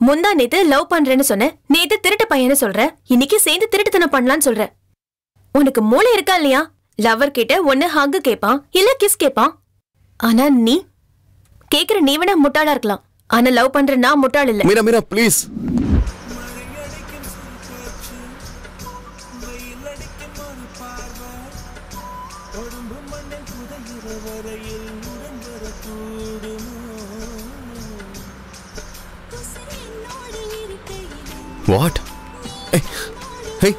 முந்தா நேத்து லவ் பண்றேன்னு சொன்ன நேத்து திருட்டு பையன்னு சொல்ற இன்னைக்கு சேர்ந்து திருட்டுத்தனம் பண்ணலாம்னு சொல்ற உனக்கு மூளை இருக்கா இல்லையா லவர் கிட்ட ஒன்னு ஹக் கேப்பான் இல்ல கிஸ் கேப்பான் ஆனா நீ கேக்குற நீ வேணா முட்டாளா இருக்கலாம் ஆனா லவ் பண்ற நான் முட்டாள் இல்ல. Meera Meera please what hey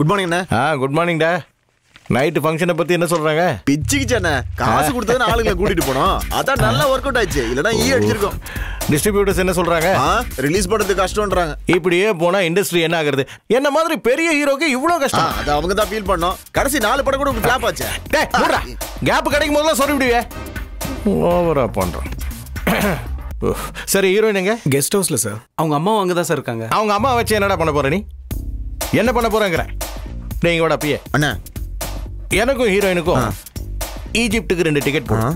good morning அண்ணா. ஆ குட் மார்னிங் டா. நைட்டு ஃபங்க்ஷனை பத்தி என்ன சொல்றாங்க? பிச்சுக்கிச்சு அண்ணா. காசு கொடுத்தது ஆளுங்களை கூட்டிட்டு போனோம். அதான் நல்லா ஒர்க் அவுட் ஆச்சு. இல்லனா ஈ அடிச்சிருக்கோம். டிஸ்ட்ரிபியூட்டர்ஸ் என்ன சொல்றாங்க? ரிலீஸ் பண்றது கஷ்டம்ன்றாங்க. இப்படியே போனா இண்டஸ்ட்ரி என்ன ஆகுறது? என்ன மாதிரி பெரிய ஹீரோக்கு இவ்வளவு கஷ்டம்? அது அவங்க தான் ஃபீல் பண்ணோம். கடைசி நாலு படம் கூட உங்களுக்கு கிளாப் ஆச்சு கேப் கிடைக்கும் போதெல்லாம் சொல்லி விடுவே ஓவரா பண்றோம். உஃப். சரி ஹீரோயின் எங்க? கெஸ்ட் ஹவுஸ்ல சார் அவங்க அம்மா அங்க தான் சார் இருக்காங்க. அவங்க அம்மா வச்சு என்னடா பண்ண போற நீ? என்ன பண்ண போறேங்கிற? டேய் இங்க வாடா பியே அண்ணா. எனக்கும் ஹீரோயினுக்கும் ஈஜிப்டுக்கு ரெண்டு டிக்கெட் போடு.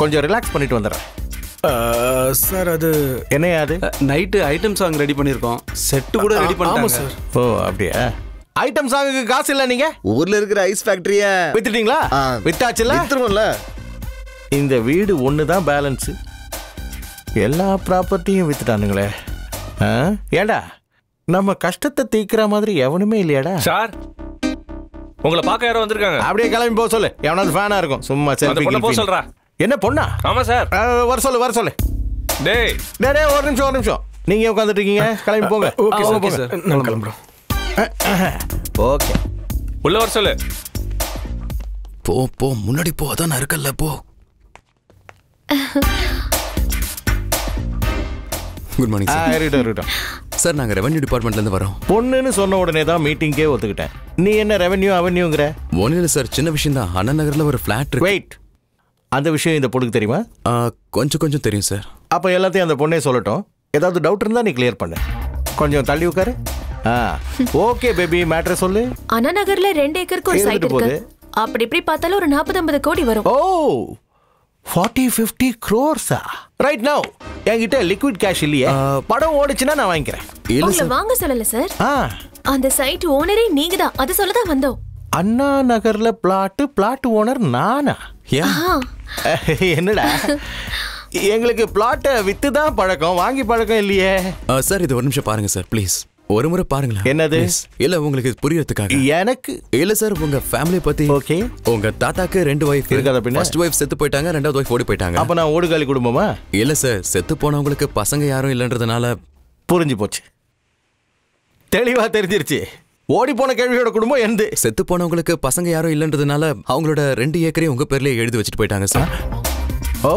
கொஞ்சம் ரிலாக்ஸ் பண்ணிட்டு வந்துடுறேன். சார் அது என்னையா அது? நைட்டு ஐட்டம் சாங் ரெடி பண்ணிருக்கோம் செட்டு கூட ரெடி பண்ணிட்டாங்க. சார். ஓ அப்படியா? ஐட்டம் சாங்குக்கு காசு இல்ல நீங்க? ஊர்ல இருக்கிற ஐஸ் ஃபேக்டரிய வித்துட்டீங்களா? வித்தாச்சுல? வித்துருவோம்ல. இந்த வீடு ஒன்று தான் பேலன்ஸ் எல்லா ப்ராப்பர்ட்டியும் வித்துட்டானுங்களே. ஆ? ஏண்டா? நம்ம கஷ்டத்தை தீக்கிற மாதிரி எவனுமே இல்லையாடா? சார் உங்களை பார்க்க யாரோ வந்திருக்காங்க. அப்படியே கிளம்பி போக சொல்லு. எவனாவது ஃபேனா இருக்கும். சும்மா செல்ஃபி பொண்ணை போக சொல்றா. என்ன பொண்ணா? ஆமா சார். வர சொல்லு வர சொல்லு. டேய். டேய் டேய், ஒரு நிமிஷம் ஒரு நிமிஷம். நீங்க உட்காந்துட்டு இருக்கீங்க? கிளம்பி போங்க. ஓகே அவங்க ஓகே போங்க. சார். நான் கிளம்புறோம். ஓகே. உள்ள வர சொல்லு. போ போ. முன்னாடி போ. அதான் நான் இருக்கல்ல போ. குட் மார்னிங் சார் இருக்கட்டும் இருக்கட்டும் சார் நாங்க ரெவென்யூ டிபார்ட்மெண்ட்ல இருந்து வரோம். பொண்ணுன்னு சொன்ன உடனே தான் மீட்டிங்கே ஒத்துக்கிட்டேன். நீ என்ன ரெவென்யூ அவென்யூங்கிற ஒன்றும் இல்லை சார் சின்ன விஷயம் தான். அண்ணா நகர்ல ஒரு ஃபிளாட் இருக்கு. வெயிட் அந்த விஷயம் இந்த பொண்ணுக்கு தெரியுமா? கொஞ்சம் கொஞ்சம் தெரியும் சார் அப்போ எல்லாத்தையும் அந்த பொண்ணே சொல்லட்டும். ஏதாவது டவுட் இருந்தா நீ கிளியர் பண்ணு. கொஞ்சம் தள்ளி உட்காரு. ஆ. ஓகே பேபி மேட்ரை சொல்லு. அண்ணா நகர்ல ரெண்டு ஏக்கருக்கு ஒரு சைட் இருக்கு. போகுது. அப்படி இப்படி பார்த்தாலும் ஒரு நாற்பது ஐம்பது கோடி வரும். ஓ! ஃபார்ட்டி ஃபிஃப்டி க்ரோர்ஸா ரைட் நவ் என்கிட்ட லிக்விட் கேஷ் இல்லையே. படம் ஓடுச்சுன்னா நான் வாங்கிக்கிறேன். உங்களை வாங்க சொல்லல சார் ஆ. அந்த சைட் ஓனரே நீங்க தான் அதை சொல்லதான் வந்தோம். அண்ணா நகர்ல பிளாட்டு பிளாட் ஓனர் நானா. என்னடா? எங்களுக்கு பிளாட்டை வித்து தான் பழக்கம் வாங்கி பழக்கம் இல்லையே. சார் இது ஒரு நிமிஷம் பாருங்க சார் ப்ளீஸ் ஒரு முறை பாருங்களேன். என்னது? இல்ல உங்களுக்கு இது புரியறதுக்காக. எனக்கு? இல்ல சார் உங்க ஃபேமிலி பத்தி. ஓகே உங்க தாத்தாக்கு ரெண்டு ஒய்ஃப் இருக்காதா? ஃபர்ஸ்ட் ஒய்ஃப் செத்து போயிட்டாங்க ரெண்டாவது ஒய்ஃப் ஓடி போயிட்டாங்க. அப்ப நான் ஓடுகாலி குடும்பமா? இல்ல சார் செத்து போனவங்களுக்கு பசங்க யாரும் இல்லன்றதுனால. புரிஞ்சு போச்சு. தெளிவா தெரிஞ்சிருச்சு. ஓடி போன கேள்வியோட குடும்பம் எந்த? செத்து போனவங்களுக்கு பசங்க யாரும் இல்லன்றதுனால அவங்களோட ரெண்டு ஏக்கரையும் உங்க பேர்லயே எழுதி வச்சுட்டு போயிட்டாங்க சார் ஓ.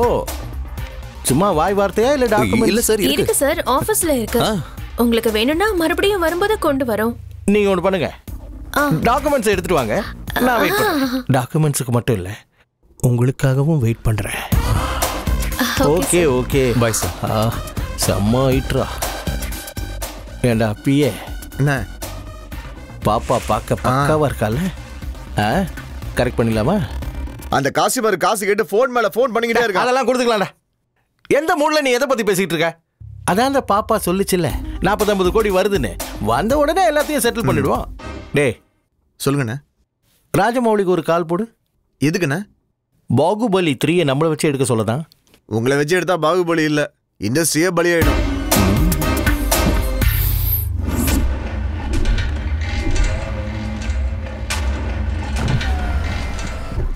சும்மா வாய் வார்த்தையா இல்ல டாக்குமெண்ட் இல்ல சார் இருக்கு. சார் ஆபீஸ்ல இருக்கு. உங்களுக்கு வேணும்னா மறுபடியும் வரும்போது கொண்டு வரோம். நீங்க ஒன்று பண்ணுங்க. டாக்குமெண்ட்ஸ் எடுத்துட்டு வாங்க. நான் வெயிட் ஆ. பண்றேன் டாக்குமெண்ட்ஸுக்கு மட்டும் இல்ல உங்களுக்காகவும் வெயிட் பண்றேன். ஓகே ஓகே பாய் சார் செம்ம ஆயிட்ரா ஏண்டா பியே என்ன? பாப்பா பார்க்க பக்காவா இருக்கால ஆ கரெக்ட் பண்ணிடலாமா? அந்த காசிமார் காசு கேட்டு ஃபோன் மேல ஃபோன் பண்ணிக்கிட்டே இருக்கான். அதெல்லாம் கொடுத்துக்கலாம்டா. எந்த மூட்ல நீ எதை பத்தி பேசிக்கிட்டு இருக்க? அதான் அந்த பாப்பா சொல்லுச்சுல்ல நாற்பத்தொன்பது கோடி வருதுன்னு. வந்த உடனே எல்லாத்தையும் செட்டில் பண்ணிடுவோம். டேய் சொல்லுங்கண்ணே. ராஜமௌலிக்கு ஒரு கால் போடு. எதுக்குண்ணே? பாகுபலி த்ரீயை நம்மளை வச்சு எடுக்க சொல்லதான். உங்களை வச்சு எடுத்தா பாகுபலி இல்ல இண்டஸ்ட்ரியே பலியாயிடும்.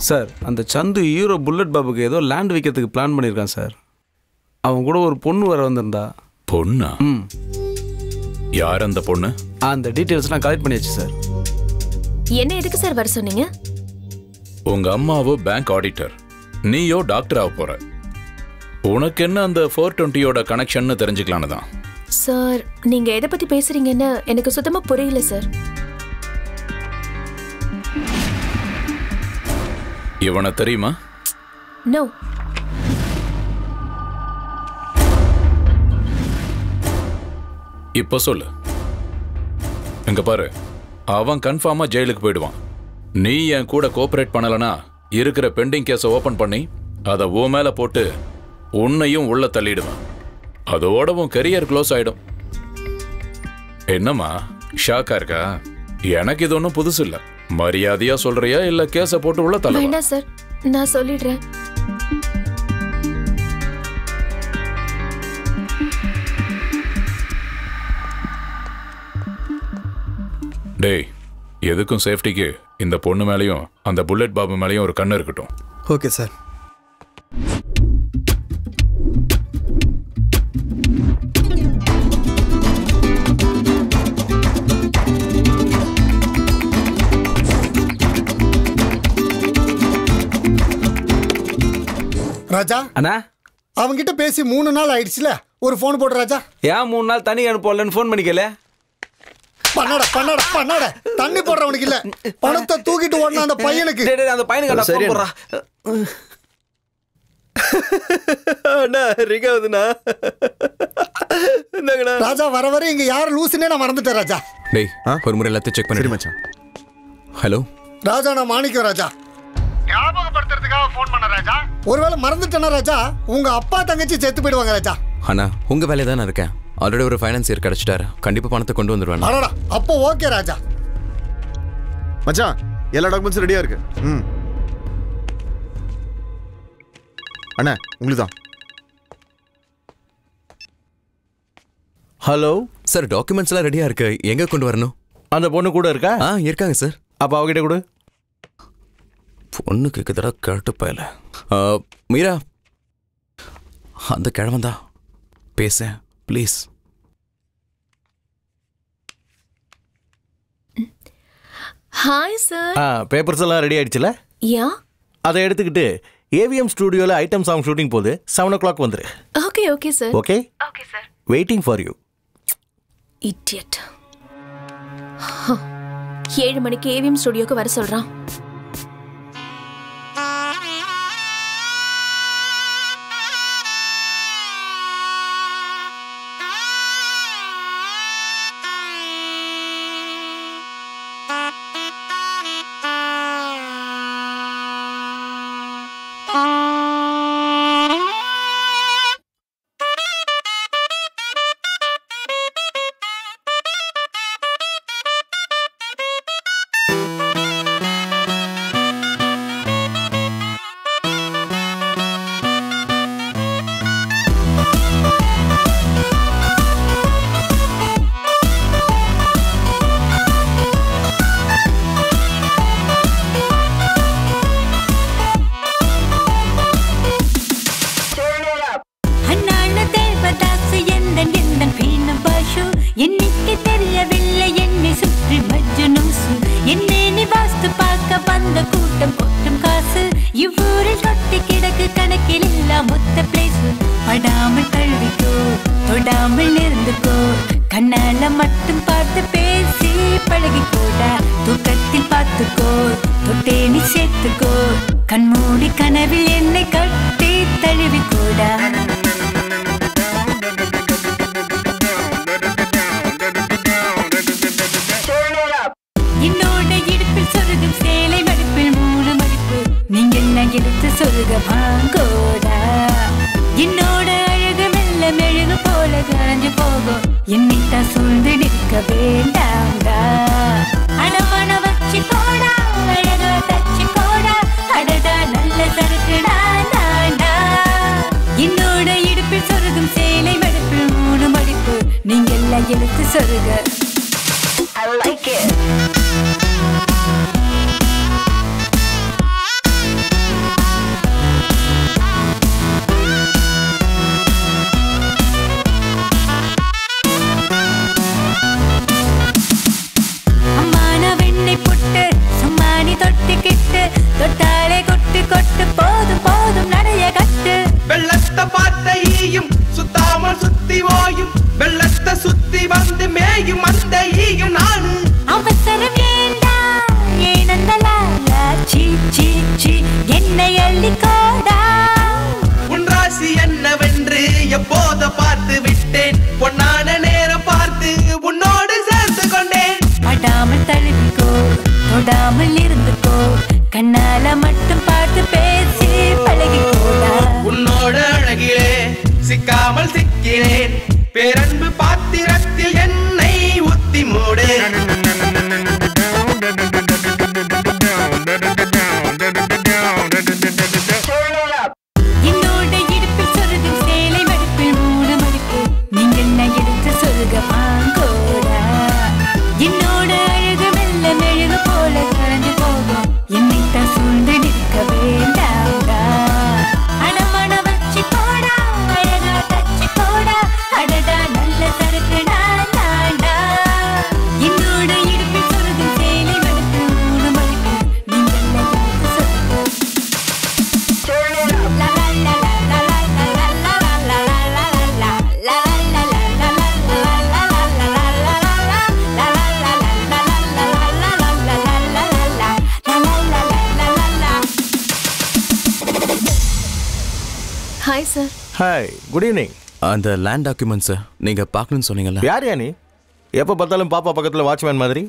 சார் அந்த சந்து ஹீரோ புல்லட் பாபுக்கு ஏதோ லேண்ட் விற்கிறதுக்கு பிளான் பண்ணியிருக்கான் சார். அவன் கூட ஒரு பொண்ணு வர வந்திருந்தா. பொண்ணா? ம். யார் அந்த பொண்ணு? அந்த டீட்டெயில்ஸ்லாம் கலெக்ட் பண்ணியாச்சு சார் என்ன எதுக்கு சார் வர சொன்னீங்க? உங்க அம்மாவோ பேங்க் ஆடிட்டர் நீயோ டாக்டர் ஆக போற. உனக்கு என்ன அந்த ஃபோர் டுவெண்ட்டியோட கனெக்ஷன் தெரிஞ்சுக்கலான்னு தான். சார் நீங்க எதை பத்தி பேசுறீங்கன்னு எனக்கு சுத்தமா புரியல சார் இவனை தெரியுமா? நோ இப்போ சொல்லு. இங்க பாரு அவன் கன்ஃபார்மா ஜெயிலுக்கு போயிடுவான். நீ என் கூட கோஆபரேட் பண்ணலனா இருக்கிற பெண்டிங் கேஸை ஓபன் பண்ணி அதை ஓ மேல போட்டு உன்னையும் உள்ள தள்ளிடுவேன். அதோட உன் கெரியர் க்ளோஸ் ஆயிடும். என்னம்மா ஷாக்கா இருக்கா? எனக்கு இது ஒன்றும் புதுசு இல்ல மரியாதையா சொல்றியா இல்ல கேஸை போட்டு உள்ள தள்ள வேண்டாம் சார் நான் சொல்லிடுறேன். டேய் எதுக்கும் சேஃப்டிக்கு இந்த பொண்ணு மேலயும் அந்த புல்லட் பாபு மேலயும் ஒரு கண்ணு இருக்கட்டும். Okay sir. ராஜா அண்ணா. அவன்கிட்ட பேசி மூணு நாள் ஆயிடுச்சுல? ஒரு ஃபோன் போடு ராஜா. ஏன் மூணு நாள் தண்ணி அனுப்பலன்னு ஃபோன் பண்ணிக்கல? பண்ணாட பண்ணாட பண்ணாட தண்ணி போடுறவனுக்கு இல்ல. பணத்தை தூக்கிட்டு ஓடணும் அந்த பையனுக்கு. டேய், டேய், அந்த பையனுக்கு சரி, போடுறா. அண்ணா இந்தாங்கண்ணா. ராஜா வர வர இங்க யார் லூசுனே நான் மறந்துட்டேன் ராஜா. டேய் ஒரு முறை எல்லாத்தையும் செக் பண்ணி மச்சான். ஹலோ ராஜா நான் மாணிக்கம் ராஜா. ஞாபகப்படுத்துறதுக்காக ஃபோன் பண்ண ராஜா. ஒருவேளை மறந்துட்டேனா ராஜா உங்க அப்பா தங்கச்சி செத்து போயிடுவாங்க ராஜா. அண்ணா உங்க வேலையை தான் நான் இருக்கேன். ஆல்ரெடி ஒரு ஃபைனான்சியர் கிடைச்சிட்டாரு. கண்டிப்பா பணத்தை கொண்டு வந்துருவேன் அடடா அப்போ ஓகே ராஜா. மச்சான் எல்லா டாக்குமெண்ட்ஸும் ரெடியா இருக்கு. ம். அண்ணா உங்களுக்கு தான் ஹலோ சார் டாக்குமெண்ட்ஸ்லாம் ரெடியா இருக்கு. எங்க கொண்டு வரணும்? அந்த பொண்ணு கூட இருக்கா? ஆ இருக்காங்க சார் அப்ப அவகிட்ட கொடு. பொண்ணு கேக்குதடா கரெக்டு பயல மீரா. அந்த கிழவன் தான் பேச ப்ளீஸ் ஹாய் சார் ஆ பேப்பர்ஸ் எல்லாம் ரெடி ஆயிடுச்சுல? யா அதை எடுத்துக்கிட்டு ஏவிஎம் ஸ்டுடியோல ஐட்டம் சாங் ஷூட்டிங் போகுது seven o'clock. Okay okay sir okay okay sir waiting for you idiot ஏழு மணிக்கு ஏவிஎம் ஸ்டுடியோக்கு வர சொல்றான். கண்ணால மட்டும் பார்த்து பேசி பழகிக்கோடா தூக்கத்தில் பார்த்துக்கோ தொட்டேனி சேர்த்துக்கோ. கண்மூடி கனவில் என்னை கட்டி தழுவி கூட நீங்க எல்லாம் அந்த லேண்ட் டாக்குமெண்ட்ஸை நீங்க பார்க்கணும்னு சொன்னீங்கல்ல? யார் யா நீ? எப்போ பார்த்தாலும் பாப்பா பக்கத்தில் வாட்ச்மேன் மாதிரி.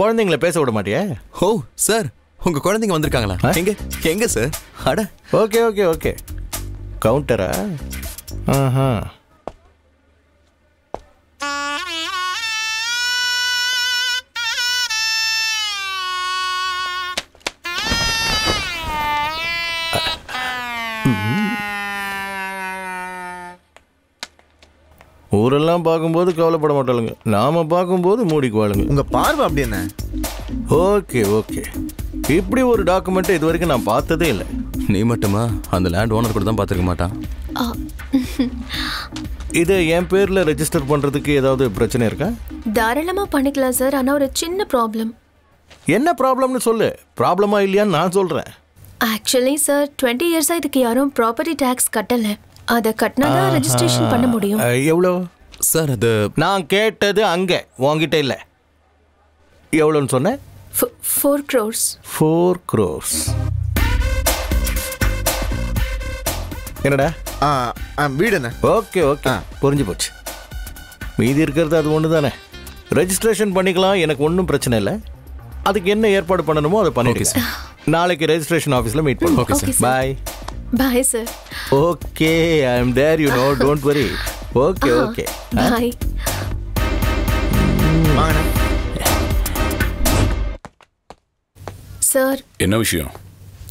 குழந்தைங்கள பேச விட மாட்டியா? ஓ சார் உங்க குழந்தைங்க வந்திருக்காங்களா? எங்க எங்க சார் அட. Okay okay okay. கவுண்டரா ஆஹா. ஊரெல்லாம் பார்க்கும்போது கவலைப்பட மாட்டாளுங்க. நாம பார்க்கும்போது மூடிக்குவாளுங்க. உங்க பார்வை அப்படி என்ன? Okay okay. இப்படி ஒரு டாக்குமெண்ட் இது வரைக்கும் நான் பார்த்ததே இல்லை. நீ மட்டுமா? அந்த லேண்ட் ஓனர் கூட தான் பார்த்துருக்க மாட்டான். இதை என் பேர்ல ரெஜிஸ்டர் பண்றதுக்கு ஏதாவது பிரச்சனை இருக்கா? தாராளமா பண்ணிக்கலாம் சார் ஆனா ஒரு சின்ன ப்ராப்ளம் என்ன ப்ராப்ளம்னு சொல்லு. ப்ராப்ளமா இல்லையான்னு நான் சொல்றேன். ஆக்சுவலி சார் டுவெண்ட்டி இயர்ஸா இதுக்கு யாரும் ப்ராப்பர்ட்டி டேக்ஸ் கட்டல. அதை கட்டினா தான் ரெஜிஸ்ட்ரேஷன் பண்ண முடியும். எவ்வளோ? சார் அது நான் கேட்டது அங்க உன்கிட்ட இல்லை. எவ்வளோன்னு சொன்னேன்? ஃபோர் க்ரோர்ஸ் ஃபோர் க்ரோர்ஸ் என்னடா? வீடு என்ன? Okay okay. புரிஞ்சு போச்சு. மீதி இருக்கிறது அது ஒன்று தானே. ரெஜிஸ்ட்ரேஷன் பண்ணிக்கலாம் எனக்கு ஒன்றும் பிரச்சனை இல்லை. அதுக்கு என்ன ஏற்பாடு பண்ணணுமோ அதை பண்ணிடுங்க. நாளைக்கு ரெஜிஸ்ட்ரேஷன் ஆஃபீஸில் மீட் பண்ணுவோம். Okay, sir. Bye bye sir okay I am there you know don't worry okay okay bye sir என்ன விஷயம்?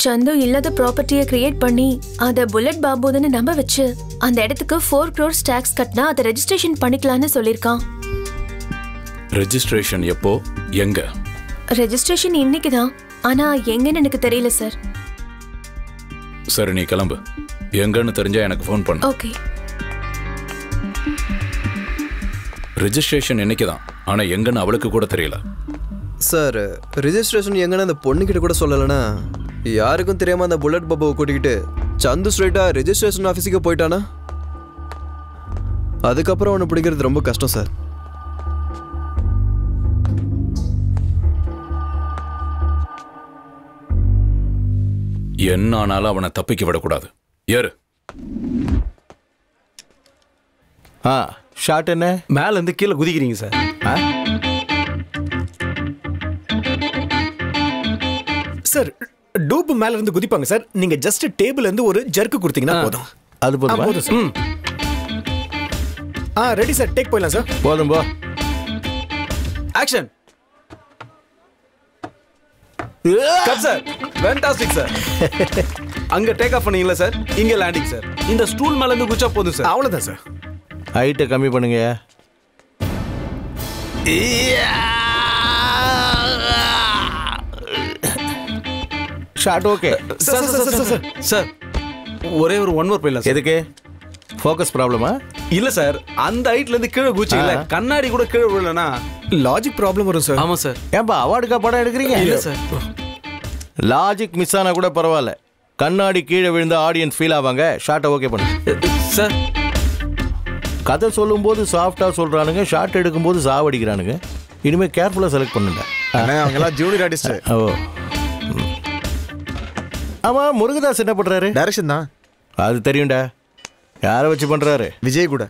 சந்து இல்லாத ப்ராப்பர்ட்டியை கிரியேட் பண்ணி அதை புல்லட் பாபுதுன்னு நம்ப வச்சு அந்த இடத்துக்கு ஃபோர் க்ரோர்ஸ் டேக்ஸ் கட்டினா அதை ரெஜிஸ்ட்ரேஷன் பண்ணிக்கலாம்னு சொல்லியிருக்கான் ரெஜிஸ்ட்ரேஷன் எப்போ? எங்க? ரெஜிஸ்ட்ரேஷன் இன்னைக்கு தான் ஆனா எங்கன்னு எனக்கு தெரியல சார் சரி நீ கிளம்பு. எங்கன்னு தெரிஞ்சா எனக்கு ஃபோன் பண்ணு. ஓகே ரெஜிஸ்ட்ரேஷன் இன்னைக்கு தான் ஆனா எங்கன்னு அவளுக்கு கூட தெரியல. சார் ரிஜிஸ்ட்ரேஷன் எங்கன்னு அந்த பொண்ணுக்கிட்ட கூட சொல்லலைன்னா யாருக்கும் தெரியாம அந்த புல்லட் பாபாவை கூட்டிக்கிட்டு சந்து ஸ்ட்ரைட்டா ரெஜிஸ்ட்ரேஷன் ஆஃபீஸுக்கு போயிட்டானா? அதுக்கப்புறம் அவனை பிடிக்கிறது ரொம்ப கஷ்டம் சார் என்ன ஆனாலும் அவனை தப்பிக்க விடக்கூடாது. ஏறு. ஆ ஷாட் என்ன? மேல இருந்து கீழே குதிக்கிறீங்க சார். சார் டூப் மேல இருந்து குதிப்பாங்க சார். நீங்க ஜஸ்ட் டேபிள்ல இருந்து ஒரு ஜர்க்கு கொடுத்தீங்கன்னா போதும். அது போதுமா? ஆ, போதும் சார். ம். ஆ ரெடி சார். டேக் போயிடலாம் சார். போதும் போ. Action cut sir fantastic sir அங்க டேக் ஆஃப் பண்ணீங்களா சார் இங்க லேண்டிங் சார் இந்த ஸ்டூல் மேல இருந்து குச்சா போதும் சார் அவ்வளவுதான் சார் ஹைட்டை கம்மி பண்ணுங்க. Shot okay sir sir sir sir ஒரே ஒரு ஒன் மோர் போயிடலாம் சார் எதுக்கு? ஃபோக்கஸ் ப்ராப்ளமா இல்ல சார் அந்த ஹைட்ல இருந்து கீழே குச்சிங்களே ஆ. கண்ணாடி கூட கீழே விழலனா லாஜிக் ப்ராப்ளம் வரும் சார். ஆமா சார். ஏன்பா அவார்டுக்கா படம் எடுக்கிறீங்க? இல்ல சார். லாஜிக் மிஸ் ஆனா கூட பரவாயில்ல. கண்ணாடி கீழே விழுந்த ஆடியன்ஸ் ஃபீல் ஆவாங்க. ஷார்ட்டை ஓகே பண்ணு. சார். கதை சொல்லும்போது சாஃப்டா சொல்றானுங்க. ஷார்ட் எடுக்கும்போது சாவடிக்கிறானுங்க. இனிமே கேர்ஃபுல்லா செலக்ட் பண்ணுங்க. அவங்க எல்லாம் ஜூனியர் ஆர்டிஸ்ட் ஓ. ம். ஆமா முருகதாஸ் என்ன பண்றாரு? டைரக்ஷன் தான். அது தெரியும்டா. யாரை வச்சு பண்றாரு? விஜய் கூட.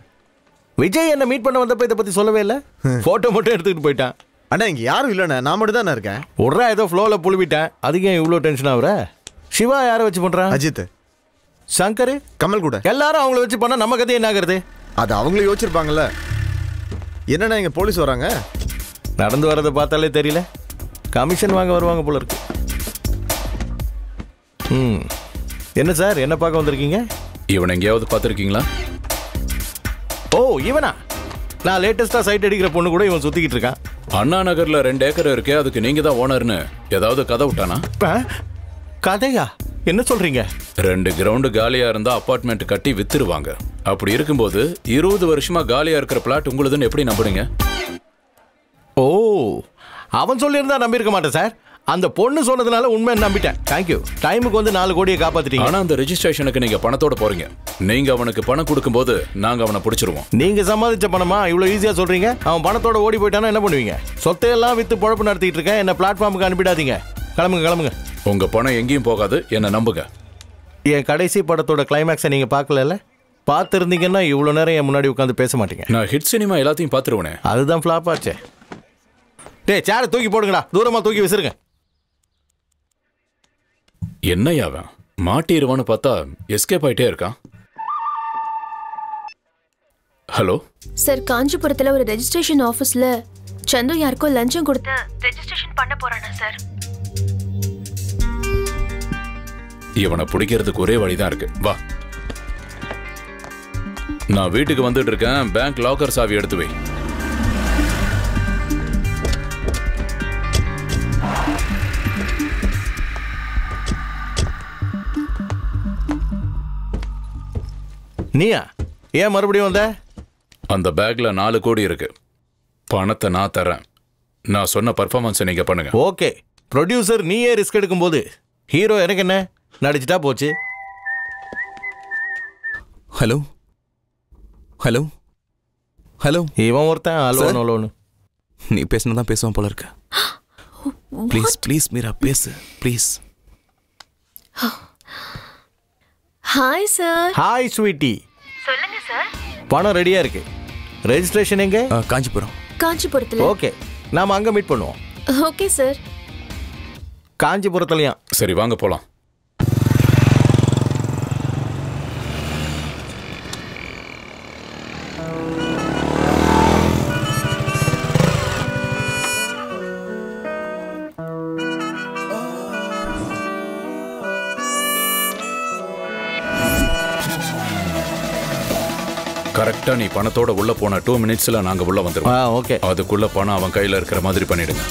விஜய் என்ன மீட் பண்ண வந்தப்ப இதை பத்தி சொல்லவே இல்ல? போட்டோ மட்டும் எடுத்துக்கிட்டு போயிட்டான். அண்ணா இங்க யாரும் இல்லைண்ணே. நான் மட்டும் தான் இருக்கேன். உட்றா ஏதோ ஃப்ளோவில் புழுவிட்டேன். அதுக்கு ஏன் இவ்வளோ டென்ஷன் ஆகுற? சிவா யாரை வச்சு பண்றான்? அஜித். சங்கர்? கமல் கூட. எல்லாரும் அவங்கள வச்சு பண்ணா நம்ம கதை என்ன ஆகுறது? அது அவங்களும் யோசிச்சிருப்பாங்கல்ல. என்னண்ணா இங்க போலீஸ் வராங்க? நடந்து வரதை பார்த்தாலே தெரியல. கமிஷன் வாங்க வருவாங்க போல இருக்கு. ம். என்ன சார்? என்ன பார்க்க வந்திருக்கீங்க? இவனை எங்கேயாவது பார்த்துருக்கீங்களா? ஓ இவனா? நான் லேட்டஸ்டா சைட் அடிக்கிற பொண்ணு கூட இவன் சுத்திக்கிட்டு இருக்கான். அண்ணா நகர்ல ரெண்டு ஏக்கர் இருக்கே அதுக்கு நீங்க தான் ஓனர்னு. ஏதாவது கதை விட்டானா? கதையா? என்ன சொல்றீங்க? ரெண்டு கிரவுண்டு காலியா இருந்தா அபார்ட்மெண்ட் கட்டி வித்துருவாங்க. அப்படி இருக்கும்போது இருபது வருஷமா காலியா இருக்கிற பிளாட் உங்களுதுன்னு எப்படி நம்புறீங்க ஓ அவன் சொல்லியிருந்தா நம்பியிருக்க மாட்டேன் சார். அந்த பொண்ணு சொன்னதுனால உண்மை நம்பிட்டேன். தேங்க்யூ டைமுக்கு வந்து நாலு கோடியை காப்பாத்திட்டீங்க. ஆனா அந்த ரெஜிஸ்ட்ரேஷனுக்கு நீங்க பணத்தோட போறீங்க. நீங்க அவனுக்கு பணம் கொடுக்கும்போது நாங்க அவனை பிடிச்சிருவோம். நீங்க சம்பாதிச்ச பணமா? இவ்வளவு ஈஸியா சொல்றீங்க? அவன் பணத்தோட ஓடி போயிட்டானா என்ன பண்ணுவீங்க? சொத்தையெல்லாம் வித்து பொழப்பு நடத்திட்டு இருக்கேன். என்ன பிளாட்ஃபார்முக்கு அனுப்பிடாதீங்க. கிளம்புங்க கிளம்புங்க. உங்க பணம் எங்கேயும் போகாது. என்ன நம்புங்க. என் கடைசி படத்தோட கிளைமேக்ஸை நீங்க பார்க்கல பார்த்துருந்தீங்கன்னா இவ்வளோ நேரம் என் முன்னாடி உட்காந்து பேச மாட்டீங்க. நான் ஹிட் சினிமா எல்லாத்தையும் பார்த்துருவேனே. அதுதான் ஃப்ளாப் ஆச்சே. டேய் சேரை தூக்கி போடுங்கடா. தூரமா தூக்கி விசிறுங்க. என்னையா அவன்? மாட்டிடுவான்னு பார்த்தா எஸ்கேப் ஆயிட்டே இருக்கான் ஹலோ சார் காஞ்சிபுரத்துல ஒரு ரெஜிஸ்ட்ரேஷன் ஆபீஸ்ல சந்து யாருக்கோ லஞ்சம் கொடுத்து ரெஜிஸ்ட்ரேஷன் பண்ண போறானா சார்? இவனை பிடிக்கிறதுக்கு ஒரே வழிதான் இருக்கு. வா. நான் வீட்டுக்கு வந்துட்டு இருக்கேன். பேங்க் லாக்கர் சாவி எடுத்து வை. நீயா ஏன் மறுபடியும் வந்த? அந்த பேக்ல நாலு கோடி இருக்கு. பணத்தை நான் தரேன் நான் சொன்ன பர்ஃபார்மன்ஸை நீங்க பண்ணுங்க. ஓகே. ப்ரொடியூசர் நீயே ரிஸ்க் எடுக்கும்போது ஹீரோ எனக்கு என்ன? நடிச்சிட்டா போச்சு. ஹலோ ஹலோ ஹலோ இவன் ஒருத்தன் அலோன் அலோனு நீ பேசினா தான் பேசுவான் போல இருக்கு. ப்ளீஸ் ப்ளீஸ் மீரா பேசு please hi sir hi sweetie சொல்லுங்க சார் பணம் ரெடியா இருக்கு. ரெஜிஸ்ட்ரேஷன் எங்க? காஞ்சிபுரம். காஞ்சிபுரத்துல? ஓகே நாம அங்க மீட் பண்ணுவோம். ஓகே சார் காஞ்சிபுரத்துலயும். சரி வாங்க போலாம். கரெக்டா நீ பணத்தோட உள்ள போன டூ மினிட்ஸ்ல நாங்க உள்ள வந்துருவோம். ஓகே. அதுக்குள்ள பணம் அவன் கையில இருக்கிற மாதிரி பண்ணிடுங்க.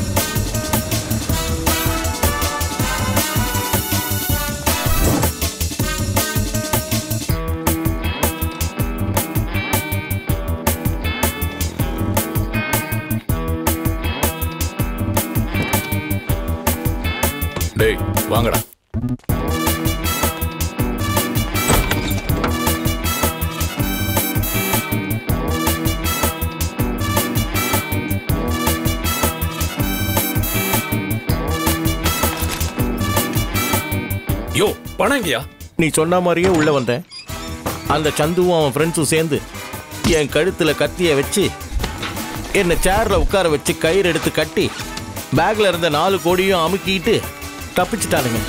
டேய் வாங்கடா. பணம் எங்கயா நீ சொன்ன மாதிரியே உள்ள வந்தேன். அந்த சந்துவும் அவன் ஃப்ரெண்ட்ஸும் சேர்ந்து என் கழுத்துல கத்திய வச்சு என்னை சேர்ல உட்கார வச்சு கயிறு எடுத்து கட்டி பேக்ல இருந்த நாலு கோடியும் அமுக்கிட்டு தப்பிச்சிட்டானுங்க.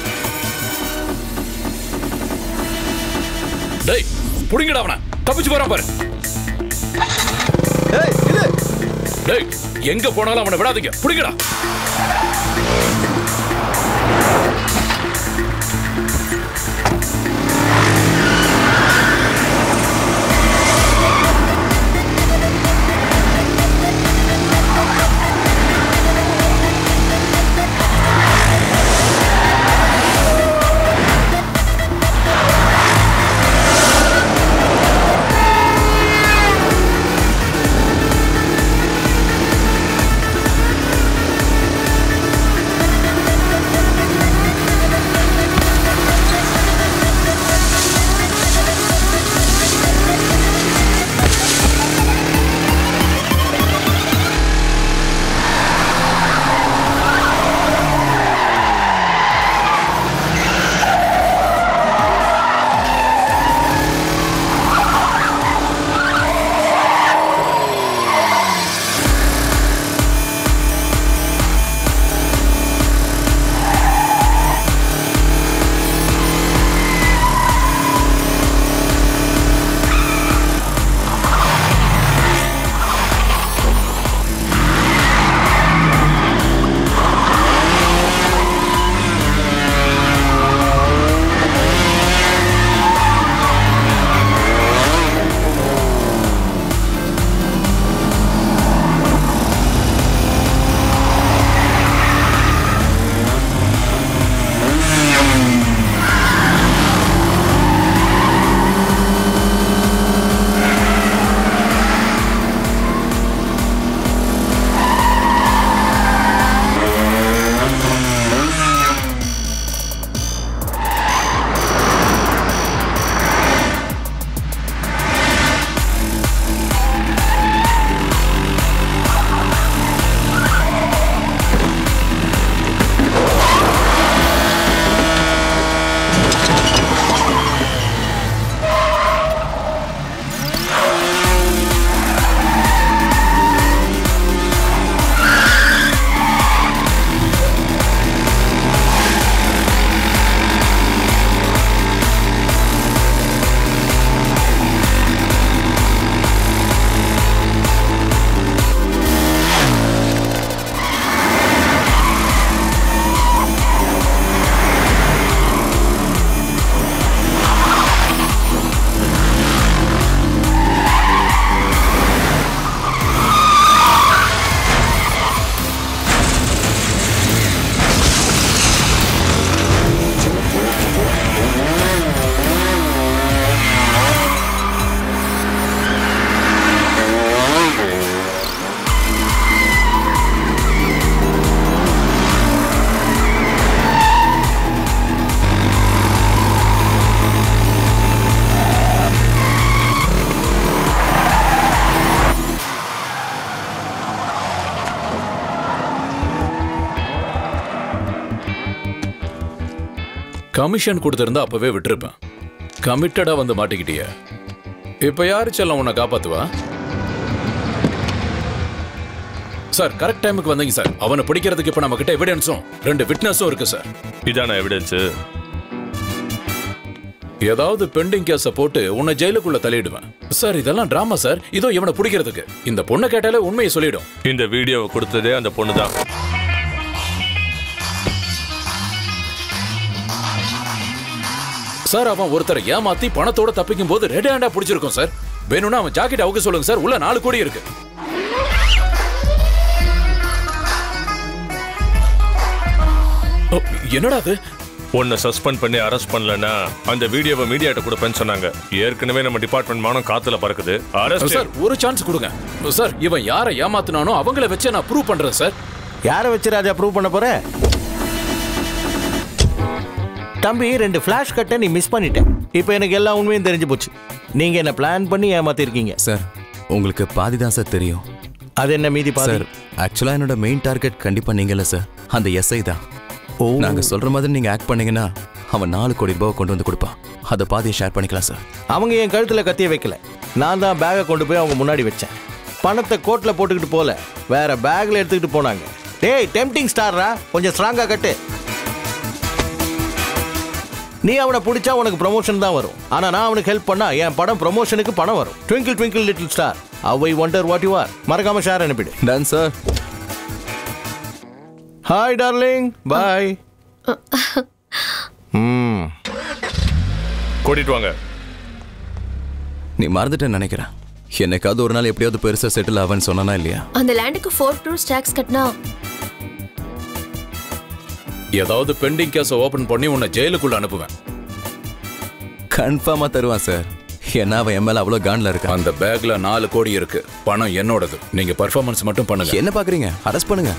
டேய் புடிங்கடா அவன. தப்பிச்சு போறான் பாரு. டேய் எங்க போனாலும் அவனை விடாதீங்க. புடிங்கடா. கமிஷன் கொடுத்திருந்தா அப்பவே விட்டிருப்பேன். கமிட்டடா வந்து மாட்டிக்கிட்டிய. இப்ப யாரு செல்லம் உன்னை காப்பாத்துவா? சார் கரெக்ட் டைமுக்கு வந்தீங்க சார் அவனை பிடிக்கிறதுக்கு இப்ப நம்ம கிட்ட எவிடன்ஸும் ரெண்டு விட்னஸும் இருக்கு சார் இதான எவிடன்ஸ் ஏதாவது பெண்டிங் கேஸ போட்டு உன்னை ஜெயிலுக்குள்ள தள்ளிடுவேன். சார் இதெல்லாம் டிராமா சார் இதோ இவனை பிடிக்கிறதுக்கு. இந்த பொண்ணை கேட்டாலே உண்மையை சொல்லிடும். இந்த வீடியோவை கொடுத்ததே அந்த பொண்ணு தான் சார் அவன் ஒருத்தரை ஏமாத்தி பணத்தோட தப்பிக்கும் போது ரெட் ஹேண்டா பிடிச்சிருக்கோம் சார். வேணும்னா அவன் ஜாக்கெட் அவுக்க சொல்லுங்க சார். உள்ள நாலு கோடி இருக்கு. ஓ, என்னடா அது? உன்னை சஸ்பெண்ட் பண்ணி அரெஸ்ட் பண்ணலன்னா அந்த வீடியோவை மீடியாட்ட கொடுப்பேன்னு சொன்னாங்க. ஏற்கனவே நம்ம டிபார்ட்மெண்ட் மானம் காத்துல பறக்குது. அரெஸ்ட் சார் ஒரு சான்ஸ் கொடுங்க. சார் இவன் யாரை ஏமாத்துனானோ அவங்கள வச்சு நான் ப்ரூவ் பண்றேன் சார். யாரை வச்சு ராஜா ப்ரூவ் பண்ண போற? தம்பி ரெண்டு ஃப்ளாஷ் கட்டை நீ மிஸ் பண்ணிட்ட. இப்போ எனக்கு எல்லா உண்மையும் தெரிஞ்சு போச்சு. நீங்க என்ன பிளான் பண்ணி ஏமாத்திருக்கீங்க? சார் உங்களுக்கு பாதி தான் சார் தெரியும். அது என்ன மீதி பாதி? சார் ஆக்சுவலா என்னோட மெயின் டார்கெட் கண்டிப்பா நீங்கல்ல சார் அந்த எஸ்ஐ தான். ஓ. நாங்க சொல்ற மாதிரி நீங்க ஆக்ட் பண்ணீங்கன்னா அவன் நாலு கோடி ரூபாய் கொண்டு வந்து கொடுப்பான். அதை பாதியை ஷேர் பண்ணிக்கலாம் சார் அவங்க என் கழுத்துல கத்திய வைக்கல. நான் தான் பேகை கொண்டு போய் அவங்க முன்னாடி வச்சேன். பணத்தை கோட்ல போட்டுக்கிட்டு போல. வேற பேக்ல எடுத்துக்கிட்டு போனாங்க. டேய் டெம்டிங் ஸ்டாரா கொஞ்சம் ஸ்ட்ராங்கா கட்டு. நீ அவனை பிடிச்சா உனக்கு ப்ரமோஷன் தான் வரும். ஆனா நான் அவனுக்கு ஹெல்ப் பண்ணா என் படம் ப்ரமோஷனுக்கு பணம் வரும். Twinkle twinkle little star how I wonder what you are மறக்காம share அனுப்பிடு done sir hi darling bye ம் கூட்டிட்டு வாங்க. நீ மறந்துட்டேன்னு நினைக்கிறேன். என்னைக்காவது ஒரு நாள் எப்படியாவது பெருசா செட்டில் ஆவேன்னு சொன்னானா இல்லையா? அந்த லேண்டுக்கு ஃபோர் க்ரோஸ் டேக்ஸ் கட்டினா ஏதாவது பெண்டிங் கேஸை ஓபன் பண்ணி உன்னை ஜெயிலுக்குள்ள அனுப்புவேன். கன்ஃபார்மா தருவான் சார் ஏன்னா அவன் என் மேல அவ்வளவு கான்ல இருக்கான். அந்த பேக்ல நாலு கோடி இருக்கு. பணம் என்னோடது. நீங்க பர்ஃபார்மன்ஸ் மட்டும் பண்ணுங்க. என்ன பாக்குறீங்க? அரெஸ்ட் பண்ணுங்க.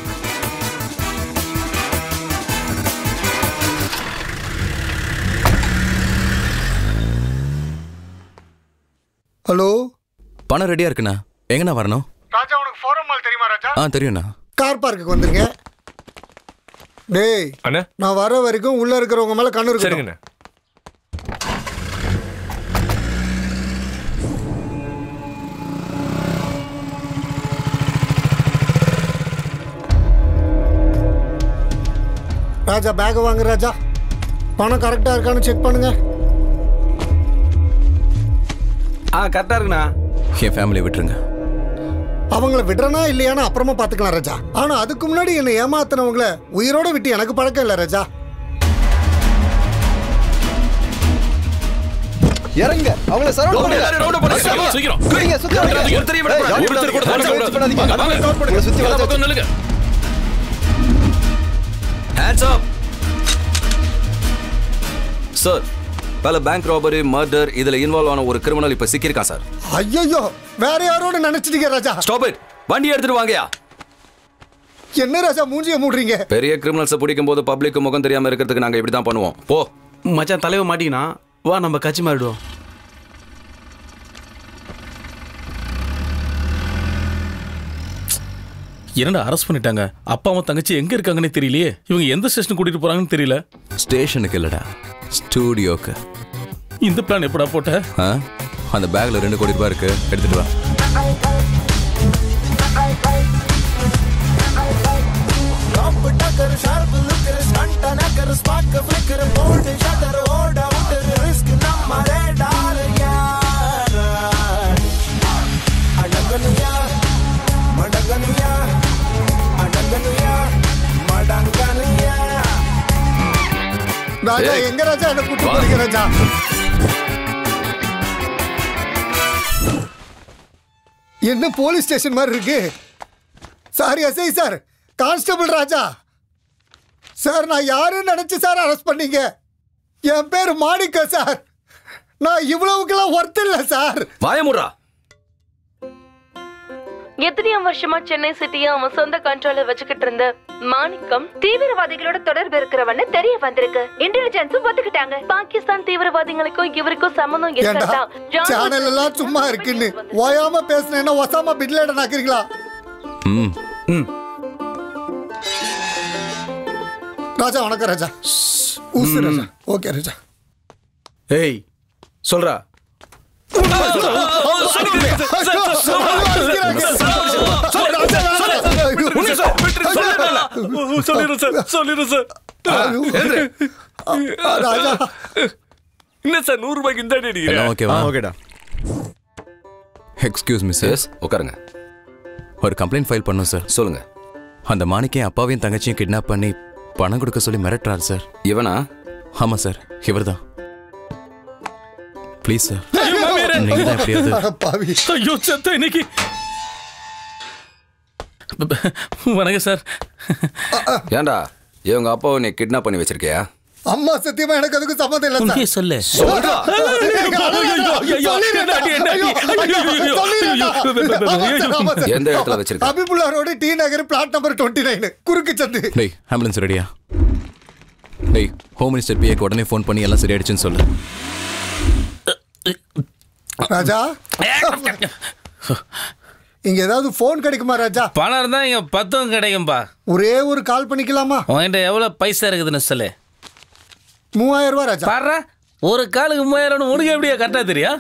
ஹலோ பணம் ரெடியா இருக்குண்ணா. எங்கண்ணா வரணும்? ராஜா உனக்கு ஃபோரம் மால் தெரியுமா ராஜா? ஆ தெரியும்ண்ணா. கார் பார்க்குக்கு வந்துருங்க. டேய் அண்ணா. நான் வர வரைக்கும் உள்ள இருக்கிறவங்க மேல கண்ணு இருக்கு சரிங்கண்ணா. ராஜா பேக் வாங்க ராஜா. பணம் கரெக்டா இருக்கான்னு செக் பண்ணுங்க. ஆ கரெக்டா இருக்குண்ணா. என் ஃபேமிலியை விட்டுருங்க. அவங்கள விடுறனா இல்லையான்னு அப்புறமா பாத்துக்கலாம் ராஜா. ஆனா அதுக்கு முன்னாடி என்னை ஏமாத்தினவங்கள உயிரோட விட்டு எனக்கு பழக்கம் இல்ல ராஜா. இறங்க. அவங்கள பண்ணுங்க. சீக்கிரம். சுத்தி விட ஒருத்தர் கூட கூடாது. வாங்க, சுத்தி. பக்கம் நில்லுங்க. ஹேண்ட்ஸ் அப் சார் பல பேங்க் ராபரி மர்டர் இதுல இன்வால்வ் ஆன ஒரு கிரிமினல் இப்ப சிக்கியிருக்கான் சார். ஐயோ வேற யாரோட நினைச்சிட்டீங்க ராஜா? ஸ்டாப் இட் வண்டி எடுத்துட்டு வாங்கயா என்ன ராஜா மூஞ்சிய மூடுறீங்க? பெரிய கிரிமினல்ஸை பிடிக்கும் போது பப்ளிக் முகம் தெரியாம இருக்கிறதுக்கு நாங்க இப்படி தான் பண்ணுவோம். போ. மச்சான் தலைவர் மாட்டிக்கினா? வா நம்ம கட்சி மாறிடுவோம். என்னடா அரெஸ்ட் பண்ணிட்டாங்க? அப்பாவும் தங்கச்சி எங்க இருக்காங்கன்னே தெரியலையே. இவங்க எந்த ஸ்டேஷன் கூட்டிட்டு போறாங்கன்னு தெரியல. ஸ்டேஷனுக்கு இல்லடா. ஸ்டூடியோக்கு இந்த பிளான் எப்படா போட்ட? ஆ? அந்த பேக்ல ரெண்டு கோடி ரூபாய் இருக்கு. எடுத்துட்டு வா. ராஜா. எங்க ராஜா? என்ன கூட்டு. போறீங்க ராஜா? என்ன போலீஸ் ஸ்டேஷன் மாதிரி இருக்கு? Sir SI sir constable Raja. Sir நான் யாருன்னு நினைச்சு சார் அரெஸ்ட் பண்ணீங்க. என் பேர் மாணிக்க சார் நான் இவ்வளவுக்கெல்லாம் ஒர்த் இல்லை சார் வாயமுடுறா எத்தனையாம் வருஷமா சென்னை சிட்டியை அவன் சொந்த கண்ட்ரோல்ல வச்சுக்கிட்டு இருந்த மாணிக்கம் தீவிரவாதிகளோட தொடர்பு இருக்கிறவன்னு தெரிய வந்திருக்கு. இன்டெலிஜென்ஸும் ஒத்துக்கிட்டாங்க. பாகிஸ்தான் தீவிரவாதிகளுக்கும் இவருக்கும் இருக்கட்டா சேனல் எல்லாம் சும்மா இருக்குன்னு. ஓயாம பேசுனேன்னா ஒசாமா பிட்லேடன் ஆக்குறீங்களா? ம். ம். ராஜா வணக்கம் ராஜா. ஊசு ராஜா. ஓகே ராஜா. ஏய் சொல்றா. சொல்லிடுறேன் சார் சொல்லிடுறேன் சார். ராஜா. என்ன சார் நூறு ரூபாய்க்கு இந்த அடி எல்லாம் அடிக்கிறேன் ஓகேவா ஓகேடா எக்ஸ்கியூஸ் மிஸ் எஸ் உட்காருங்க. ஒரு கம்ப்ளைண்ட் ஃபைல் பண்ணோம் சார் சொல்லுங்க. அந்த மாணிக்கையும் அப்பாவையும் தங்கச்சியும் கிட்னாப் பண்ணி பணம் கொடுக்க சொல்லி மிரட்டுறாரு சார் இவனா? ஆமா சார் இவர்தான். ப்ளீஸ் சார் நீங்க தான் எப்படியாவது அட பாவி ஐயோ செத்த இன்னைக்கு வணக்கம் சார் ஏன்டா இவங்க அப்பாவை நீ கிட்னாப் பண்ணி வச்சிருக்கியா அம்மா சத்தியமா எனக்கு அதுக்கு சம்மந்தம் இல்ல சார் சொல்லு சொல்றா எந்த இடத்துல வச்சிருக்க Habibullah road T Nagar plot number twenty nine குறுக்கு சந்து டேய் ஆம்புலன்ஸ் ரெடியா டேய் ஹோம் மினிஸ்டர் பிஏக்கு உடனே ஃபோன் பண்ணி எல்லாம் சரியாயிடுச்சுன்னு சொல்லு ராஜா இங்க ஏதாவது ஃபோன் கிடைக்குமா ராஜா? பணம் இருந்தா இங்க பத்தும் கிடைக்கும்பா. ஒரே ஒரு கால் பண்ணிக்கலாமா? உன்கிட்ட எவ்வளவு பைசா இருக்குதுன்னு சொல்லு. மூவாயிரம் ரூபாய் ராஜா. பாரு ஒரு காலுக்கு மூவாயிரம் உனக்கு எப்படியா கரெக்டா தெரியும்?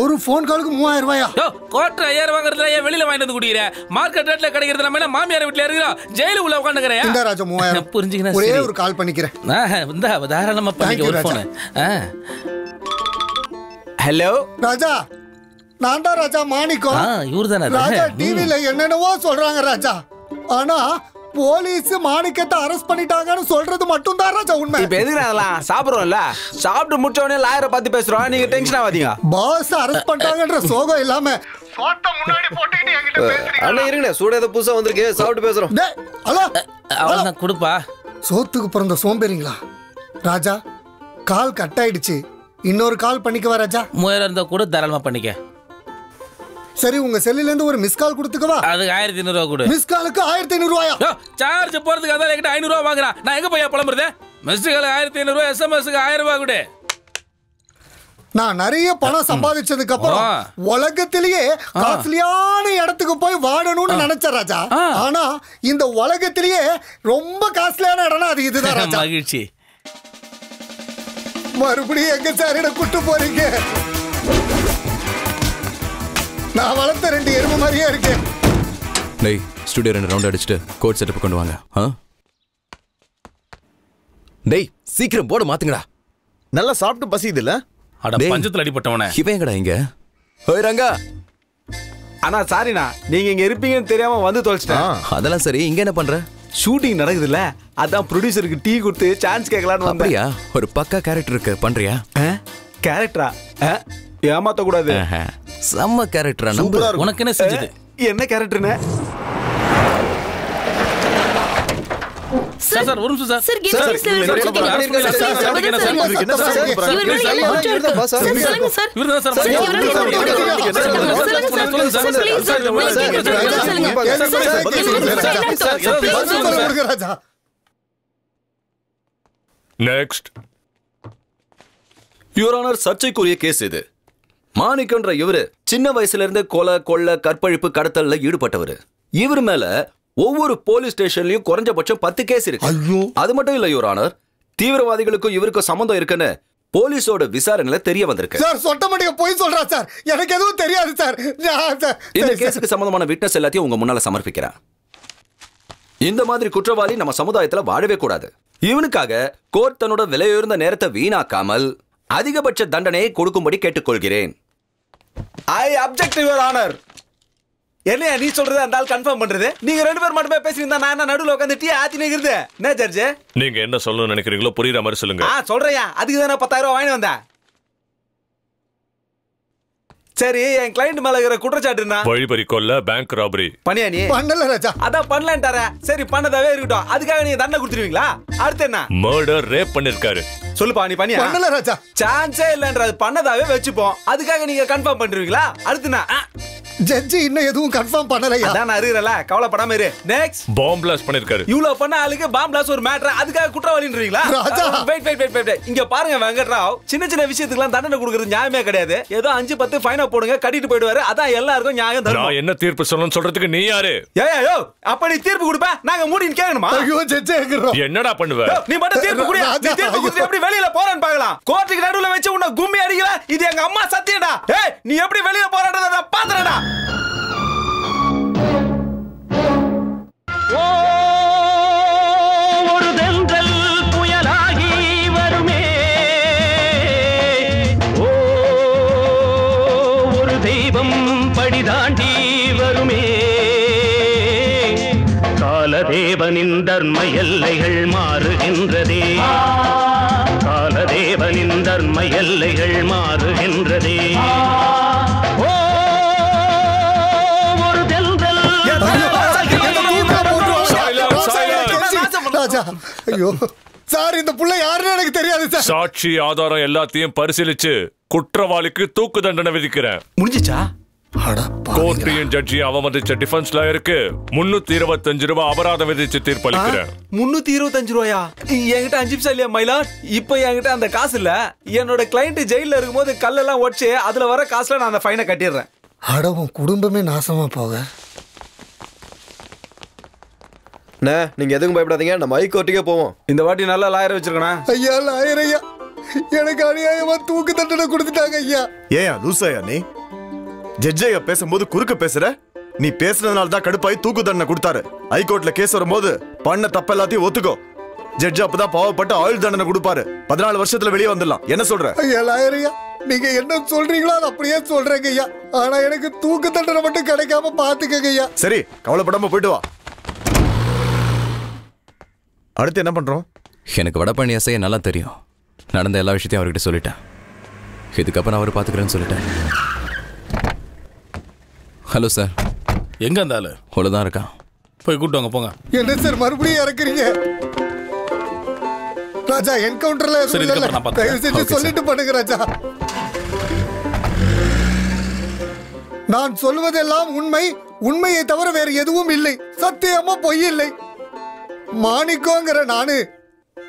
ஒரு ஃபோன் காலுக்கு மூவாயிரம் ரூபாயா? கோட்டை ஐயாயிரம் வாங்குறதுல ஏன் வெளியில வாங்கிட்டு வந்து குடிக்கிற? மார்க்கெட் ரேட்ல கிடைக்கிறது நம்ம என்ன மாமியார் வீட்டுல இருக்கிறோம்? ஜெயிலு உள்ள இந்த உட்காந்துக்கிறேன் ராஜா மூவாயிரம். புரிஞ்சுக்கினா ஒரே. ஒரு கால் பண்ணிக்கிறேன். இந்தா தாராளமா பண்ணிக்க ஒரு ராஜா. போனு ஹலோ ராஜா நான் தான் ராஜா மாணிக்கம். இவர்தானே அது? ராஜா. டிவில என்னென்னவோ சொல்றாங்க ராஜா. ஆனா போலீஸ் மாணிக்கத்தை அரெஸ்ட் பண்ணிட்டாங்கன்னு சொல்றது மட்டும் தான் ராஜா உண்மை. இப்ப எதுக்கு அதெல்லாம்? சாப்பிடுறோம்ல? சாப்பிட்டு முடிச்ச உடனே லாயரை பார்த்து பேசுறோம். நீங்க டென்ஷன் ஆகாதீங்க. பாஸ் அரெஸ்ட் பண்ணிட்டாங்கன்ற சோகம் இல்லாம. அண்ணா இருங்கண்ணே. சூட ஏதோ புதுசா வந்திருக்கு. சாப்பிட்டு பேசுறோம். ஹலோ அவன் கொடுப்பா. சோத்துக்கு பிறந்த சோம்பேறிங்களா? ராஜா கால் கட் ஆயிடுச்சு. இன்னொரு கால் பண்ணிக்கவா ராஜா? மூவாயிரம் இருந்தா கூட தாராளமா பண்ணிக்க. சரி உங்க செல்லுல இருந்து ஒரு மிஸ் கால் கொடுத்துக்கவா? அதுக்கு ஆயிரத்தி ஐநூறு ரூபா கொடு. மிஸ் காலுக்கு ஆயிரத்தி ஐநூறு ரூபாயா? சார்ஜ் போறதுக்கு அதான் என்கிட்ட ஐநூறு ரூபா வாங்குறான் நான் எங்க போய் புலம்புறது? மிஸ்டுகள் ஆயிரத்தி ஐநூறு ரூபா எஸ்எம்எஸ்க்கு ஆயிரம் ரூபா கொடு. நான் நிறைய பணம் சம்பாதிச்சதுக்கு அப்புறம். உலகத்திலேயே காஸ்ட்லியான இடத்துக்கு போய் வாழணும்னு நினைச்ச ராஜா. ஆனா இந்த உலகத்திலேயே ரொம்ப காஸ்ட்லியான இடம்னா அது இதுதான் ராஜா. மகிழ்ச்சி. மறுபடியும் எங்க சார் என்ன கூட்டு போறீங்க? நான் வளர்த்த ரெண்டு எருமை மாதிரியே இருக்கேன் டேய் ஸ்டுடியோ ரெண்டு ரவுண்ட் அடிச்சுட்டு கோட் செட்டப் கொண்டு வாங்க. ஆ? டேய் சீக்கிரம் போர்டு மாத்துங்கடா. நல்லா சாப்பிட்டு பசியுது இல்ல அட பஞ்சத்துல அடிபட்டவனே. இவன் எங்கடா இங்க? ஓய் ரங்கா. அண்ணா சாரிண்ணா. நீங்க இங்க இருப்பீங்கன்னு தெரியாம வந்து தொலைச்சிட்டேன். அதெல்லாம் சரி இங்க என்ன பண்ற? ஷூட்டிங் நடக்குதுல்ல? அதான் ப்ரொடியூசருக்கு டீ கொடுத்து சான்ஸ் கேட்கலான்னு வந்தேன். அப்படியா? ஒரு பக்கா கேரக்டர் இருக்கு பண்றியா? கேரக்டரா ஏமாத்த கூடாது செம்ம கேரக்டரா நம்பு உனக்கு என்ன செஞ்சது என்ன கேரக்டர்னு சார் சார் ஒரு நிமிஷம் sir sir, next your honour சர்ச்சைக்குரிய கேஸ் இது மாணிக்கன்ற இவரு சின்ன வயசுல இருந்தே கொலை கொள்ளை கற்பழிப்பு கடத்தல்ல ஈடுபட்டவர். இவர் மேல ஒவ்வொரு போலீஸ் ஸ்டேஷன்லயும் குறைஞ்சபட்சம் பத்து கேஸ் இருக்கு. அது மட்டும் இல்ல யுவர் ஆனர். தீவிரவாதிகளுக்கும் இவருக்கும் சம்மந்தம் இருக்குன்னு போலீஸோட விசாரணையில தெரிய வந்திருக்கு. சார் சொட்ட மண்டிக போய் சொல்றா சார். எனக்கு எதுவும் தெரியாது சார். இந்த கேஸுக்கு சம்பந்தமான விட்னஸ் எல்லாத்தையும் உங்க முன்னால சமர்ப்பிக்கிறேன். இந்த மாதிரி குற்றவாளி நம்ம சமுதாயத்துல வாழவே கூடாது. இவனுக்காக கோர்ட் தன்னோட விலையுயர்ந்த நேரத்தை வீணாக்காமல் அதிகபட்ச தண்டனையை கொடுக்கும்படி கேட்டுக்கொள்கிறேன். ஐ அப்செக்ட் யுவர் ஆனர் என்னையா நீ சொல்றது அந்த ஆள் கன்ஃபார்ம் பண்றது? நீங்க ரெண்டு பேர் மட்டுமே பேசியிருந்தா நான் என்ன நடுவுல உட்காந்து டீ ஆத்தி நிக்கிறது என்ன ஜட்ஜ்? நீங்க என்ன சொல்லணும்னு நினைக்கிறீங்களோ புரியுற மாதிரி சொல்லுங்க. ஆ சொல்றேயா அதுக்கு தானே பத்தாயிரம் ரூபாய் வாங்கி வந்தேன். சரி என் கிளைண்ட் மேல இருக்கிற குற்றச்சாட்டுனா வழிபறி கொல்ல பேங்க் ராபரி பண்ணியா நீ? பண்ணல ராஜா. அதான் பண்ணலன்ட்டார சரி பண்ணதாவே இருக்கட்டும். அதுக்காக நீங்க தண்டனை கொடுத்துருவீங்களா? அடுத்து என்ன? மர்டர் ரேப் பண்ணிருக்காரு. சொல்லுப்பா நீ பண்ணியா? பண்ணல ராஜா. சான்ஸே இல்லன்றது பண்ணதாவே வச்சுப்போம். அதுக்காக நீங்க கன்ஃபார்ம் பண்றீங்களா? அடுத்து என்ன? ஜட்ஜி இன்னும் எதுவும் கன்ஃபார்ம் பண்ணலையா? நான் இருக்கிறல கவலைப்படாம இரு. நெக்ஸ்ட் பாம் பிளாஸ்ட் பண்ணிருக்காரு. இவ்வளவு பண்ண ஆளுக்கு பாம் பிளாஸ் ஒரு மேட்டர் அதுக்காக குற்றவாளின்றீங்களா? Raja. Wait wait wait wait இங்க பாருங்க வெங்கட்ராவ். சின்ன சின்ன விஷயத்துக்குலாம் தண்டனை கொடுக்கறது நியாயமே கிடையாது. ஏதோ அஞ்சு பத்து ஃபைனா போடுங்க கட்டிட்டு போயிடுவாரு. அதான் எல்லாருக்கும் நியாயம் நான் தரும் என்ன தீர்ப்பு சொல்லணும்னு சொல்றதுக்கு நீ யாரு? ஏய் யோ அப்ப நீ தீர்ப்பு கொடுப்ப? நாங்க மூடின்னு கேட்கணுமா? ஐயோ ஜட்ஜி எங்கிறோம் என்னடா பண்ணுவ? நீ மட்டும் தீர்ப்பு குடி நீ தீர்ப்பு கொடுத்து எப்படி வெளியில போறேன்னு பார்க்கலாம் கோர்ட்டுக்கு நடுவுல வச்சு உன்னை கும்மி அடிக்கல இது எங்க அம்மா சத்தியடா ஏய் நீ எப்படி வெளியில போறன்றத நான் பாத்துறேன்டா படிதாண்டி வருமே. காலதேவனின் தர்ம எல்லைகள் மாறுகின்றதே. காலதேவனின் தர்ம எல்லைகள் மாறுகின்றதே. ராஜா. ஐயோ. சார் இந்த புள்ள யாருன்னு எனக்கு தெரியாது சார். சாட்சி ஆதாரம் எல்லாத்தையும் பரிசீலிச்சு குற்றவாளிக்கு தூக்கு தண்டனை விதிக்கிறேன். முடிஞ்சிச்சா? கோர்ட்டையும் அவமதிச்ச டிஃபென்ஸ் லாயருக்கு முன்னூத்தி இருபத்தஞ்சு ரூபாய் அபராதம் விதிச்சு தீர்ப்பளிக்கிறேன். முன்னூத்தி இருபத்தஞ்சு ரூபாயா? என்கிட்ட அஞ்சு நிமிஷம் இல்லையா மயிலா இப்போ என்கிட்ட அந்த காசு இல்ல. என்னோட கிளைண்ட் ஜெயில இருக்கும்போது கல்லெல்லாம் உடச்சு அதுல வர காசுல நான் அந்த ஃபைனை கட்டிடுறேன். அட உன் குடும்பமே நாசமா போக. அண்ணே நீங்க எதுக்கும் பயப்படாதீங்க நம்ம ஹைகோர்ட்டுக்கே போவோம். இந்த வாட்டி நல்ல லாயர் வச்சிருக்கணா ஐயா லாயர் ஐயா. எனக்கு அநியாயமா தூக்கு தண்டனை கொடுத்துட்டாங்க ஐயா. ஏன் லூசாயா நீ? ஜட்ஜையா பேசும்போது குறுக்க பேசுற? நீ பேசுனதுனால தான் கடுப்பாய் தூக்கு தண்டனை கொடுத்தாரு. ஹைகோர்ட்ல கேஸ் வரும்போது பண்ண தப்பு எல்லாத்தையும் ஒத்துக்கோ. ஜட்ஜ் அப்பதான் பாவப்பட்டு ஆயுள் தண்டனை கொடுப்பாரு. பதினாலு வருஷத்துல வெளியே வந்துடலாம். என்ன சொல்ற? ஐயா லாயர் ஐயா நீங்க என்ன சொல்றீங்களோ அதை அப்படியே சொல்றேங்க ஐயா. ஆனா எனக்கு தூக்கு தண்டனை மட்டும் கிடைக்காம பாத்துக்கங்க ஐயா. சரி கவலைப்படாம போயிட்டு வா. அடுத்து என்ன பண்றோம்? எனக்கு வடபழனி அசைய நல்லா தெரியும். நடந்த எல்லா விஷயத்தையும் அவர்கிட்ட சொல்லிட்டேன். இதுக்கப்புறம் அவர் பார்த்துக்கிறேன்னு சொல்லிட்டேன். ஹலோ சார் எங்க ஆளு? அவ்வளோதான் இருக்கான். போய் கூட்டு வாங்க போங்க. என்ன சார் மறுபடியும் இறக்குறீங்க? ராஜா என்கவுண்டர்ல. தயவு செஞ்சு. சொல்லிட்டு பண்ணுங்க ராஜா. நான் சொல்வதெல்லாம் உண்மை. உண்மையை தவிர வேற எதுவும் இல்லை. சத்தியமா பொய் இல்லை. மாணிக்கோங்கிற நானு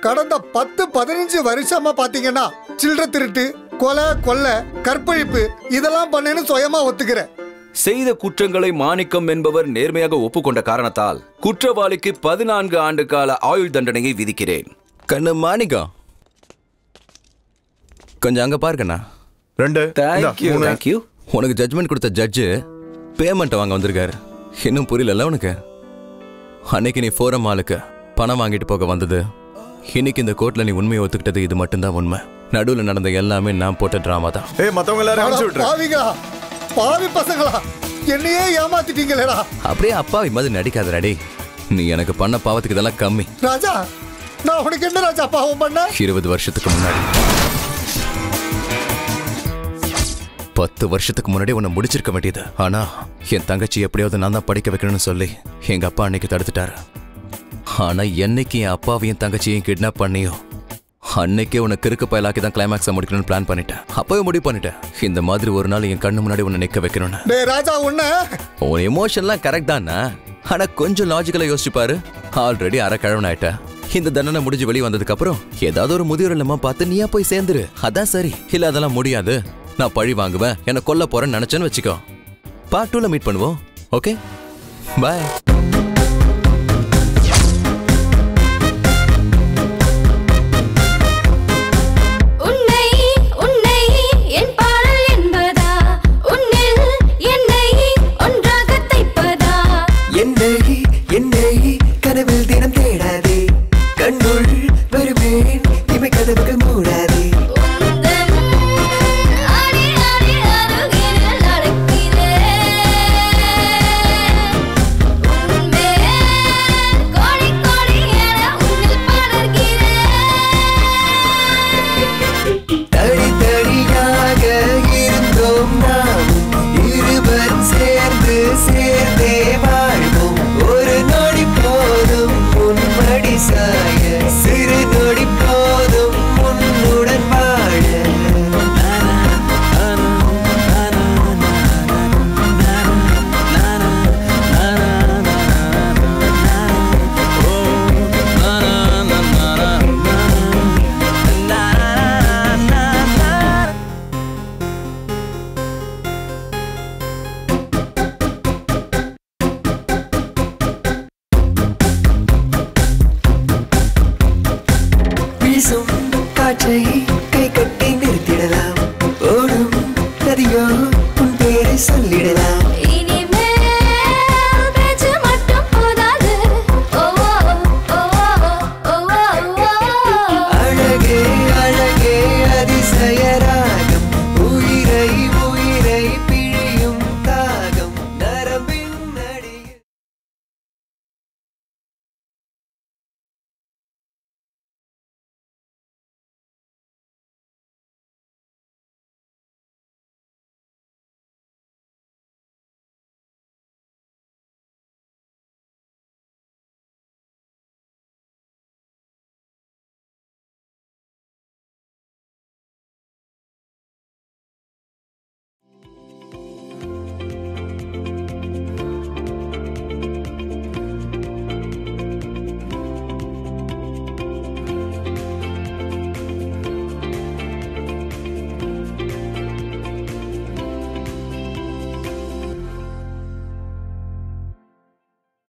கடந்த பத்து பதினஞ்சு வருஷமா பாத்தீங்கன்னா சில்லற திருட்டு கொலை கொள்ளை கற்பழிப்பு இதெல்லாம் பண்ணேன்னு சுயமா ஒத்துக்கிறேன். செய்த குற்றங்களை மாணிக்கம் என்பவர் நேர்மையாக ஒப்புக்கொண்ட காரணத்தால் குற்றவாளிக்கு பதினான்கு ஆண்டு கால ஆயுள் தண்டனையை விதிக்கிறேன். கண்ணு மாணிக்கம். கொஞ்சம் அங்க பாருங்கண்ணா ரெண்டு Thank you, thank you. உனக்கு ஜட்மெண்ட் கொடுத்த ஜட்ஜு பேமெண்ட் வாங்க வந்திருக்காரு. இன்னும் புரியலல்ல உனக்கு? அன்னைக்கு நீ ஃபோரம் மாலுக்கு பணம் வாங்கிட்டு போக வந்தது. இன்னைக்கு இந்த கோர்ட்ல நீ உண்மையை ஒத்துக்கிட்டது இது மட்டும்தான் உண்மை. நடுவில் நடந்த எல்லாமே நான் போட்ட டிராமா தான். ஏய் மத்தவங்க எல்லாரும் அனுப்பிச்சு விட்டுரு. பாவிங்களா? பாவி பசங்களா? என்னையே ஏமாத்திட்டீங்களேடா. அப்படியே அப்பாவி மாதிரி நடிக்காத டேய். நீ எனக்கு பண்ண பாவத்துக்கு இதெல்லாம் கம்மி. ராஜா நான் உனக்கு என்ன ராஜா பாவம் பண்ண? இருபது வருஷத்துக்கு முன்னாடி. பத்து வருஷத்துக்கு முன்னாடி உன்னை முடிச்சிருக்க வேண்டியது. ஆனா என் தங்கச்சி எப்படியாவது நான் தான் படிக்க வைக்கணும்னு சொல்லி எங்க அப்பா அன்னைக்கு தடுத்துட்டாரு. ஆனா என்னைக்கு என் அப்பாவையும் தங்கச்சியையும் கிட்னாப் பண்ணியோ அன்னைக்கே உன்னை கிறுக்கு பயலாக்கி தான் கிளைமேக்ஸை முடிக்கணும்னு பிளான் பண்ணிட்டேன். அப்பவே முடிவு பண்ணிட்டேன். இந்த மாதிரி ஒரு நாள் என் கண்ணு முன்னாடி உன்னை நிக்க வைக்கணும்னு. டேய் ராஜா உன்ன? உன் எமோஷன்லாம் கரெக்ட் தானா? ஆனா கொஞ்சம் லாஜிக்கலா யோசிச்சு பாரு. ஆல்ரெடி அரை கிழவன் ஆயிட்ட இந்த தண்டனை முடிஞ்சு வெளியே வந்ததுக்கு அப்புறம் ஏதாவது ஒரு முதியோர் இல்லமா பார்த்து நீயா போய் சேர்ந்துரு. அதான் சரி. இல்ல அதெல்லாம் முடியாது. நான் பழி வாங்குவேன். என்னை கொல்ல போறேன்னு நினைச்சேன்னு வச்சுக்கோ. பார்ட் டூல மீட் பண்ணுவோம். Okay bye